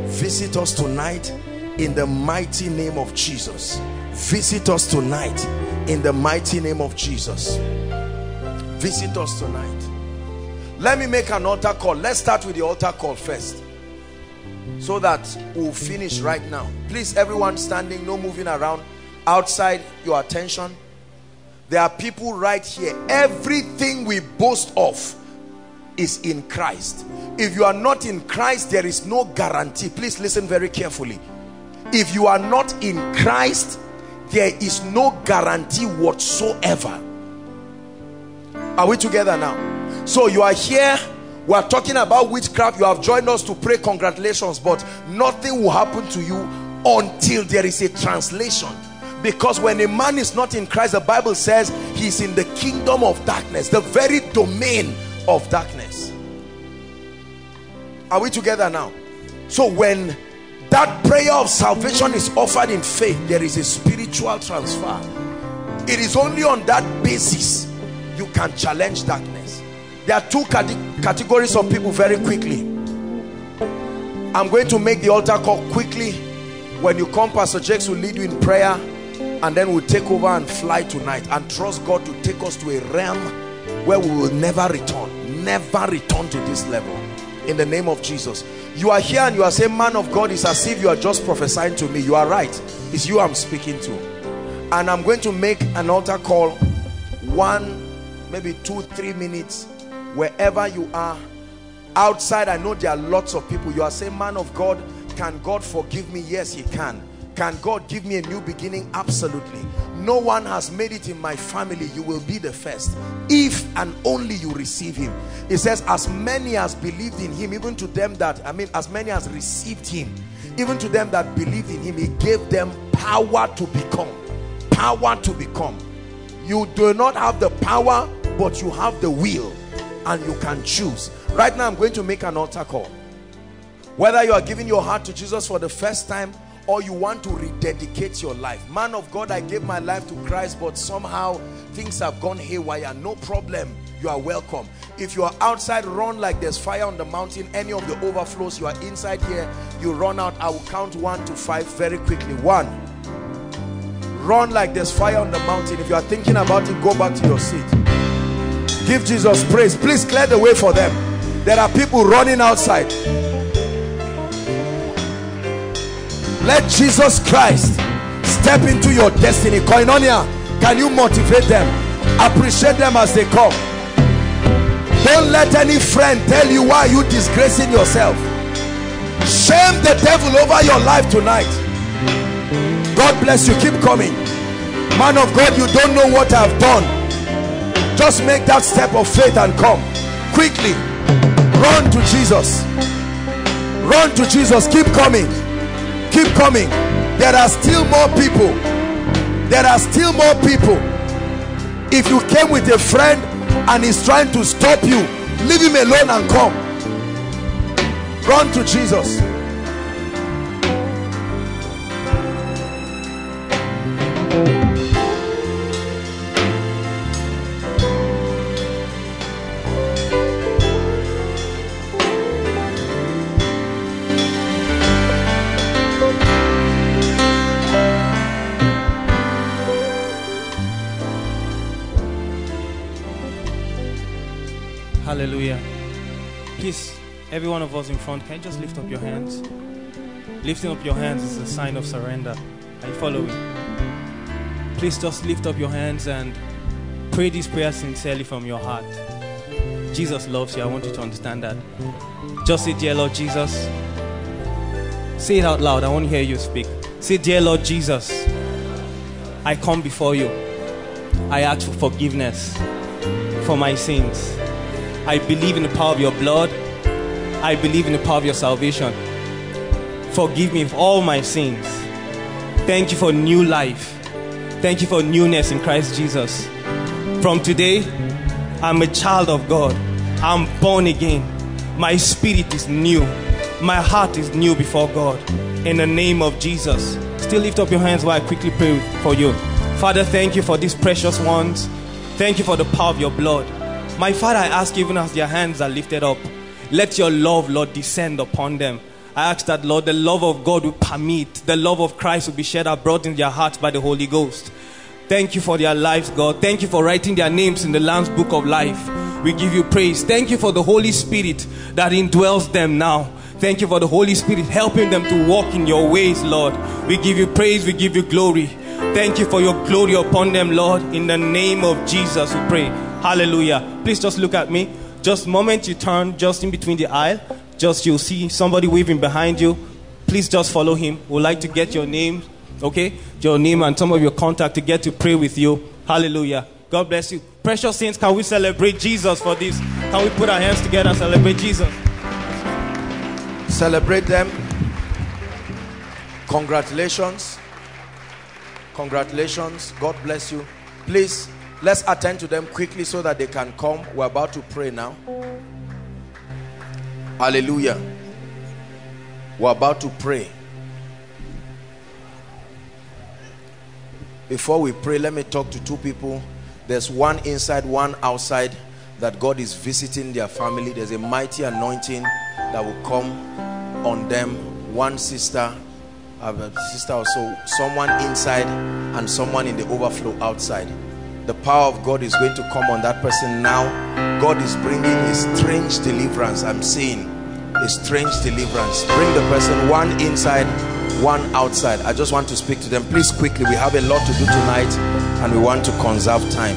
Visit us tonight in the mighty name of jesus. Visit us tonight in the mighty name of jesus. Visit us tonight let me make an altar call. Let's start with the altar call first. So that we'll finish right now. Please everyone standing no moving around. Outside your attention. There are people right here. Everything we boast of is in Christ. If you are not in Christ there is no guarantee. Please listen very carefully. If you are not in Christ there is no guarantee whatsoever. Are we together now so you are here we are talking about witchcraft. You have joined us to pray congratulations but nothing will happen to you until there is a translation. Because when a man is not in Christ the Bible says he's in the kingdom of darkness the very domain of darkness. Are we together now? So when that prayer of salvation is offered in faith there is a spiritual transfer. It is only on that basis you can challenge darkness there are two categories of people very quickly. I'm going to make the altar call quickly. When you come pastor jakes will lead you in prayer and then we'll take over and fly tonight. And trust god to take us to a realm where we will never return never return to this level. In the name of jesus. You are here and you are saying man of god it's as if you are just prophesying to me. You are right. It's you i'm speaking to. And i'm going to make an altar call one maybe two three minutes wherever you are outside i know there are lots of people you are saying man of god can god forgive me yes he can Can God give me a new beginning? Absolutely. No one has made it in my family. You will be the first. If and only you receive him. he says, as many as believed in him, even to them that, I mean, as many as received him, even to them that believed in him, he gave them power to become. Power to become. You do not have the power, but you have the will and you can choose. Right now, I'm going to make an altar call. Whether you are giving your heart to Jesus for the first time or you want to rededicate your life. Man of God, I gave my life to Christ, but somehow things have gone haywire. No problem. You are welcome. If you are outside, run like there's fire on the mountain. Any of the overflows, you are inside here, you run out. I will count one to five very quickly. One. Run like there's fire on the mountain. If you are thinking about it, go back to your seat. Give Jesus praise. Please clear the way for them. There are people running outside. Let Jesus Christ step into your destiny. Koinonia, can you motivate them? Appreciate them as they come. Don't let any friend tell you why you are disgracing yourself. Shame the devil over your life tonight. God bless you. Keep coming. Man of God, you don't know what I've done. Just make that step of faith and come. Quickly. Run to Jesus. Run to Jesus. Keep coming keep coming there are still more people there are still more people if you came with a friend and he's trying to stop you leave him alone and come run to jesus Hallelujah. Please, every one of us in front, can you just lift up your hands? Lifting up your hands is a sign of surrender. Are you following? Please just lift up your hands and pray this prayer sincerely from your heart. Jesus loves you. I want you to understand that. Just say, Dear Lord Jesus. Say it out loud. I want to hear you speak. Say, Dear Lord Jesus, I come before you. I ask for forgiveness for my sins. I believe in the power of your blood. I believe in the power of your salvation. Forgive me of all my sins. Thank you for new life. Thank you for newness in Christ Jesus. From today, I'm a child of God. I'm born again. My spirit is new. My heart is new before God. In the name of Jesus. Still lift up your hands while I quickly pray for you. Father, thank you for these precious ones. Thank you for the power of your blood. My Father, I ask even as their hands are lifted up, let your love, Lord, descend upon them. I ask that, Lord, the love of God will permit, the love of Christ will be shed abroad in their hearts by the Holy Ghost. Thank you for their lives, God. Thank you for writing their names in the Lamb's book of life. We give you praise. Thank you for the Holy Spirit that indwells them now. Thank you for the Holy Spirit helping them to walk in your ways, Lord. We give you praise, we give you glory. Thank you for your glory upon them, Lord. In the name of Jesus, we pray. Hallelujah. Please just look at me. Just moment you turn just in between the aisle, just you'll see somebody waving behind you. Please just follow him. We'd like to get your name, okay? Your name and some of your contact to get to pray with you. Hallelujah. God bless you. Precious saints, can we celebrate Jesus for this? Can we put our hands together and celebrate Jesus? celebrate them congratulations congratulations god bless you please let's attend to them quickly so that they can come. We're about to pray now. Hallelujah. We're about to pray. Before we pray let me talk to two people. There's one inside one outside that God is visiting their family. There's a mighty anointing that will come on them. One sister a sister or so, someone inside and someone in the overflow outside the power of God is going to come on that person now. God is bringing a strange deliverance I'm seeing. A strange deliverance. Bring the person one inside one outside. I just want to speak to them. Please quickly we have a lot to do tonight and we want to conserve time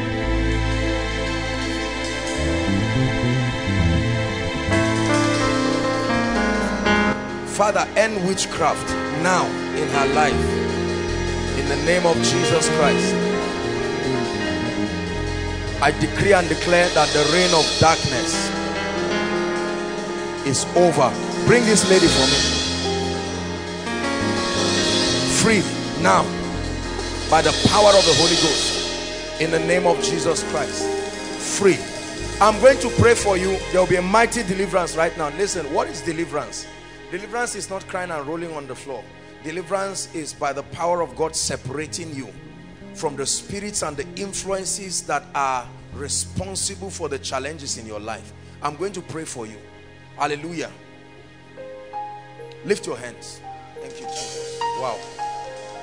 Father, end witchcraft now in her life. In the name of Jesus Christ. I decree and declare that the reign of darkness is over. Bring this lady for me. Free now by the power of the Holy Ghost in the name of Jesus Christ. Free. I'm going to pray for you. There will be a mighty deliverance right now. Listen, what is deliverance? Deliverance is not crying and rolling on the floor. Deliverance is by the power of God separating you from the spirits and the influences that are responsible for the challenges in your life. I'm going to pray for you. Hallelujah. Lift your hands. Thank you, Jesus. Wow.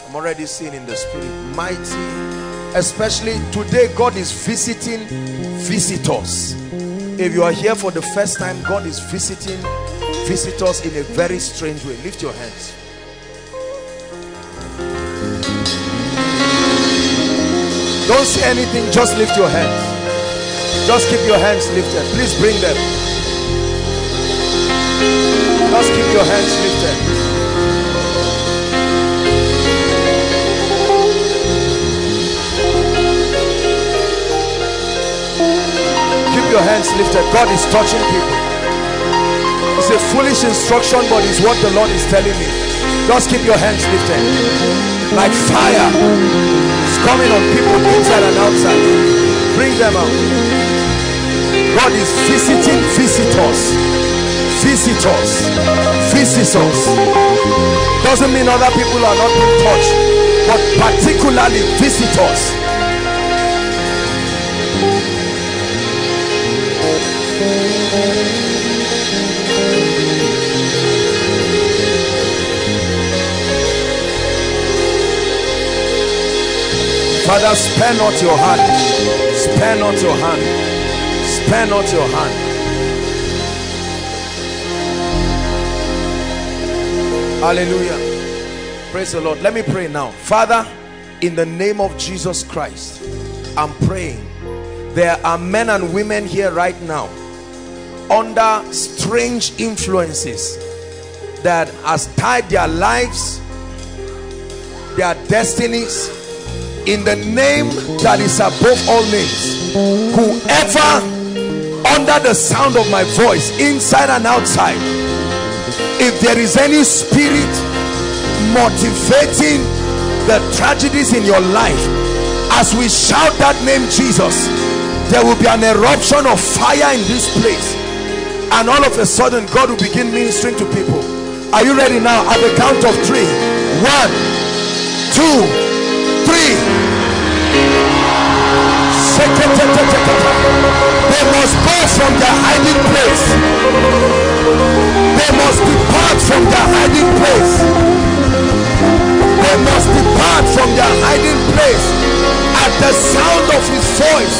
I'm already seeing in the spirit mighty. Especially today, God is visiting visitors. If you are here for the first time, God is visiting visitors in a very strange way. Lift your hands. Don't say anything, just lift your hands. Just keep your hands lifted. Please bring them. Just keep your hands lifted. Keep your hands lifted. God is touching people. It's a foolish instruction, but it's what the Lord is telling me. Just keep your hands lifted. Like fire. It's coming on people inside and outside. Bring them out. God is visiting visitors. Visitors. Visitors. Doesn't mean other people are not being touched, but particularly visitors. Father, spare not your hand. Spare not your hand. Spare not your hand. Hallelujah. Praise the Lord. Let me pray now. Father, in the name of Jesus Christ, I'm praying. There are men and women here right now under strange influences that has tied their lives, their destinies, in the name that is above all names. Whoever under the sound of my voice inside and outside if there is any spirit motivating the tragedies in your life as we shout that name Jesus there will be an eruption of fire in this place. And all of a sudden God will begin ministering to people. Are you ready now? At the count of three. One two they must go from their hiding place. They must depart from their hiding place. They must depart from their hiding place. At the sound of his voice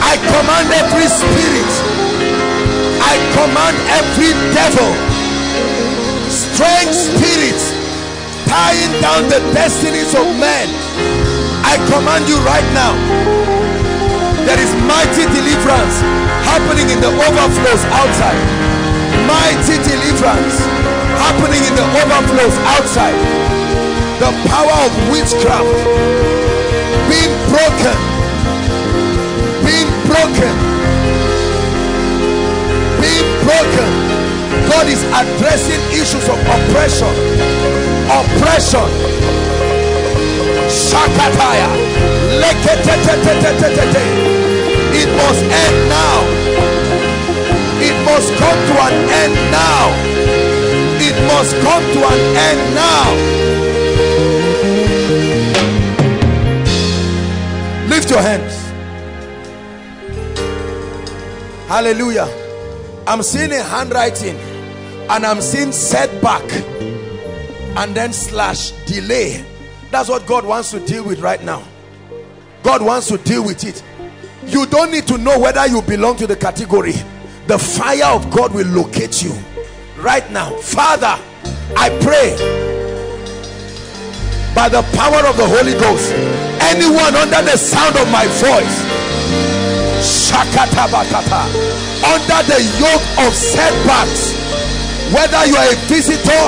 I command every spirit. I command every devil. Strange spirits tying down the destinies of men. I command you right now there is mighty deliverance happening in the overflows outside. Mighty deliverance happening in the overflows outside. The power of witchcraft being broken. Being broken. Being broken. God is addressing issues of oppression. Oppression. Shakataya it must end now. It must come to an end now. It must come to an end now. Lift your hands. Hallelujah. I'm seeing a handwriting and i'm seeing setback and then slash delay. That's what god wants to deal with right now. God wants to deal with it you don't need to know whether you belong to the category. The fire of god will locate you. Right now. Father i pray. By the power of the holy ghost anyone under the sound of my voice shakatabakata under the yoke of setbacks whether you are a visitor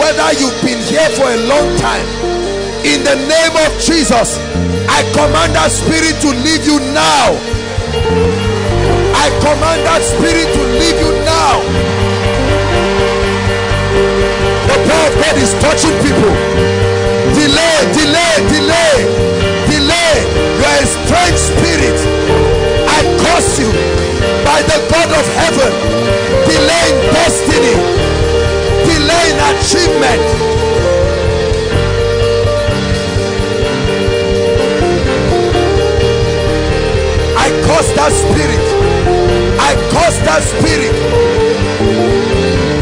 whether you've been here for a long time in the name of jesus i command that spirit to leave you now I command that spirit to leave you now. The power of God is touching people. Delay, delay, delay, delay. You are a strange spirit. I curse you by the God of heaven. Delay in destiny, delay in achievement. That spirit. I curse that spirit.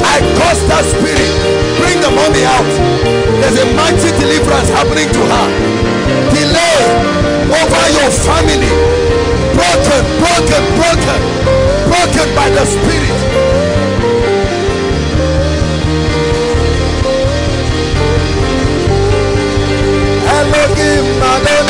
I curse that spirit. Bring the mommy out. There's a mighty deliverance happening to her. Delay over your family. Broken, broken, broken. Broken by the spirit. Elohim Adonai.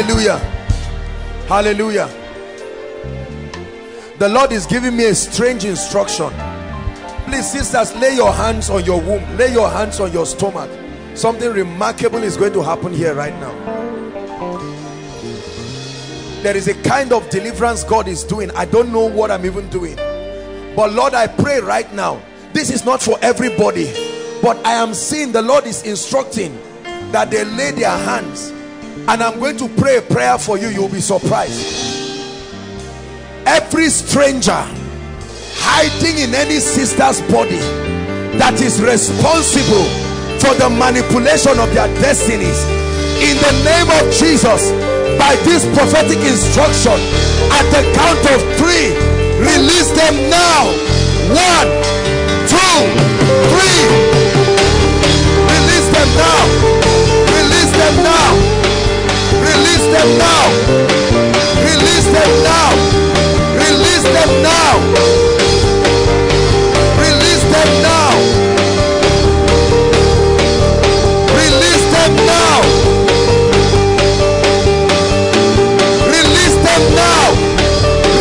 Hallelujah. Hallelujah. The Lord is giving me a strange instruction. Please, sisters, lay your hands on your womb, lay your hands on your stomach. Something remarkable is going to happen here right now. There is a kind of deliverance God is doing. I don't know what I'm even doing. But Lord, I pray right now. This is not for everybody. But I am seeing the Lord is instructing that they lay their hands. And I'm going to pray a prayer for you. You'll be surprised. Every stranger hiding in any sister's body that is responsible for the manipulation of their destinies in the name of Jesus by this prophetic instruction at the count of three release them now one two three release them now release them now them now. Release them now. Release them now. Release them now. Release them now. Release them now.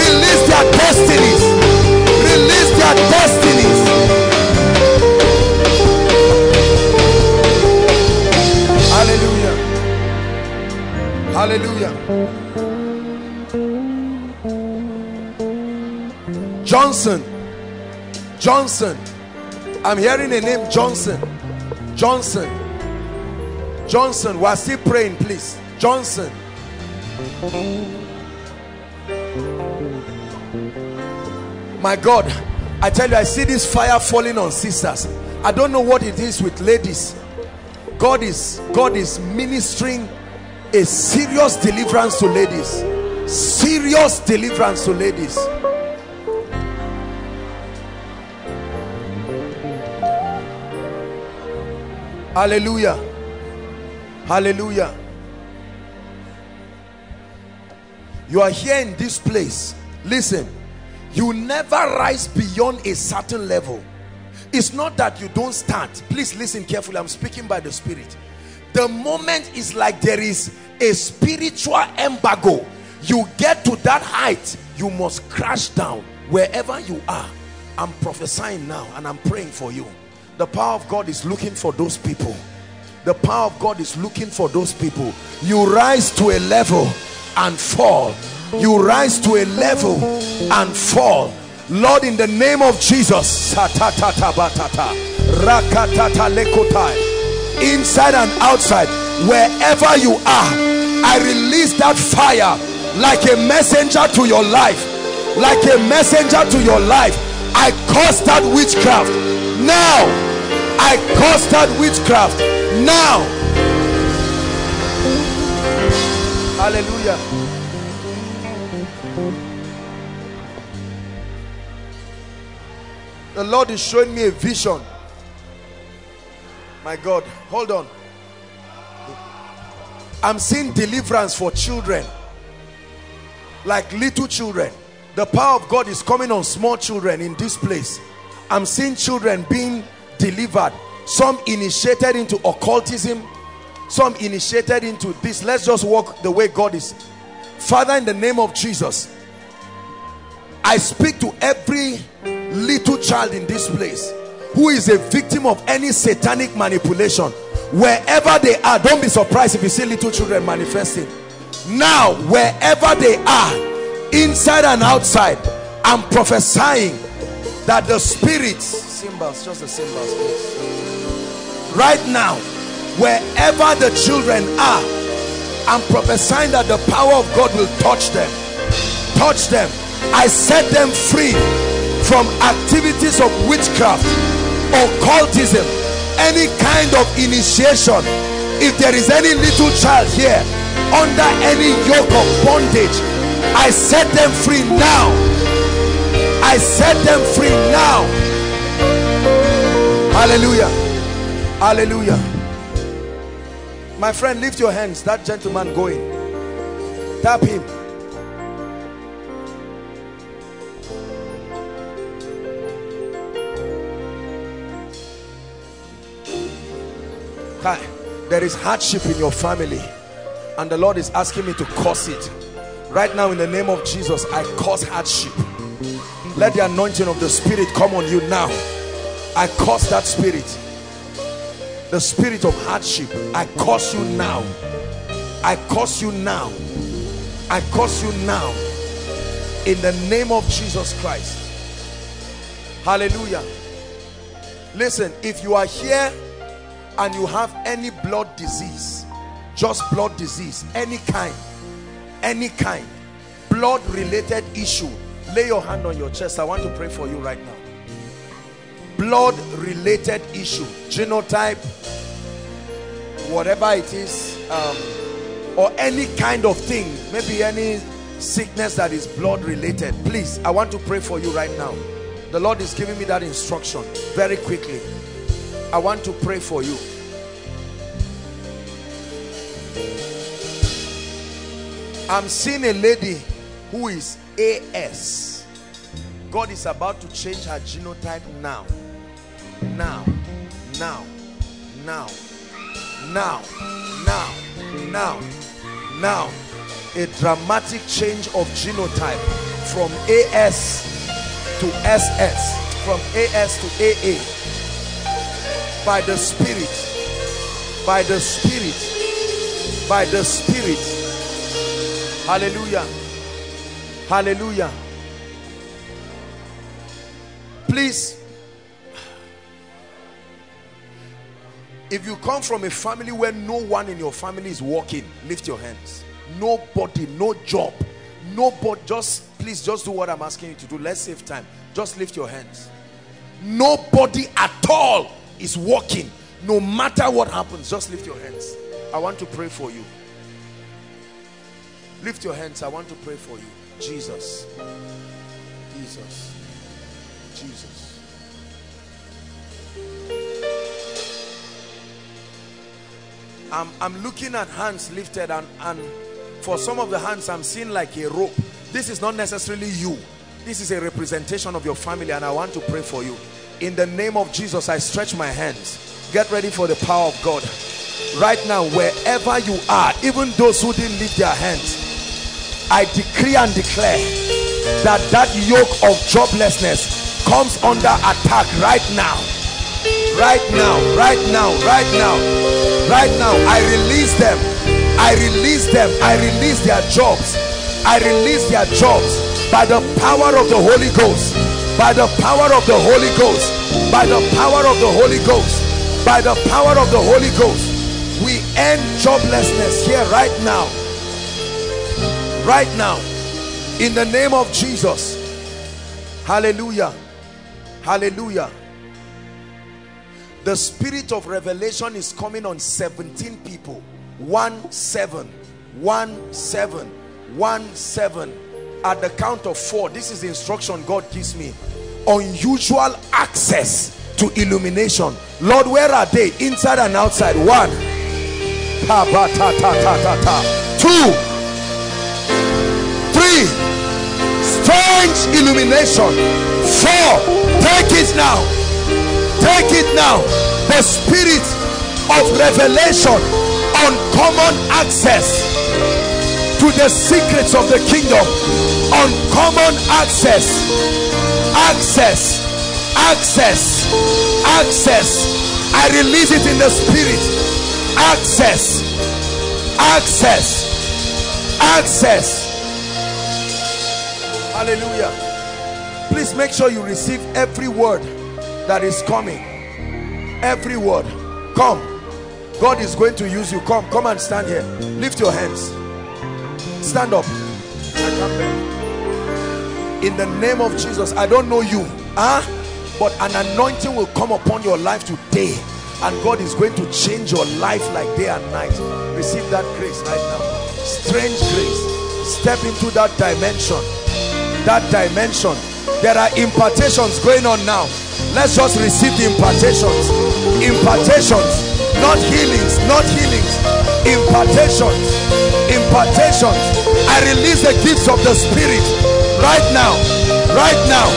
Release their destinies. Release their destinies hallelujah. Johnson. Johnson. I'm hearing a name johnson. Johnson. Johnson we're still praying please. Johnson. My god i tell you i see this fire falling on sisters. I don't know what it is with ladies. God is god is ministering a serious deliverance to ladies. Serious deliverance to ladies. Hallelujah. Hallelujah. You are here in this place. Listen you never rise beyond a certain level. It's not that you don't start. Please listen carefully. I'm speaking by the spirit the moment is like there is a spiritual embargo. You get to that height you must crash down wherever you are. I'm prophesying now and i'm praying for you. The power of god is looking for those people. The power of god is looking for those people. You rise to a level and fall. You rise to a level and fall. Lord in the name of jesus inside and outside wherever you are i release that fire like a messenger to your life like a messenger to your life. I cause that witchcraft. Now i cause that witchcraft. Now. Hallelujah. The lord is showing me a vision my god hold on. I'm seeing deliverance for children. Like little children. The power of god is coming on small children in this place. I'm seeing children being delivered. Some initiated into occultism. Some initiated into this. Let's just walk the way god is. Father in the name of jesus i speak to every little child in this place who is a victim of any satanic manipulation. Wherever they are don't be surprised if you see little children manifesting. Now wherever they are inside and outside i'm prophesying that the spirits symbols just the symbols please. right now wherever the children are i'm prophesying that the power of god will touch them. Touch them. I set them free from activities of witchcraft occultism any kind of initiation if there is any little child here under any yoke of bondage i set them free now. I set them free now. Hallelujah. Hallelujah. My friend lift your hands. That gentleman going. Tap him there is hardship in your family and the Lord is asking me to curse it. Right now in the name of Jesus I curse hardship. Let the anointing of the spirit come on you now. I curse that spirit. The spirit of hardship I curse you now. I curse you now. I curse you now. In the name of Jesus Christ. Hallelujah. Listen if you are here and you have any blood disease just blood disease any kind any kind blood related issue lay your hand on your chest. I want to pray for you right now. Blood related issue genotype whatever it is um, or any kind of thing maybe any sickness that is blood related. Please i want to pray for you right now. The lord is giving me that instruction very quickly I want to pray for you. I'm seeing a lady who is AS. God is about to change her genotype now. Now. Now. Now. Now. Now. Now. Now. A dramatic change of genotype from AS to SS. From AS to AA by the spirit. By the spirit. By the spirit. Hallelujah. Hallelujah. Please if you come from a family where no one in your family is working lift your hands. Nobody no job. Nobody just please just do what i'm asking you to do. Let's save time. Just lift your hands. Nobody at all is working no matter what happens just lift your hands. I want to pray for you. Lift your hands. I want to pray for you. Jesus. Jesus. Jesus. I'm i'm looking at hands lifted and and for some of the hands i'm seeing like a rope. This is not necessarily you. This is a representation of your family and i want to pray for you in the name of Jesus I stretch my hands. Get ready for the power of God. Right now wherever you are even those who didn't lift their hands I decree and declare that that yoke of joblessness comes under attack right now. Right now right now right now right now. I release them. I release them. I release their jobs. I release their jobs by the power of the Holy Ghost. By the power of the Holy Ghost. By the power of the Holy Ghost. By the power of the Holy Ghost. We end joblessness here right now. Right now. In the name of Jesus. Hallelujah. Hallelujah. The spirit of revelation is coming on 17 people. One, seven, one, seven, one, seven. At the count of four, this is the instruction God gives me. Unusual access to illumination. Lord, where are they? Inside and outside. One. Ta, -ba ta, ta, ta, ta, ta. Two. Three. Strange illumination. Four. Take it now. Take it now. The spirit of revelation uncommon access to the secrets of the kingdom. Uncommon access. Access. Access. Access. I release it in the spirit. Access. Access. Access. Hallelujah. Please make sure you receive every word that is coming. Every word. Come. God is going to use you. Come, come and stand here. Lift your hands. Stand up. In the name of Jesus, I don't know you, huh? but an anointing will come upon your life today, and God is going to change your life like day and night. Receive that grace right now. Strange grace. Step into that dimension. That dimension. There are impartations going on now. Let's just receive the impartations. Impartations not healings not healings impartations impartations. I release the gifts of the spirit right now. Right now.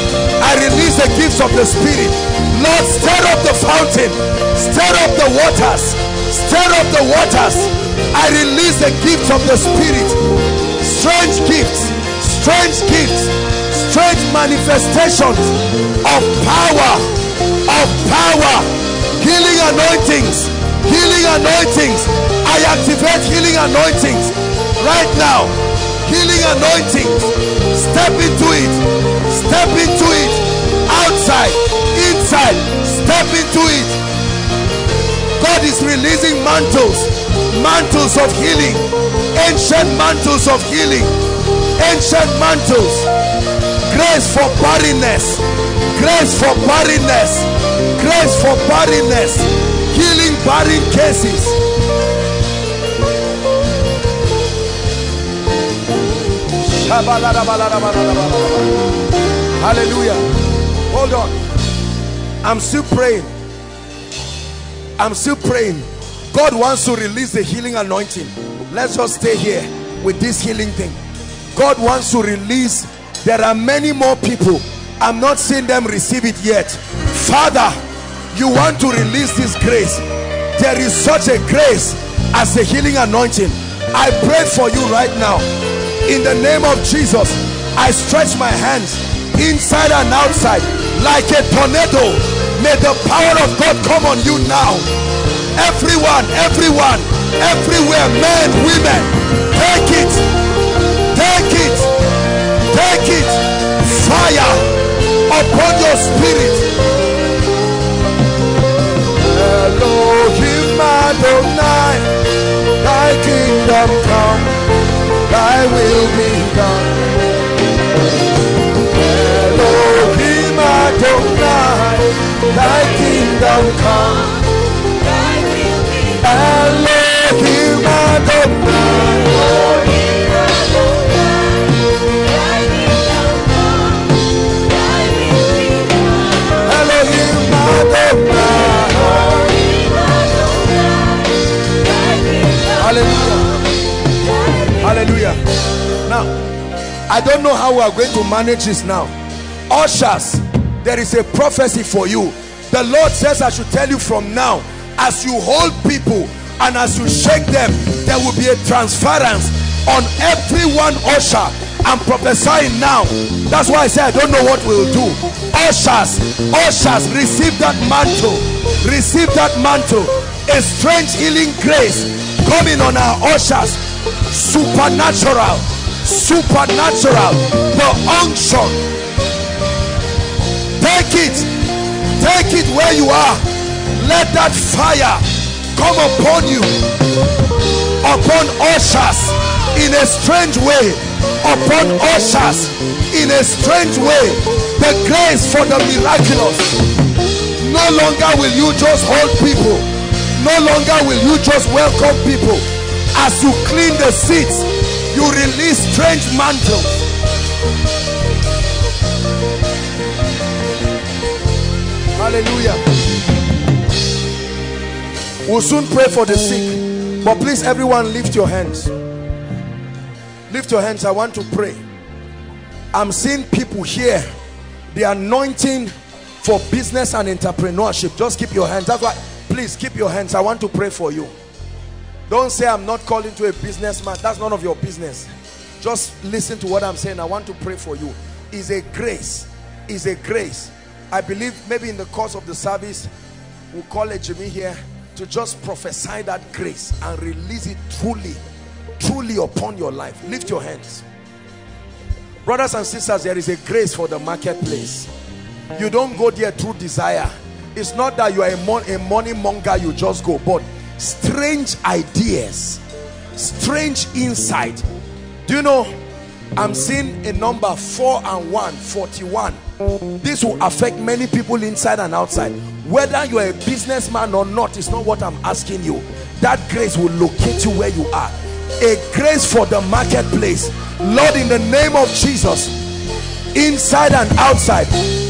I release the gifts of the spirit. Lord stir up the fountain. Stir up the waters. Stir up the waters. I release the gifts of the spirit. Strange gifts. Strange gifts. Strange manifestations of power. Of power. Healing anointings. Healing anointings i activate healing anointings right now. Healing anointings. Step into it. Step into it. Outside inside step into it. God is releasing mantles mantles of healing ancient mantles of healing ancient mantles. Grace for barrenness grace for barrenness grace for barrenness. Healing barren cases hallelujah. Hold on. I'm still praying. I'm still praying. God wants to release the healing anointing. Let's just stay here with this healing thing. God wants to release. There are many more people. I'm not seeing them receive it yet. Father you want to release this grace. There is such a grace as the healing anointing. I pray for you right now in the name of jesus i stretch my hands inside and outside like a tornado. May the power of god come on you now. Everyone everyone everywhere men women take it take it take it. Fire upon your spirit. Elohim Adonai, thy kingdom come, will be done. Elohim Adonai, thy kingdom come, Now, I don't know how we are going to manage this now. Ushers, there is a prophecy for you. The Lord says I should tell you from now, as you hold people and as you shake them, there will be a transference on every one usher. I'm prophesying now. That's why I say I don't know what we'll do. Ushers, ushers, receive that mantle. Receive that mantle. A strange healing grace coming on our ushers supernatural supernatural the unction. Take it. Take it where you are. Let that fire come upon you upon ushers in a strange way upon ushers in a strange way. The grace for the miraculous. No longer will you just hold people. No longer will you just welcome people. As you clean the seats you release strange mantles hallelujah. We'll soon pray for the sick but please everyone lift your hands. Lift your hands. I want to pray. I'm seeing people here. The anointing for business and entrepreneurship. Just keep your hands. That's why please keep your hands. I want to pray for you don't say i'm not calling to a businessman. That's none of your business. Just listen to what i'm saying. I want to pray for you. Is a grace. Is a grace. I believe maybe in the course of the service we'll call Ejimi here to just prophesy that grace and release it truly truly upon your life. Lift your hands. Brothers and sisters there is a grace for the marketplace. You don't go there through desire. It's not that you are a, mon a money monger you just go but strange ideas strange insight. Do you know i'm seeing a number four and one 41 this will affect many people inside and outside. Whether you're a businessman or not it's not what i'm asking you. That grace will locate you where you are. A grace for the marketplace. Lord in the name of jesus inside and outside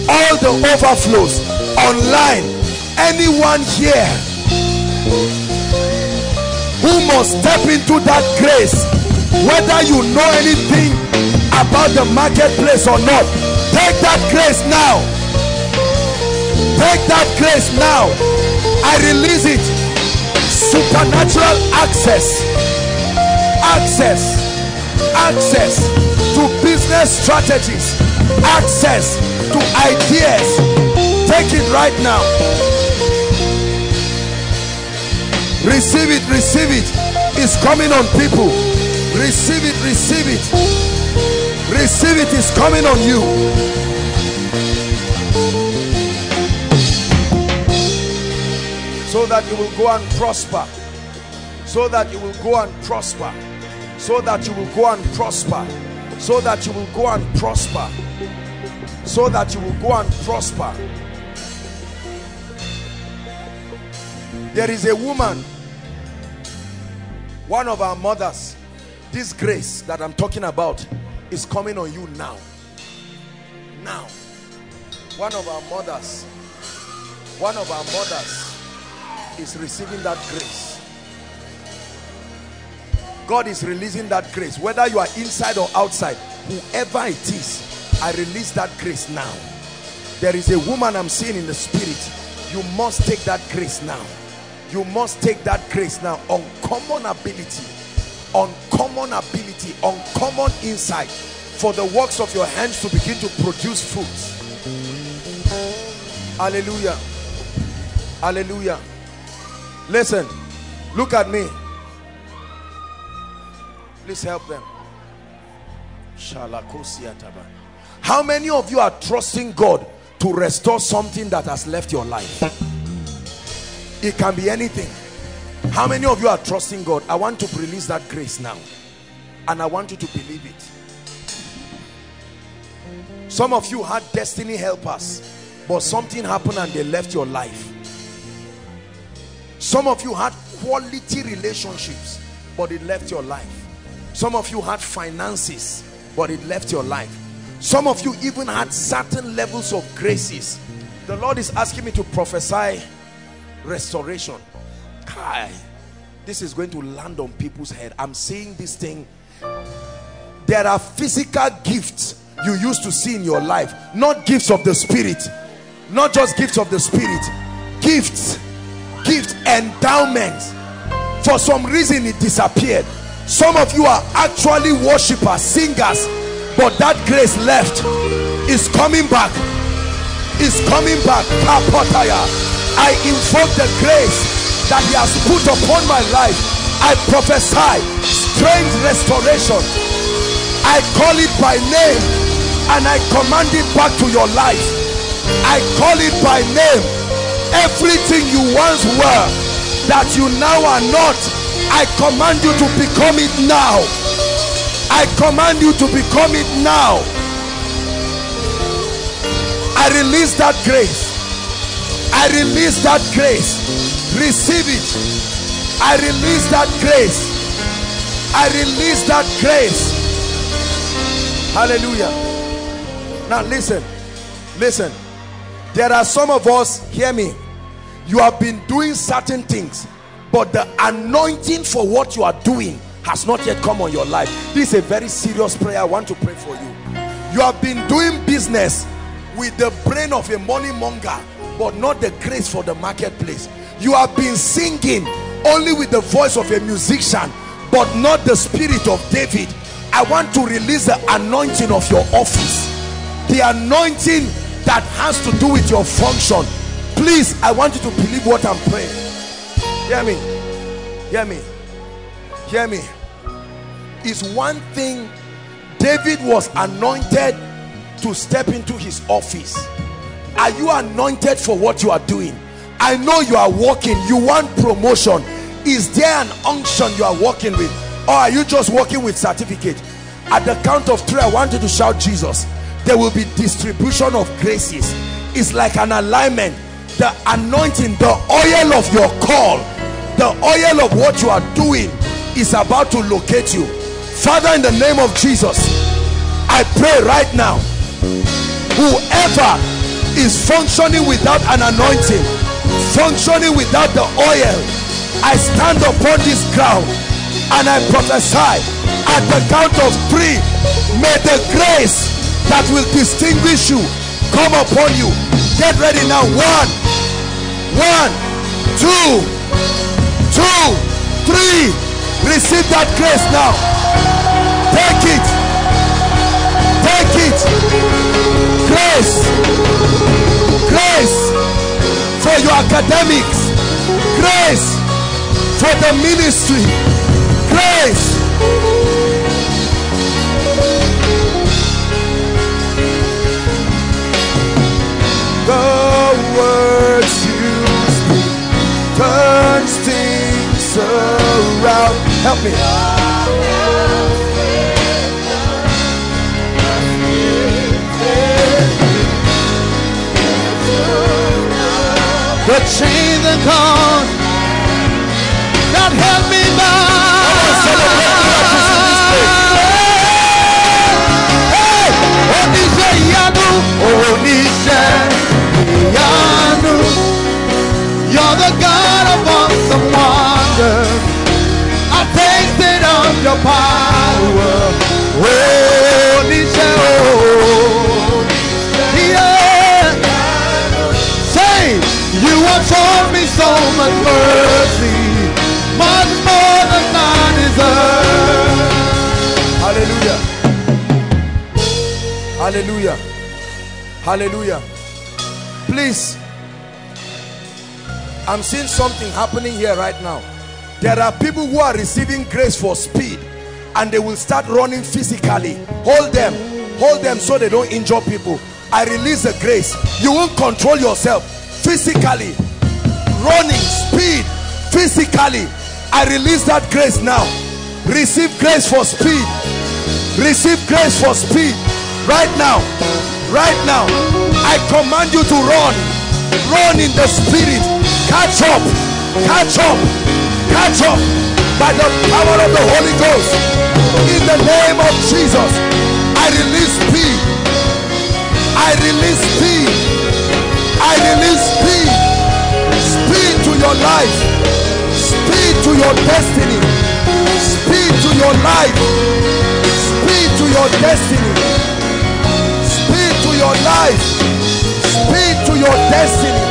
all the overflows online anyone here who must step into that grace whether you know anything about the marketplace or not. Take that grace now. Take that grace now. I release it. Supernatural access. Access. Access to business strategies. Access to ideas. Take it right now receive it receive it. It's coming on people. Receive it receive it. Receive it is coming on you. So that you will go and prosper. So that you will go and prosper. So that you will go and prosper. So that you will go and prosper. So that you will go and prosper. There is a woman one of our mothers this grace that i'm talking about is coming on you now. Now. One of our mothers one of our mothers is receiving that grace. God is releasing that grace. Whether you are inside or outside whoever it is i release that grace now. There is a woman i'm seeing in the spirit. You must take that grace now you must take that grace now. Uncommon ability. Uncommon ability. Uncommon insight for the works of your hands to begin to produce fruits. Hallelujah. Hallelujah. Listen. Look at me. Please help them. How many of you are trusting God to restore something that has left your life it can be anything. How many of you are trusting God? I want to release that grace now. And I want you to believe it. Some of you had destiny helpers but something happened and they left your life. Some of you had quality relationships but it left your life. Some of you had finances but it left your life. Some of you even had certain levels of graces. The Lord is asking me to prophesy restoration. Kai, this is going to land on people's head. I'm seeing this thing. There are physical gifts you used to see in your life not gifts of the spirit. Not just gifts of the spirit. Gifts. Gift endowments. For some reason it disappeared. Some of you are actually worshippers singers but that grace left is coming back. Is coming back i invoke the grace that he has put upon my life i prophesy strange restoration I call it by name and I command it back to your life. I call it by name. Everything you once were that you now are not, I command you to become it now. I command you to become it now. I release that grace. I release that grace. Receive it. I release that grace. I release that grace. Hallelujah. Now listen. Listen. There are some of us, hear me. You have been doing certain things, but the anointing for what you are doing has not yet come on your life. This is a very serious prayer. I want to pray for you. You have been doing business with the brain of a money monger but not the grace for the marketplace. You have been singing only with the voice of a musician but not the spirit of David. I want to release the anointing of your office. The anointing that has to do with your function. Please I want you to believe what I'm praying. Hear me. Hear me. Hear me. Is one thing David was anointed to step into his office are you anointed for what you are doing? I know you are working you want promotion. Is there an unction you are working with? Or are you just working with certificate? At the count of three i want you to shout jesus. There will be distribution of graces. It's like an alignment. The anointing the oil of your call the oil of what you are doing is about to locate you. Father in the name of jesus i pray right now whoever is functioning without an anointing functioning without the oil. I stand upon this ground and i prophesy at the count of three may the grace that will distinguish you come upon you. Get ready now. One one two two three. Receive that grace now. Take it. Take it. Grace grace for your academics. Grace for the ministry. Grace. The words you speak turns things around. Help me the chains and held me. You're the God of awesome wonder. I tasted of your power. Shown me so much mercy, much more than I deserve. Hallelujah. Hallelujah. Hallelujah. Please. I'm seeing something happening here right now. There are people who are receiving grace for speed and they will start running physically. Hold them. Hold them so they don't injure people. I release the grace. You won't control yourself physically. Running, speed, physically. I release that grace now. Receive grace for speed. Receive grace for speed. Right now. Right now. I command you to run. Run in the spirit. Catch up. Catch up. Catch up. By the power of the Holy Ghost. In the name of Jesus. I release speed. I release speed. I release speed. Your life. Speed to your destiny. Speed to your life. Speed to your destiny. Speed to your life. Speed to your destiny.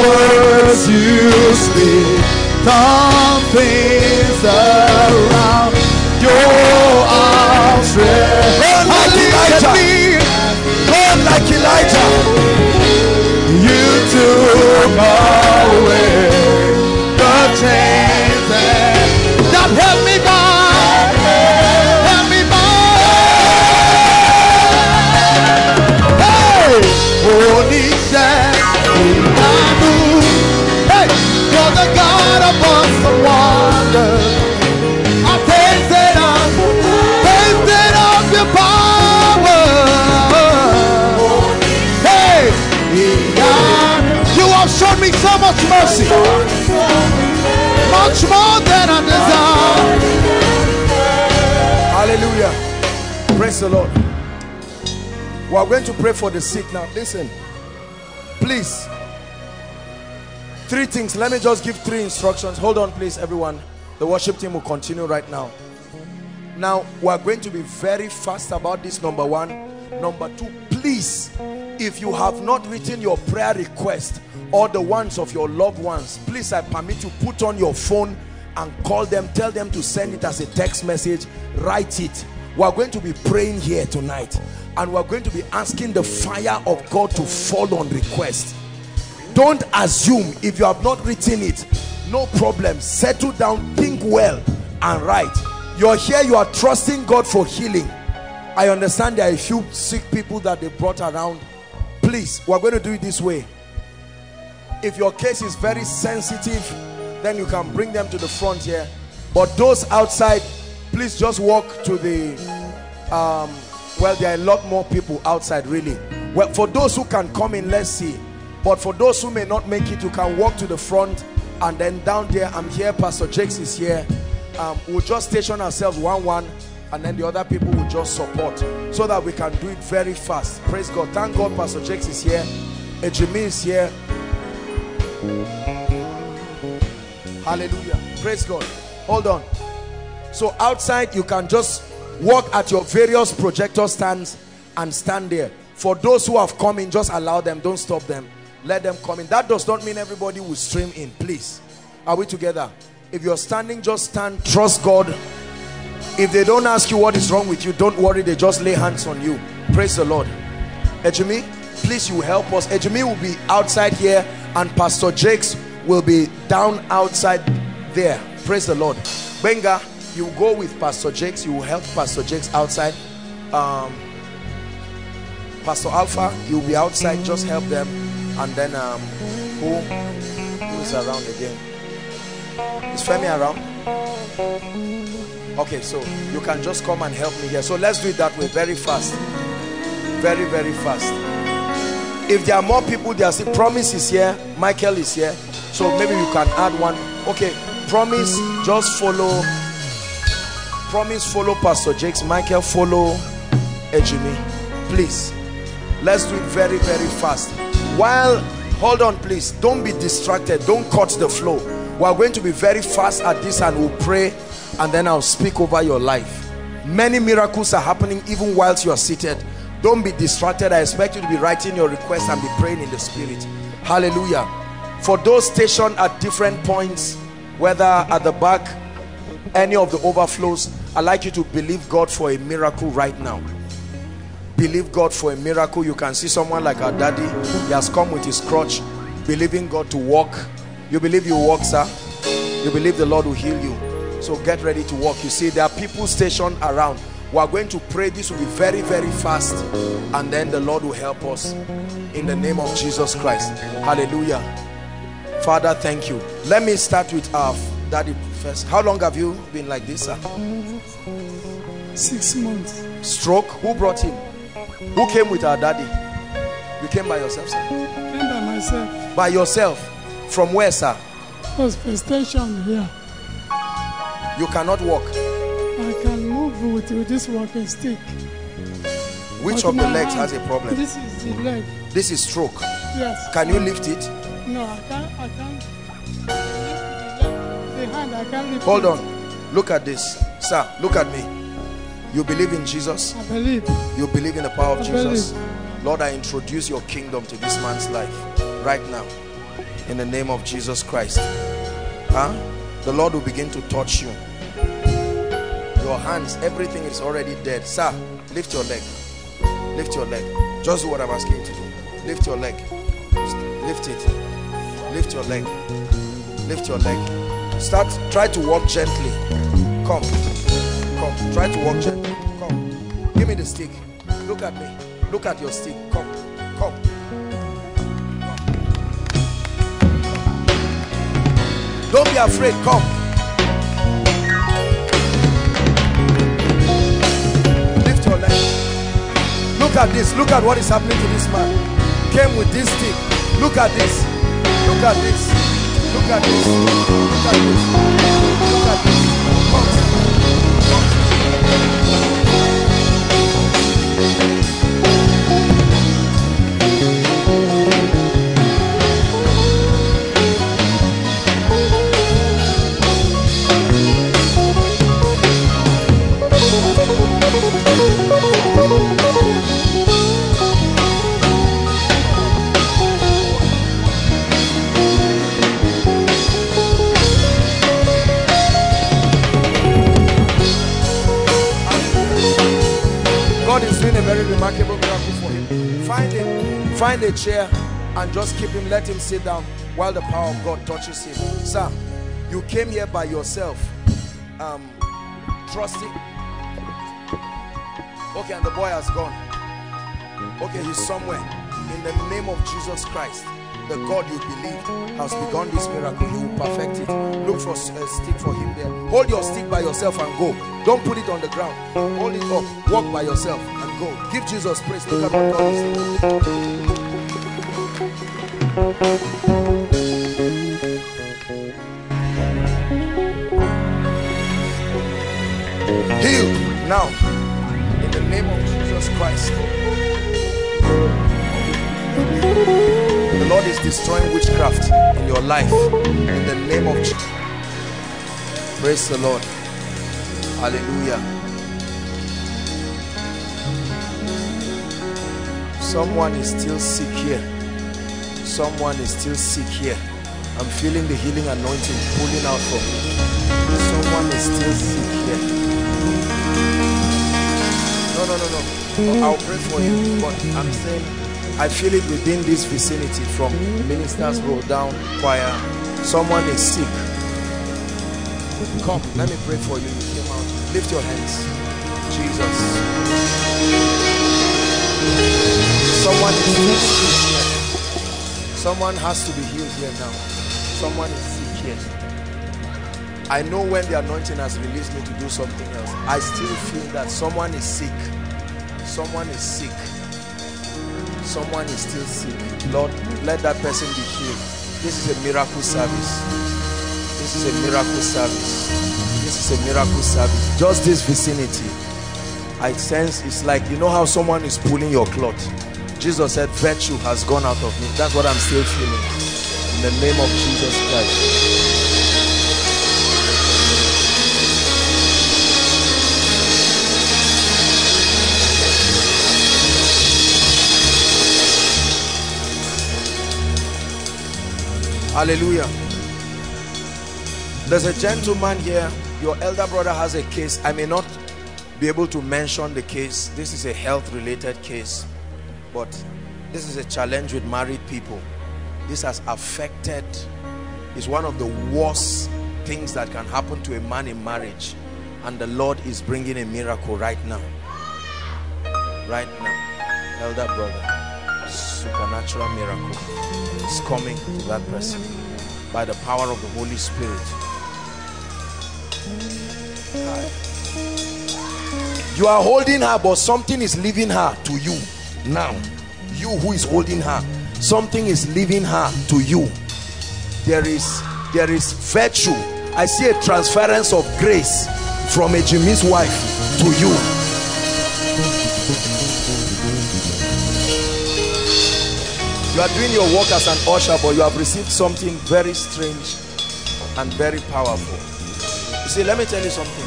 words you speak, turn things around. Your arms Elijah. Run like Elijah. You took Praise the Lord. We are going to pray for the sick now. Listen, please. Three things. Let me just give three instructions. Hold on, please, everyone. The worship team will continue right now. Now, we are going to be very fast about this. Number one. Number two, please, if you have not written your prayer request or the ones of your loved ones, please, I permit you put on your phone and call them. Tell them to send it as a text message. Write it. We are going to be praying here tonight and we're going to be asking the fire of God to fall on request. Don't assume if you have not written it, no problem. Settle down, think well, and write. You're here, you are trusting God for healing. I understand there are a few sick people that they brought around. Please, we're going to do it this way. If your case is very sensitive, then you can bring them to the front here. But those outside, please just walk to the um, well there are a lot more people outside really. Well for those who can come in let's see. But for those who may not make it you can walk to the front and then down there. I'm here pastor jakes is here. Um, we'll just station ourselves one one and then the other people will just support so that we can do it very fast. Praise god. Thank god pastor jakes is here. Ejimi is here. Hallelujah. Praise god. Hold on so outside you can just walk at your various projector stands and stand there. For those who have come in just allow them. Don't stop them. Let them come in. That does not mean everybody will stream in. Please. Are we together? If you're standing just stand. Trust god. If they don't ask you what is wrong with you don't worry. They just lay hands on you. Praise the lord. Ejimi please you help us. Ejimi will be outside here and pastor jakes will be down outside there. Praise the lord. Benga you go with pastor jakes you will help pastor jakes outside. Um, pastor alpha you'll be outside just help them. And then um, who who is around again? Is femi around? Okay so you can just come and help me here. So let's do it that way very fast. Very very fast. If there are more people there see promise is here michael is here. So maybe you can add one. Okay promise just follow promise follow pastor jakes michael follow ejimi. Please let's do it very very fast. While hold on please. Don't be distracted. Don't cut the flow. We are going to be very fast at this and we'll pray and then i'll speak over your life. Many miracles are happening even whilst you are seated. Don't be distracted. I expect you to be writing your request and be praying in the spirit. Hallelujah. For those stationed at different points whether at the back any of the overflows i'd like you to believe god for a miracle right now. Believe god for a miracle. You can see someone like our daddy. He has come with his crutch believing god to walk. You believe you walk sir? You believe the lord will heal you. So get ready to walk. You see there are people stationed around. We are going to pray. This will be very very fast. And then the lord will help us. In the name of jesus christ. Hallelujah. Father thank you. Let me start with our daddy first how long have you been like this sir Six months. stroke who brought him who came with our daddy you came by yourself sir Came by myself. by yourself from where sir for station here. you cannot walk I can move with, with this walking stick. which But of the legs hand- has a problem This is the leg. this is stroke Yes. can you lift it No, I can't. I can't. Hand, I can't lift hold it. on. Look at this. Sir look at me. You believe in jesus? I believe. you believe in the power of I jesus? lord i introduce your kingdom to this man's life right now. In the name of jesus christ. Huh? The lord will begin to touch you. Your hands everything is already dead. Sir lift your leg. Lift your leg. Just do what i'm asking you to do. Lift your leg. Lift it. Lift your leg. Lift your leg start try to walk gently. Come. Come. Try to walk gently. Come. Give me the stick. Look at me. Look at your stick. Come. Come. Don't be afraid. Come. Lift your leg. Look at this. Look at what is happening to this man. Came with this stick. Look at this. Look at this. Look at this. Look at this. Look at find a chair and just keep him, let him sit down while the power of God touches him. Sir, you came here by yourself, um, trusting. Okay, and the boy has gone. Okay, he's somewhere. In the name of Jesus Christ, the God you believe has begun this miracle. He will perfect it. Look for a stick for him there. Hold your stick by yourself and go. Don't put it on the ground. Hold it up. Walk by yourself and go. Give Jesus praise. Look at what God is doing. Healed now. In the name of Jesus Christ. The Lord is destroying witchcraft in your life. In the name of Jesus. Praise the Lord. Hallelujah. Someone is still sick here. Someone is still sick here. I'm feeling the healing anointing pulling out from me. Someone is still sick here. No, no, no, no. I'll pray for you. But I'm saying I feel it within this vicinity from ministers road down choir. Someone is sick. Come, let me pray for you. You came out. Lift your hands. Jesus. Someone is sick. Someone has to be healed here now. Someone is sick here. I know when the anointing has released me to do something else. I still feel that someone is sick. Someone is sick. Someone is still sick. Lord, let that person be healed. This is a miracle service. This is a miracle service. This is a miracle service. Just this vicinity. I sense it's like, you know how someone is pulling your cloth. Jesus said, virtue has gone out of me. That's what I'm still feeling. In the name of Jesus Christ. Hallelujah. There's a gentleman here. Your elder brother has a case. I may not be able to mention the case. This is a health related case. But this is a challenge with married people. This has affected, is one of the worst things that can happen to a man in marriage. And the Lord is bringing a miracle right now. Right now. Elder brother. Supernatural miracle is coming to that person by the power of the Holy Spirit. You are holding her, but something is leaving her to you now. You who is holding her, something is leaving her to you. There is there is virtue. I see a transference of grace from Ejimi's wife to you. You are doing your work as an usher, but you have received something very strange and very powerful. You see, let me tell you something.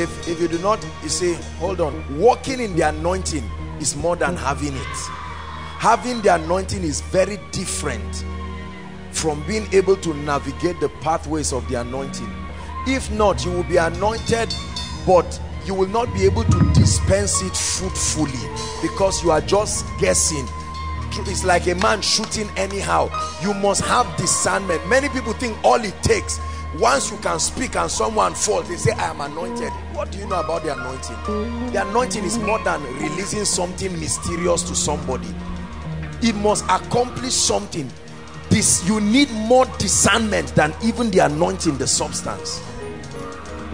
If, if you do not, you see, hold on. Walking in the anointing is more than having it. Having the anointing is very different from being able to navigate the pathways of the anointing. If not, you will be anointed, but you will not be able to dispense it fruitfully because you are just guessing it's like a man shooting anyhow you must have discernment many people think all it takes once you can speak and someone falls they say i am anointed. What do you know about the anointing? The anointing is more than releasing something mysterious to somebody. It must accomplish something. This you need more discernment than even the anointing the substance.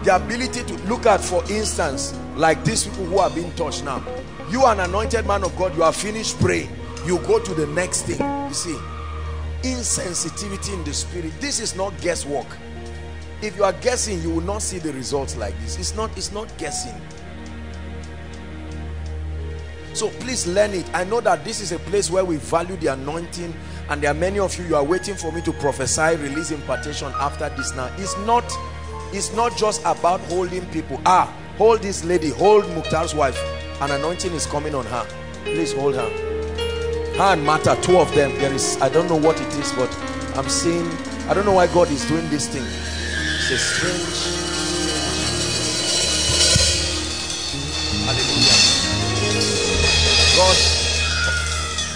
The ability to look at for instance like these people who are being touched now. You are an anointed man of god you are finished praying. You go to the next thing. You see insensitivity in the spirit. This is not guesswork if you are guessing you will not see the results like this. It's not it's not guessing. So please learn it. I know that this is a place where we value the anointing and there are many of you you are waiting for me to prophesy release impartation after this. Now it's not it's not just about holding people. Ah hold this lady hold Mukhtar's wife. An anointing is coming on her. Please hold her. Her and Martha two of them. There is I don't know what it is but I'm seeing I don't know why God is doing this thing hallelujah God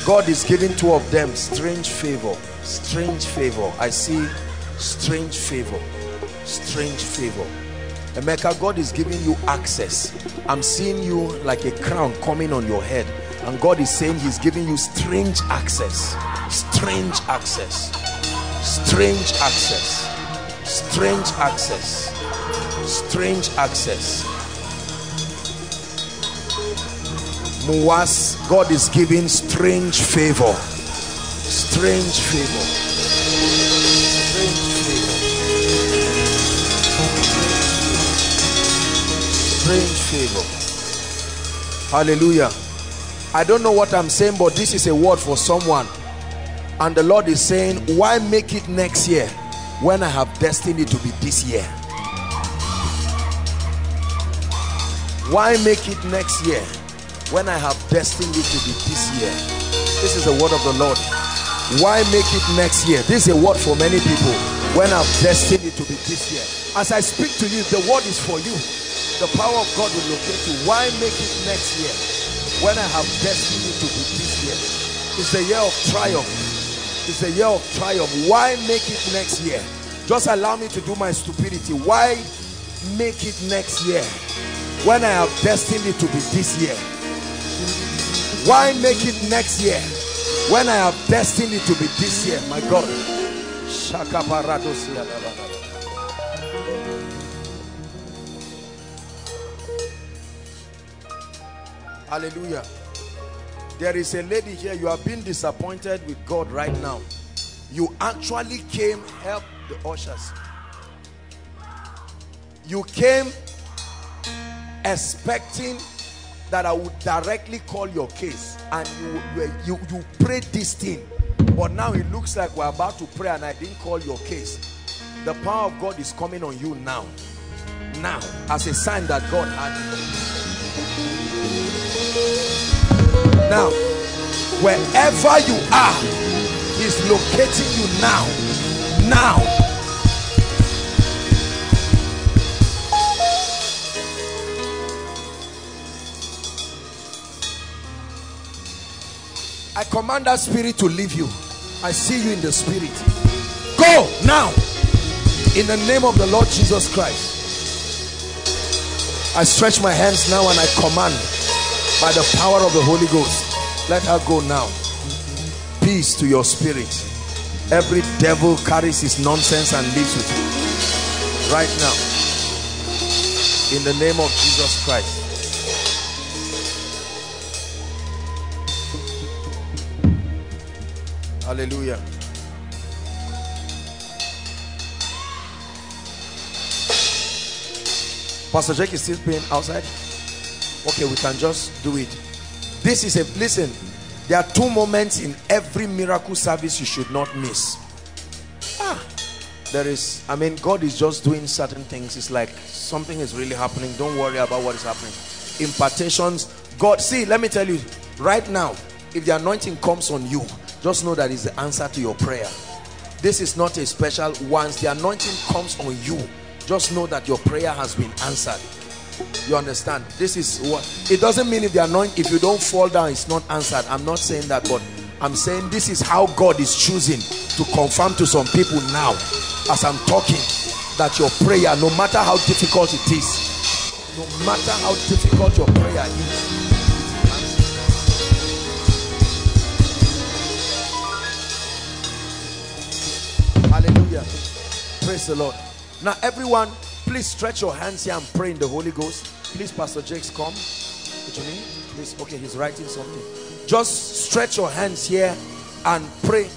God is giving two of them strange favor strange favor I see strange favor strange favor Emeka, God is giving you access. I'm seeing you like a crown coming on your head. And God is saying he's giving you strange access. Strange access. Strange access. Strange access. Strange access. Muas, God is giving strange favor. Strange favor. Strange strange favor hallelujah i don't know what i'm saying but this is a word for someone and the lord is saying why make it next year when i have destined it to be this year. Why make it next year when i have destined it to be this year? This is the word of the lord. Why make it next year? This is a word for many people. When i've destined it to be this year. As i speak to you the word is for you. The power of God will locate you. Why make it next year when I have destiny to be this year? It's the year of triumph. It's the year of triumph. Why make it next year? Just allow me to do my stupidity. Why make it next year when I have destiny to be this year? Why make it next year when I have destiny to be this year? My God. Hallelujah. There is a lady here, you have been disappointed with God right now. You actually came help the ushers. You came expecting that I would directly call your case and you, you, you prayed this thing. But now it looks like we're about to pray and I didn't call your case. The power of God is coming on you now. Now, as a sign that God had now, wherever you are, He's locating you now. Now. I command that spirit to leave you. I see you in the spirit. Go now. In the name of the Lord Jesus Christ. I stretch my hands now and I command by the power of the Holy Ghost let her go now. Peace to your spirit. Every devil carries his nonsense and lives with you. Right now. In the name of Jesus Christ. Hallelujah. Pastor Jake is still praying outside okay we can just do it. This is a listen there are two moments in every miracle service you should not miss. Ah there is i mean god is just doing certain things. It's like something is really happening. Don't worry about what is happening. Impartations god see let me tell you right now if the anointing comes on you just know that is the answer to your prayer. This is not a special once. The anointing comes on you. Just know that your prayer has been answered you understand? This is what it doesn't mean if the anointing if you don't fall down it's not answered. I'm not saying that but i'm saying this is how god is choosing to confirm to some people now as i'm talking that your prayer no matter how difficult it is no matter how difficult your prayer is hallelujah. Praise the lord. Now everyone please stretch your hands here and pray in the holy ghost please pastor jakes come what you mean please okay he's writing something just stretch your hands here and pray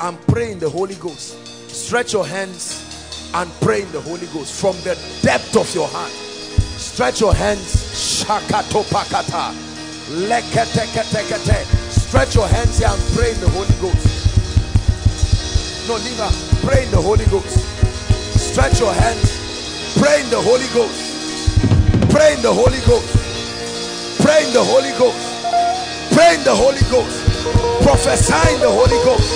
and pray in the Holy Ghost. Stretch your hands and pray in the Holy Ghost from the depth of your heart. Stretch your hands. Shakato pakata. Leketeketekete. Stretch your hands here and pray in the Holy Ghost. No, leave her. Pray in the Holy Ghost. Stretch your hands. Pray in the Holy Ghost. Pray in the Holy Ghost. Pray in the Holy Ghost. Pray in the Holy Ghost. Prophesy in the Holy Ghost.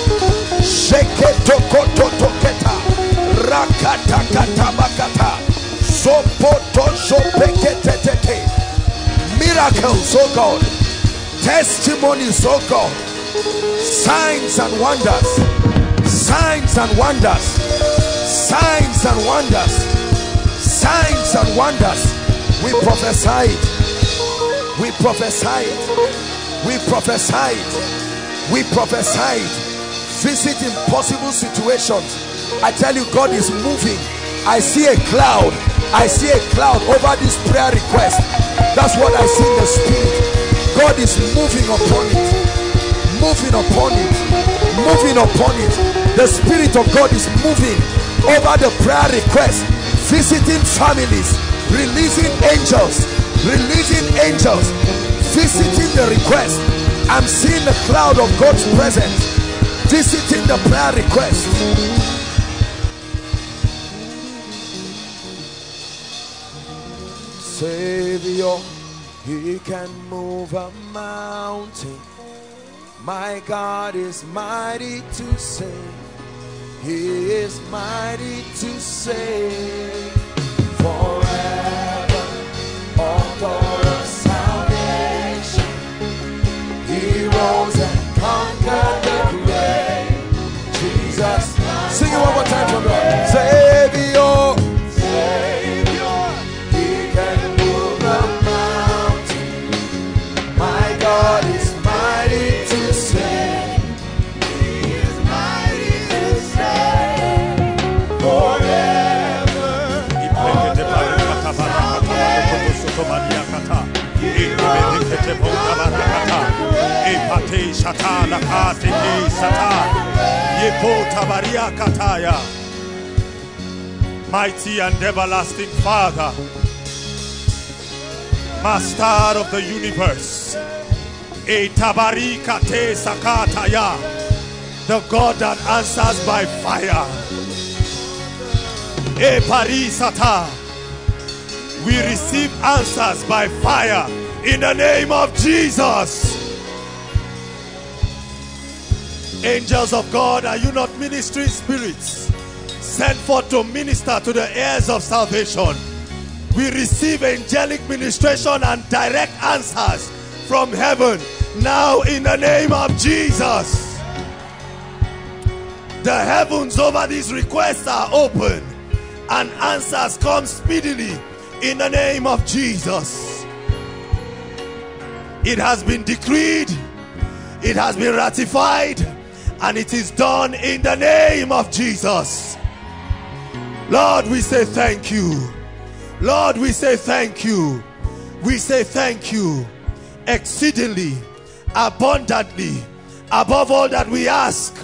Sheketokotoketa. Rakatakatabakata. Sopotoshopeketete. Miracles, oh God. Testimonies, oh God. Signs and wonders. Signs and wonders. Signs and wonders. Signs and wonders. We prophesy it. We prophesy it. We prophesy it. We prophesy it. Visit impossible situations. I tell you, God is moving. I see a cloud. I see a cloud over this prayer request. That's what I see in the spirit. God is moving upon it. Moving upon it. Moving upon it. The spirit of God is moving over the prayer request. Visiting families. Releasing angels. Releasing angels. Visiting the request. I'm seeing the cloud of God's presence. Visiting the prayer request. Savior, He can move a mountain. My God is mighty to save. He is mighty to save forever. Author of salvation. He rose and conquered Shata lakate ke sata. Yepo tabariakataya. Mighty and everlasting Father, Master of the universe, E tabarikate sakataya, the God that answers by fire. E parisata. We receive answers by fire in the name of Jesus. Angels of God, are you not ministry spirits sent forth to minister to the heirs of salvation? We receive angelic ministration and direct answers from heaven now in the name of Jesus. The heavens over these requests are open and answers come speedily in the name of Jesus. It has been decreed, it has been ratified, and it is done in the name of Jesus. Lord, we say thank you. Lord, we say thank you. We say thank you exceedingly, abundantly, above all that we ask,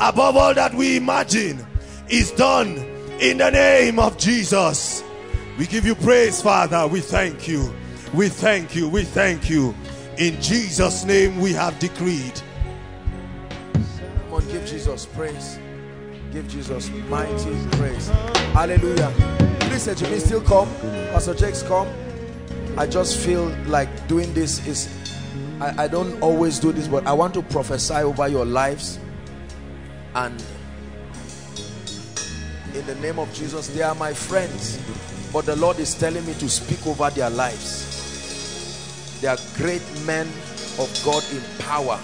above all that we imagine, is done in the name of Jesus. We give you praise, Father. We thank you. We thank you. We thank you. In Jesus' name we have decreed. On, give Jesus praise. Give Jesus mighty praise. Hallelujah. Please, Jimmy, still come. Pastor Jakes, come. I just feel like doing this is, I, I don't always do this, but I want to prophesy over your lives. And in the name of Jesus, they are my friends. But the Lord is telling me to speak over their lives. They are great men of God in power.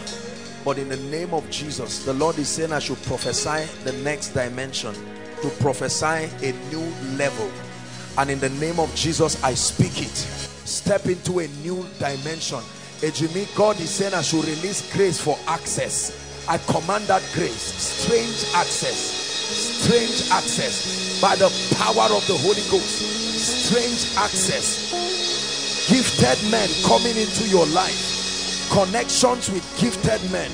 But in the name of Jesus, the Lord is saying I should prophesy the next dimension. To prophesy a new level. And in the name of Jesus, I speak it. Step into a new dimension. Ejimi, God is saying I should release grace for access. I command that grace. Strange access. Strange access. By the power of the Holy Ghost. Strange access. Gifted men coming into your life. Connections with gifted men.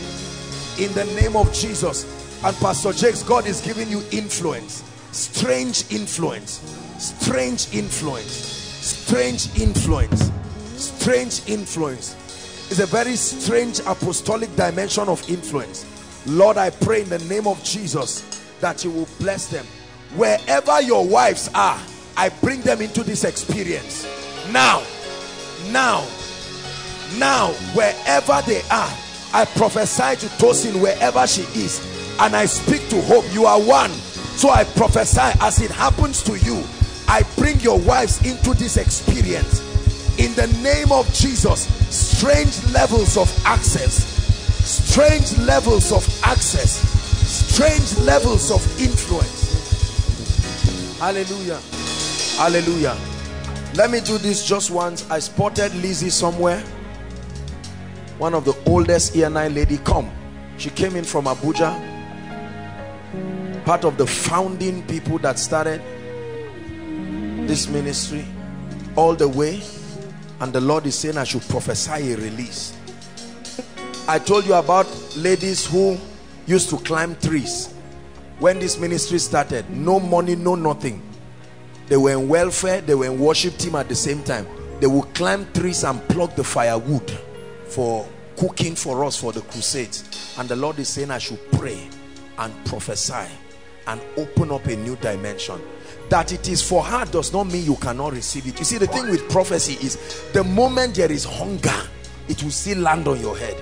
In the name of Jesus. And Pastor Jakes, God is giving you influence. Strange influence. Strange influence. Strange influence. Strange influence. It's a very strange apostolic dimension of influence. Lord, I pray in the name of Jesus that you will bless them. Wherever your wives are, I bring them into this experience. Now, now, now, wherever they are, I prophesy to Tosin wherever she is and I speak to hope. You are one. So I prophesy as it happens to you, I bring your wives into this experience. In the name of Jesus, strange levels of access, strange levels of access, strange levels of influence. Hallelujah. Hallelujah. Let me do this just once. I spotted Lizzie somewhere. One of the oldest ENI lady come. She came in from Abuja. Part of the founding people that started this ministry all the way. And the Lord is saying I should prophesy a release. I told you about ladies who used to climb trees. When this ministry started, no money, no nothing they were in welfare they were in worship team at the same time they would climb trees and pluck the firewood for cooking for us for the crusades. And the lord is saying i should pray and prophesy and open up a new dimension. That it is for her does not mean you cannot receive it. You see the thing with prophecy is the moment there is hunger it will still land on your head.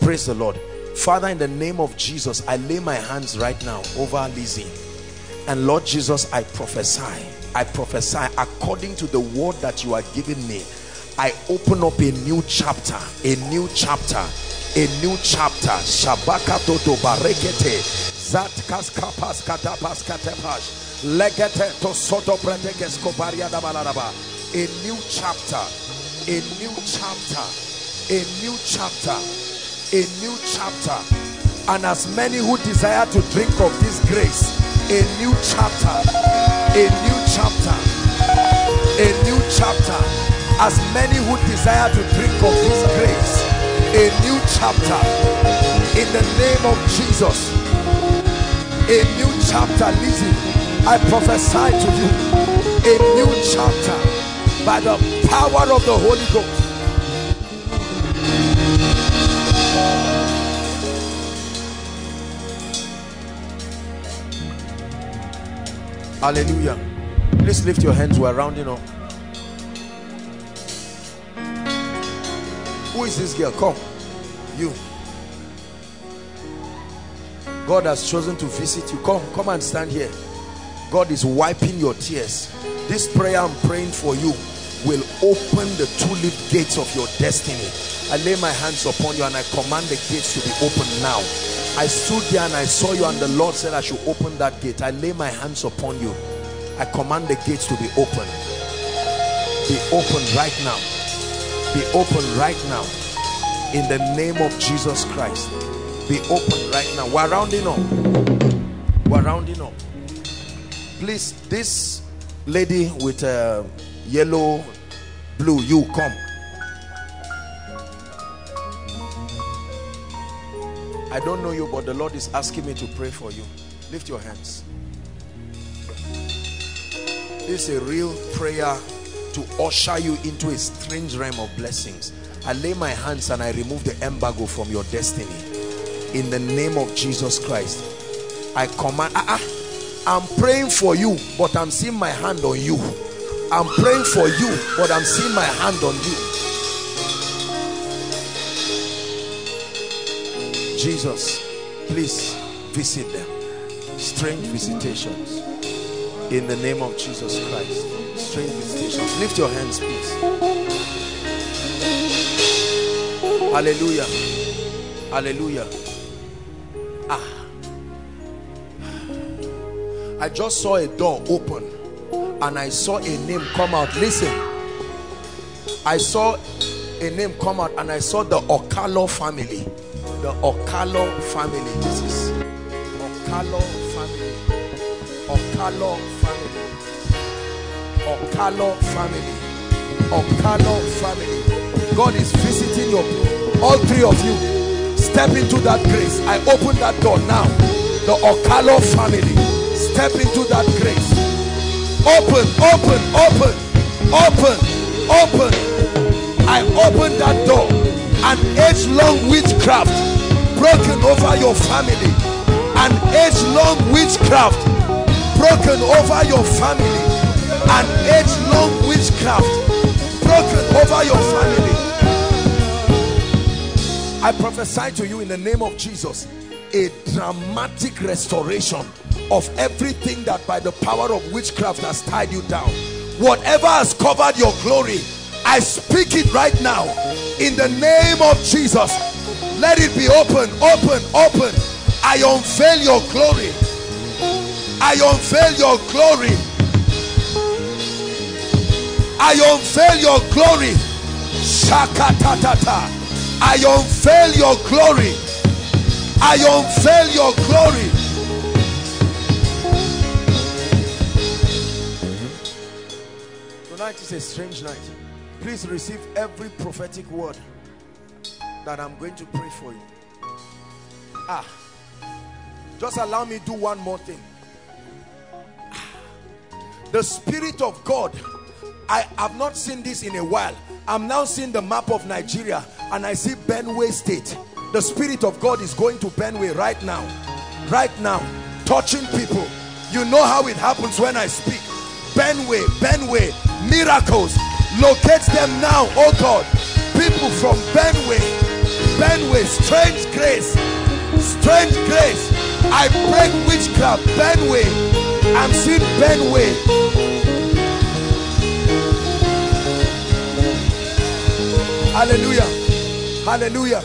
Praise the lord. Father in the name of jesus i lay my hands right now over lizzie. And lord jesus i prophesy I prophesy according to the word that you are giving me. I open up a new chapter, a new chapter, a new chapter. Shabaka toto barekete. Zat kaskapas katapas katepash. Legete to soto pretekes koparia da balaraba. A new chapter, a new chapter, a new chapter, a new chapter. And as many who desire to drink of this grace, a new chapter a new chapter a new chapter as many who desire to drink of his grace a new chapter in the name of jesus a new chapter listen i prophesy to you a new chapter by the power of the holy ghost Hallelujah. Please lift your hands. We're rounding up. Who is this girl? Come. You. God has chosen to visit you. Come, come and stand here. God is wiping your tears. This prayer I'm praying for you will open the tulip gates of your destiny. I lay my hands upon you and I command the gates to be open now. I stood there and I saw you and the Lord said I should open that gate. I lay my hands upon you. I command the gates to be open. Be open right now. Be open right now. In the name of Jesus Christ. Be open right now. We're rounding up. We're rounding up. Please, this lady with a yellow, blue, you come. I don't know you, but the Lord is asking me to pray for you. Lift your hands. This is a real prayer to usher you into a strange realm of blessings. I lay my hands and I remove the embargo from your destiny. In the name of Jesus Christ. I command. Uh, uh, I'm praying for you, but I'm seeing my hand on you. I'm praying for you, but I'm seeing my hand on you. Jesus, please visit them. Strange visitations. In the name of Jesus Christ. Strange visitations. Lift your hands, please. Hallelujah. Hallelujah. Ah. I just saw a door open and I saw a name come out. Listen. I saw a name come out and I saw the Okalo family the Okalo family. This is Okalo family. Okalo family. Okalo family. Okalo family. God is visiting your all three of you. Step into that grace. I open that door now. the Okalo family. Step into that grace. Open, open, open, open, open. I open that door. An age-long witchcraft broken over your family. An age-long witchcraft broken over your family. An age-long witchcraft broken over your family. I prophesy to you in the name of Jesus a dramatic restoration of everything that by the power of witchcraft has tied you down. Whatever has covered your glory, I speak it right now in the name of Jesus. Let it be open, open, open. I unveil your glory. I unveil your glory. I unveil your glory. Shakatatata. I unveil your glory. I unveil your glory. Tonight is a strange night. Please receive every prophetic word that I'm going to pray for you. Ah, just allow me do one more thing. The Spirit of God, I have not seen this in a while. I'm now seeing the map of Nigeria and I see Benue State. The Spirit of God is going to Benue right now. Right now. Touching people. You know how it happens when I speak. Benue, Benue, miracles. Locate them now, oh God. People from Benue, Benue, strange grace, strange grace. I break witchcraft, Benue. I'm seeing Benue. Hallelujah. Hallelujah.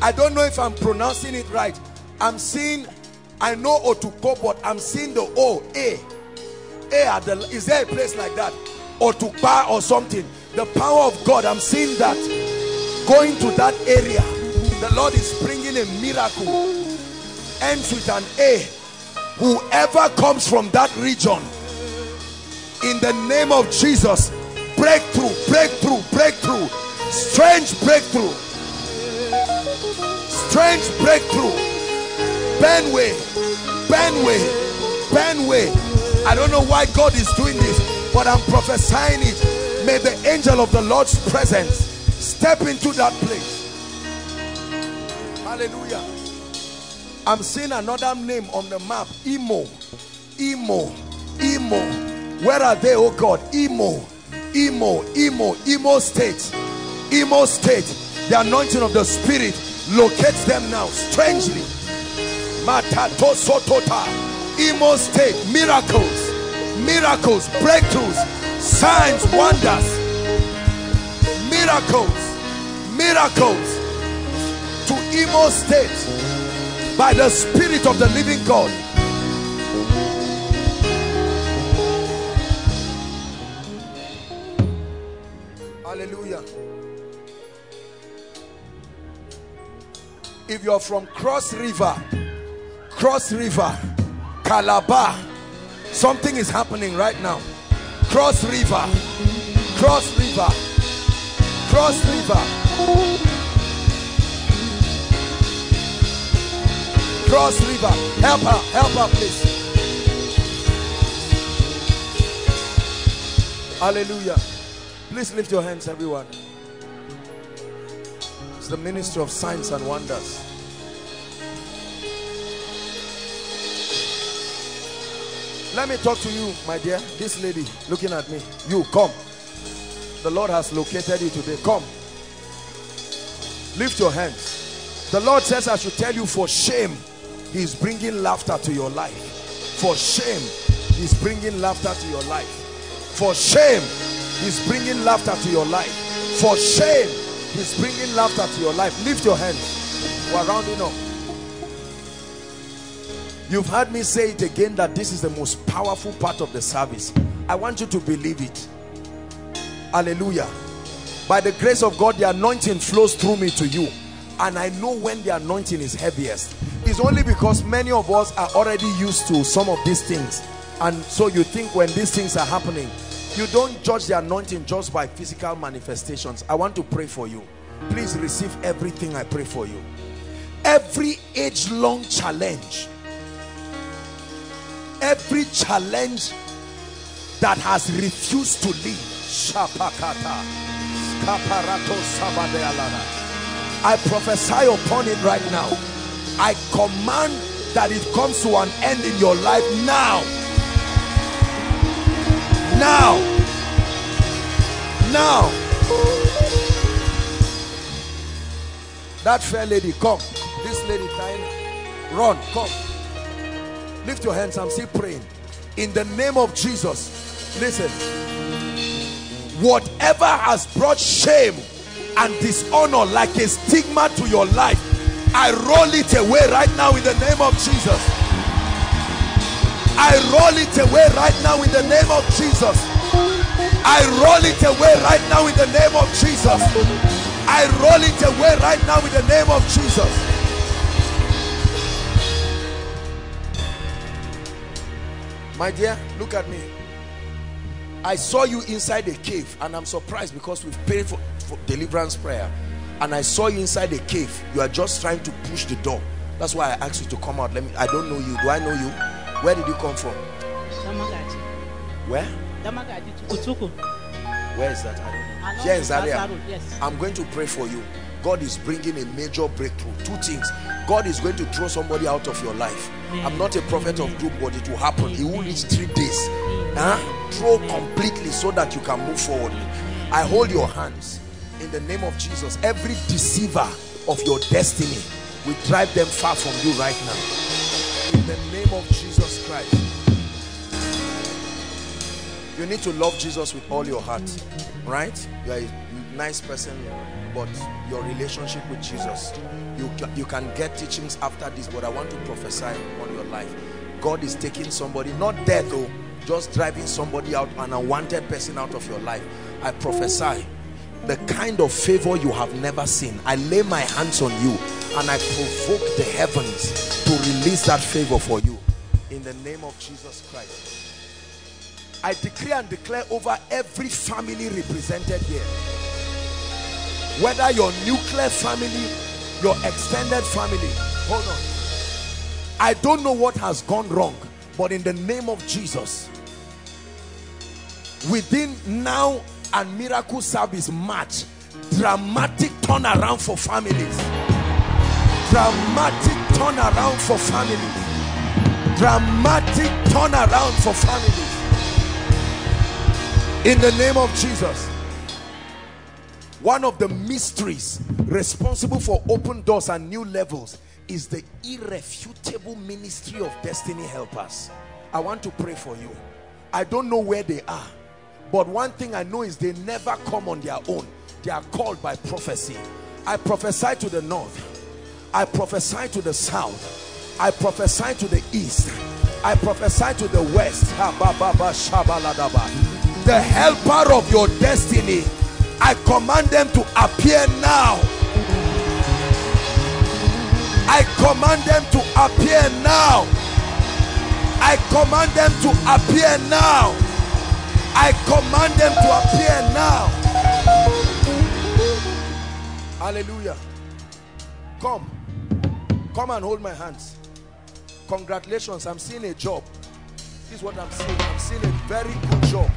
I don't know if I'm pronouncing it right. I'm seeing, I know Otukpo, but I'm seeing the O, A. A the, is there a place like that? Otukpa or something. The power of God, I'm seeing that going to that area. The Lord is bringing a miracle. Ends with an A. Whoever comes from that region, in the name of Jesus, breakthrough, breakthrough, breakthrough, strange breakthrough, strange breakthrough. Benue, Benue, Benue. I don't know why God is doing this, but I'm prophesying it. May the angel of the Lord's presence step into that place. Hallelujah. I'm seeing another name on the map. Imo. Imo. Imo. Where are they, oh God? Imo. Imo. Imo. Imo State. Imo State. The anointing of the Spirit locates them now. Strangely. Matato Sotota. Imo State. Miracles. Miracles. Breakthroughs. Signs. Wonders. Miracles. Miracles. To Imo State by the spirit of the living God hallelujah if you're from cross river cross river calabar something is happening right now. Cross river cross river cross river. Cross river help her help her please. Hallelujah. Please lift your hands everyone it's the ministry of signs and wonders. Let me talk to you my dear this lady looking at me. You come. The lord has located you today. Come. Lift your hands. The lord says i should tell you for shame he's bringing laughter to your life. For shame he's bringing laughter to your life. For shame he's bringing laughter to your life. For shame he's bringing laughter to your life. Lift your hands. We're rounding up. You've heard me say it again that this is the most powerful part of the service. I want you to believe it. Hallelujah. By the grace of god the anointing flows through me to you. And I know when the anointing is heaviest. It's only because many of us are already used to some of these things. And so you think when these things are happening you don't judge the anointing just by physical manifestations I want to pray for you please receive everything I pray for you every age-long challenge every challenge that has refused to leave. I prophesy upon it right now. I command that it comes to an end in your life now. Now. Now. That fair lady, come. This lady, tiny. Run, come. Lift your hands. I'm still praying. In the name of Jesus. Listen. Whatever has brought shame and dishonor like a stigma to your life, I roll it away right now in the name of Jesus. I roll it away right now in the name of Jesus. I roll it away right now in the name of Jesus. I roll it away right now in the name of Jesus. My dear, look at me. I saw you inside a cave and I'm surprised because we've paid for, for deliverance prayer and I saw you inside a cave. You are just trying to push the door. That's why I asked you to come out. Let me. I don't know you. Do I know you? Where did you come from? Damagaji. Where? Damagaji Tukutuku. Where is that? I don't know. Here in Zaria. Yes. I'm going to pray for you. God is bringing a major breakthrough. Two things. God is going to throw somebody out of your life. I'm not a prophet of doom, but it will happen. It will reach three days. Huh? Throw completely so that you can move forward. I hold your hands in the name of Jesus. Every deceiver of your destiny, we drive them far from you right now. In the name of Jesus Christ. You need to love Jesus with all your heart, right? You are a nice person, but your relationship with Jesus, you, you can get teachings after this, but I want to prophesy on your life. God is taking somebody, not death though, just driving somebody out, an unwanted person out of your life. I prophesy the kind of favor you have never seen. I lay my hands on you and I provoke the heavens to release that favor for you. In the name of Jesus Christ. I decree and declare over every family represented here. Whether your nuclear family, your extended family. Hold on. I don't know what has gone wrong, but in the name of Jesus, within now and miracle service match, dramatic turnaround for families. Dramatic turnaround for families. Dramatic turnaround for families in the name of Jesus. One of the mysteries responsible for open doors and new levels is the irrefutable ministry of destiny helpers. I want to pray for you. I don't know where they are but one thing I know is they never come on their own. They are called by prophecy. I prophesy to the north. I prophesy to the south I prophesy to the east. I prophesy to the west. The helper of your destiny I command them to appear now. I command them to appear now. I command them to appear now. I command them to appear now. Hallelujah. Come. Come and hold my hands congratulations I'm seeing a job. This is what I'm seeing. I'm seeing a very good job.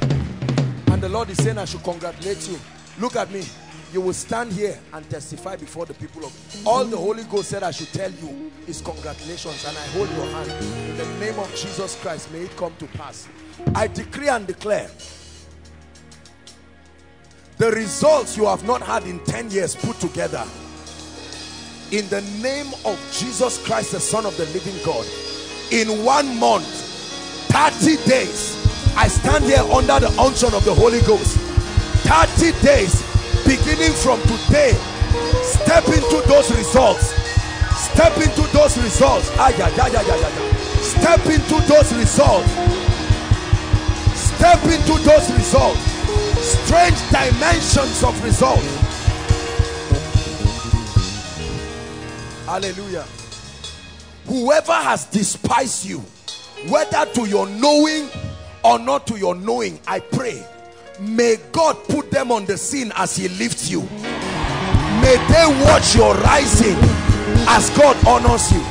And the Lord is saying I should congratulate you. Look at me. You will stand here and testify before the people of all the Holy Ghost said I should tell you is congratulations and I hold your hand. In the name of Jesus Christ may it come to pass. I decree and declare the results you have not had in 10 years put together in the name of Jesus Christ the son of the living God in one month 30 days I stand here under the unction of the Holy Ghost. 30 days beginning from today step into those results. Step into those results. Step into those results. Step into those results. Strange dimensions of results hallelujah whoever has despised you whether to your knowing or not to your knowing I pray may God put them on the scene as he lifts you may they watch your rising as God honors you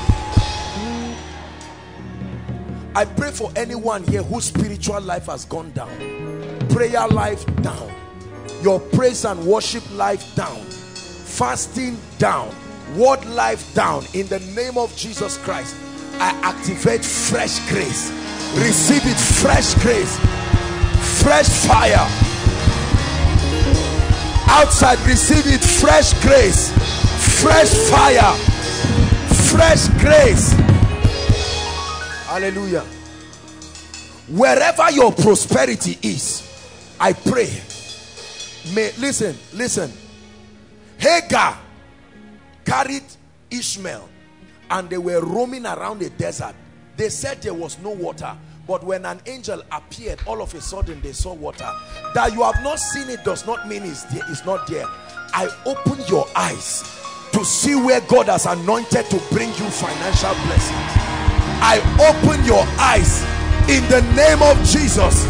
I pray for anyone here whose spiritual life has gone down. Prayer life down. Your praise and worship life down. Fasting down. Word life down. In the name of Jesus Christ, I activate fresh grace. Receive it fresh grace. Fresh fire. Outside, receive it fresh grace. Fresh fire. Fresh grace. Hallelujah. Wherever your prosperity is, I pray. May listen, listen. Hagar carried Ishmael and they were roaming around the desert. They said there was no water. But when an angel appeared, all of a sudden they saw water. That you have not seen it does not mean it's, there, it's not there. I open your eyes to see where God has anointed to bring you financial blessings. I open your eyes in the name of Jesus.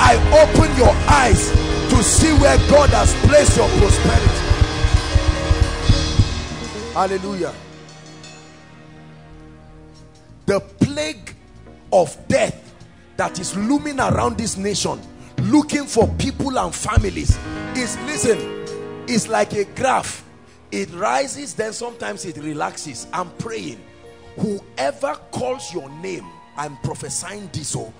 I open your eyes to see where God has placed your prosperity. Hallelujah. The plague of death that is looming around this nation, looking for people and families, is listen, it's like a graph. It rises, then sometimes it relaxes. I'm praying. Whoever calls your name, I'm prophesying this, oh,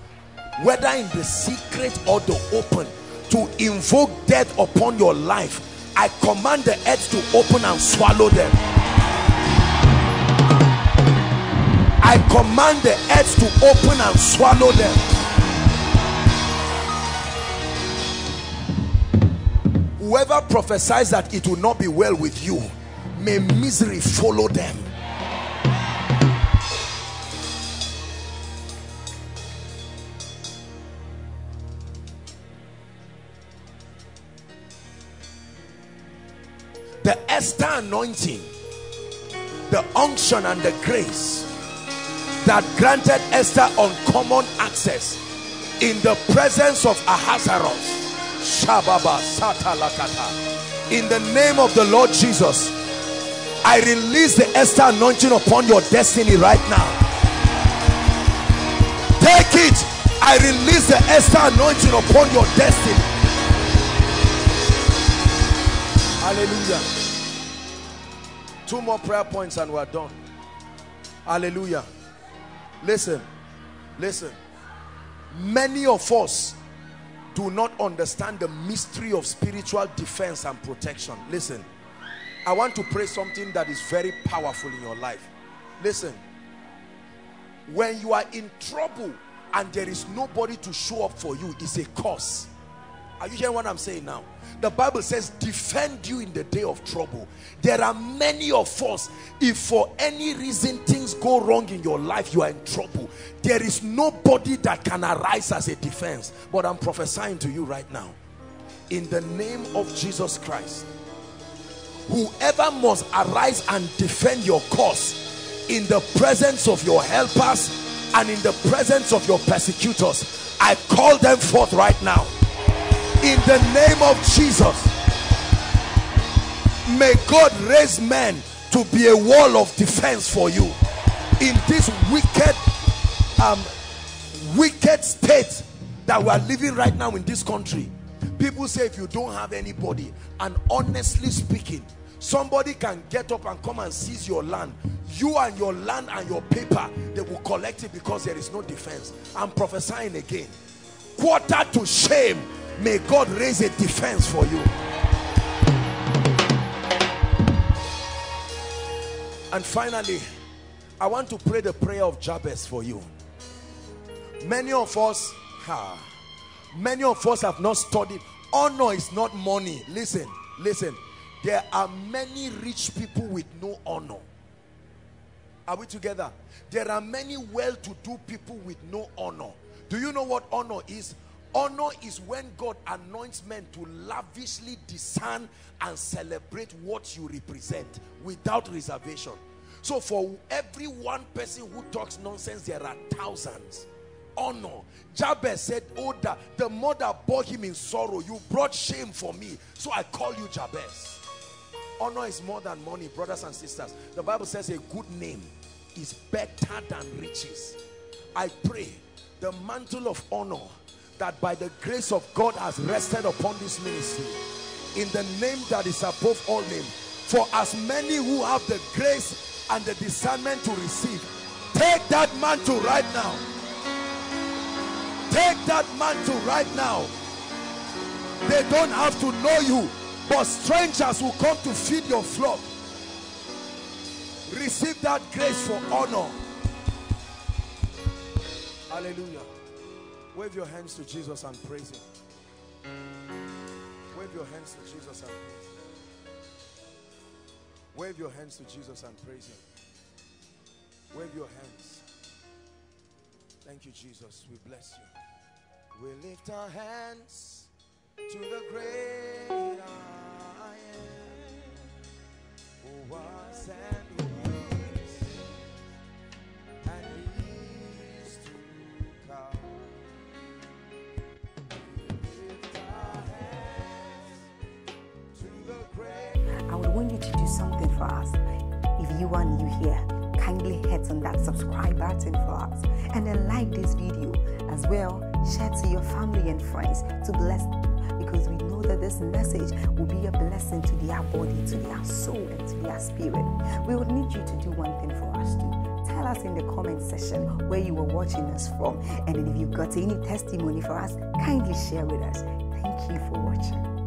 whether in the secret or the open, to invoke death upon your life, I command the earth to open and swallow them. I command the earth to open and swallow them. Whoever prophesies that it will not be well with you, may misery follow them. The Esther anointing, the unction and the grace that granted Esther uncommon access in the presence of Ahasuerus. Shababa Satalakata. In the name of the Lord Jesus, I release the Esther anointing upon your destiny right now. Take it. I release the Esther anointing upon your destiny. Hallelujah. Two more prayer points and we're done. Hallelujah. Listen, listen. Many of us do not understand the mystery of spiritual defense and protection. Listen, I want to pray something that is very powerful in your life. Listen, when you are in trouble and there is nobody to show up for you, it's a curse. Are you hearing what I'm saying now? The Bible says, defend you in the day of trouble. There are many of us, if for any reason things go wrong in your life, you are in trouble. There is nobody that can arise as a defense. But I'm prophesying to you right now. In the name of Jesus Christ, whoever must arise and defend your cause in the presence of your helpers and in the presence of your persecutors, I call them forth right now in the name of Jesus. May God raise men to be a wall of defense for you. In this wicked um wicked state that we are living right now in this country people say if you don't have anybody and honestly speaking somebody can get up and come and seize your land. You and your land and your paper they will collect it because there is no defense. I'm prophesying again. Quarter to shame may God raise a defense for you. And finally I want to pray the prayer of Jabez for you. Many of us ha, many of us have not studied. Honor is not money. Listen listen. There are many rich people with no honor. Are we together? There are many well-to-do people with no honor. Do you know what honor is honor is when God anoints men to lavishly discern and celebrate what you represent without reservation. So for every one person who talks nonsense there are thousands. Honor. Jabez said oh the, the mother bore him in sorrow. You brought shame for me. So I call you Jabez. Honor is more than money brothers and sisters. The Bible says a good name is better than riches. I pray the mantle of honor that by the grace of God has rested upon this ministry. In the name that is above all name. For as many who have the grace and the discernment to receive take that mantle right now. Take that mantle right now. They don't have to know you but strangers will come to feed your flock. Receive that grace for honor. Hallelujah wave your hands to jesus and praise him. Wave your hands to jesus and praise him. Wave your hands to jesus and praise him. Wave your hands. Thank you jesus. We bless you. We lift our hands to the great I am who was and who want you to do something for us. If you are new here, kindly hit on that subscribe button for us and then like this video as well. Share to your family and friends to bless them because we know that this message will be a blessing to their body, to their soul, and to their spirit. We would need you to do one thing for us too. Tell us in the comment section where you were watching us from, and if you've got any testimony for us, kindly share with us. Thank you for watching.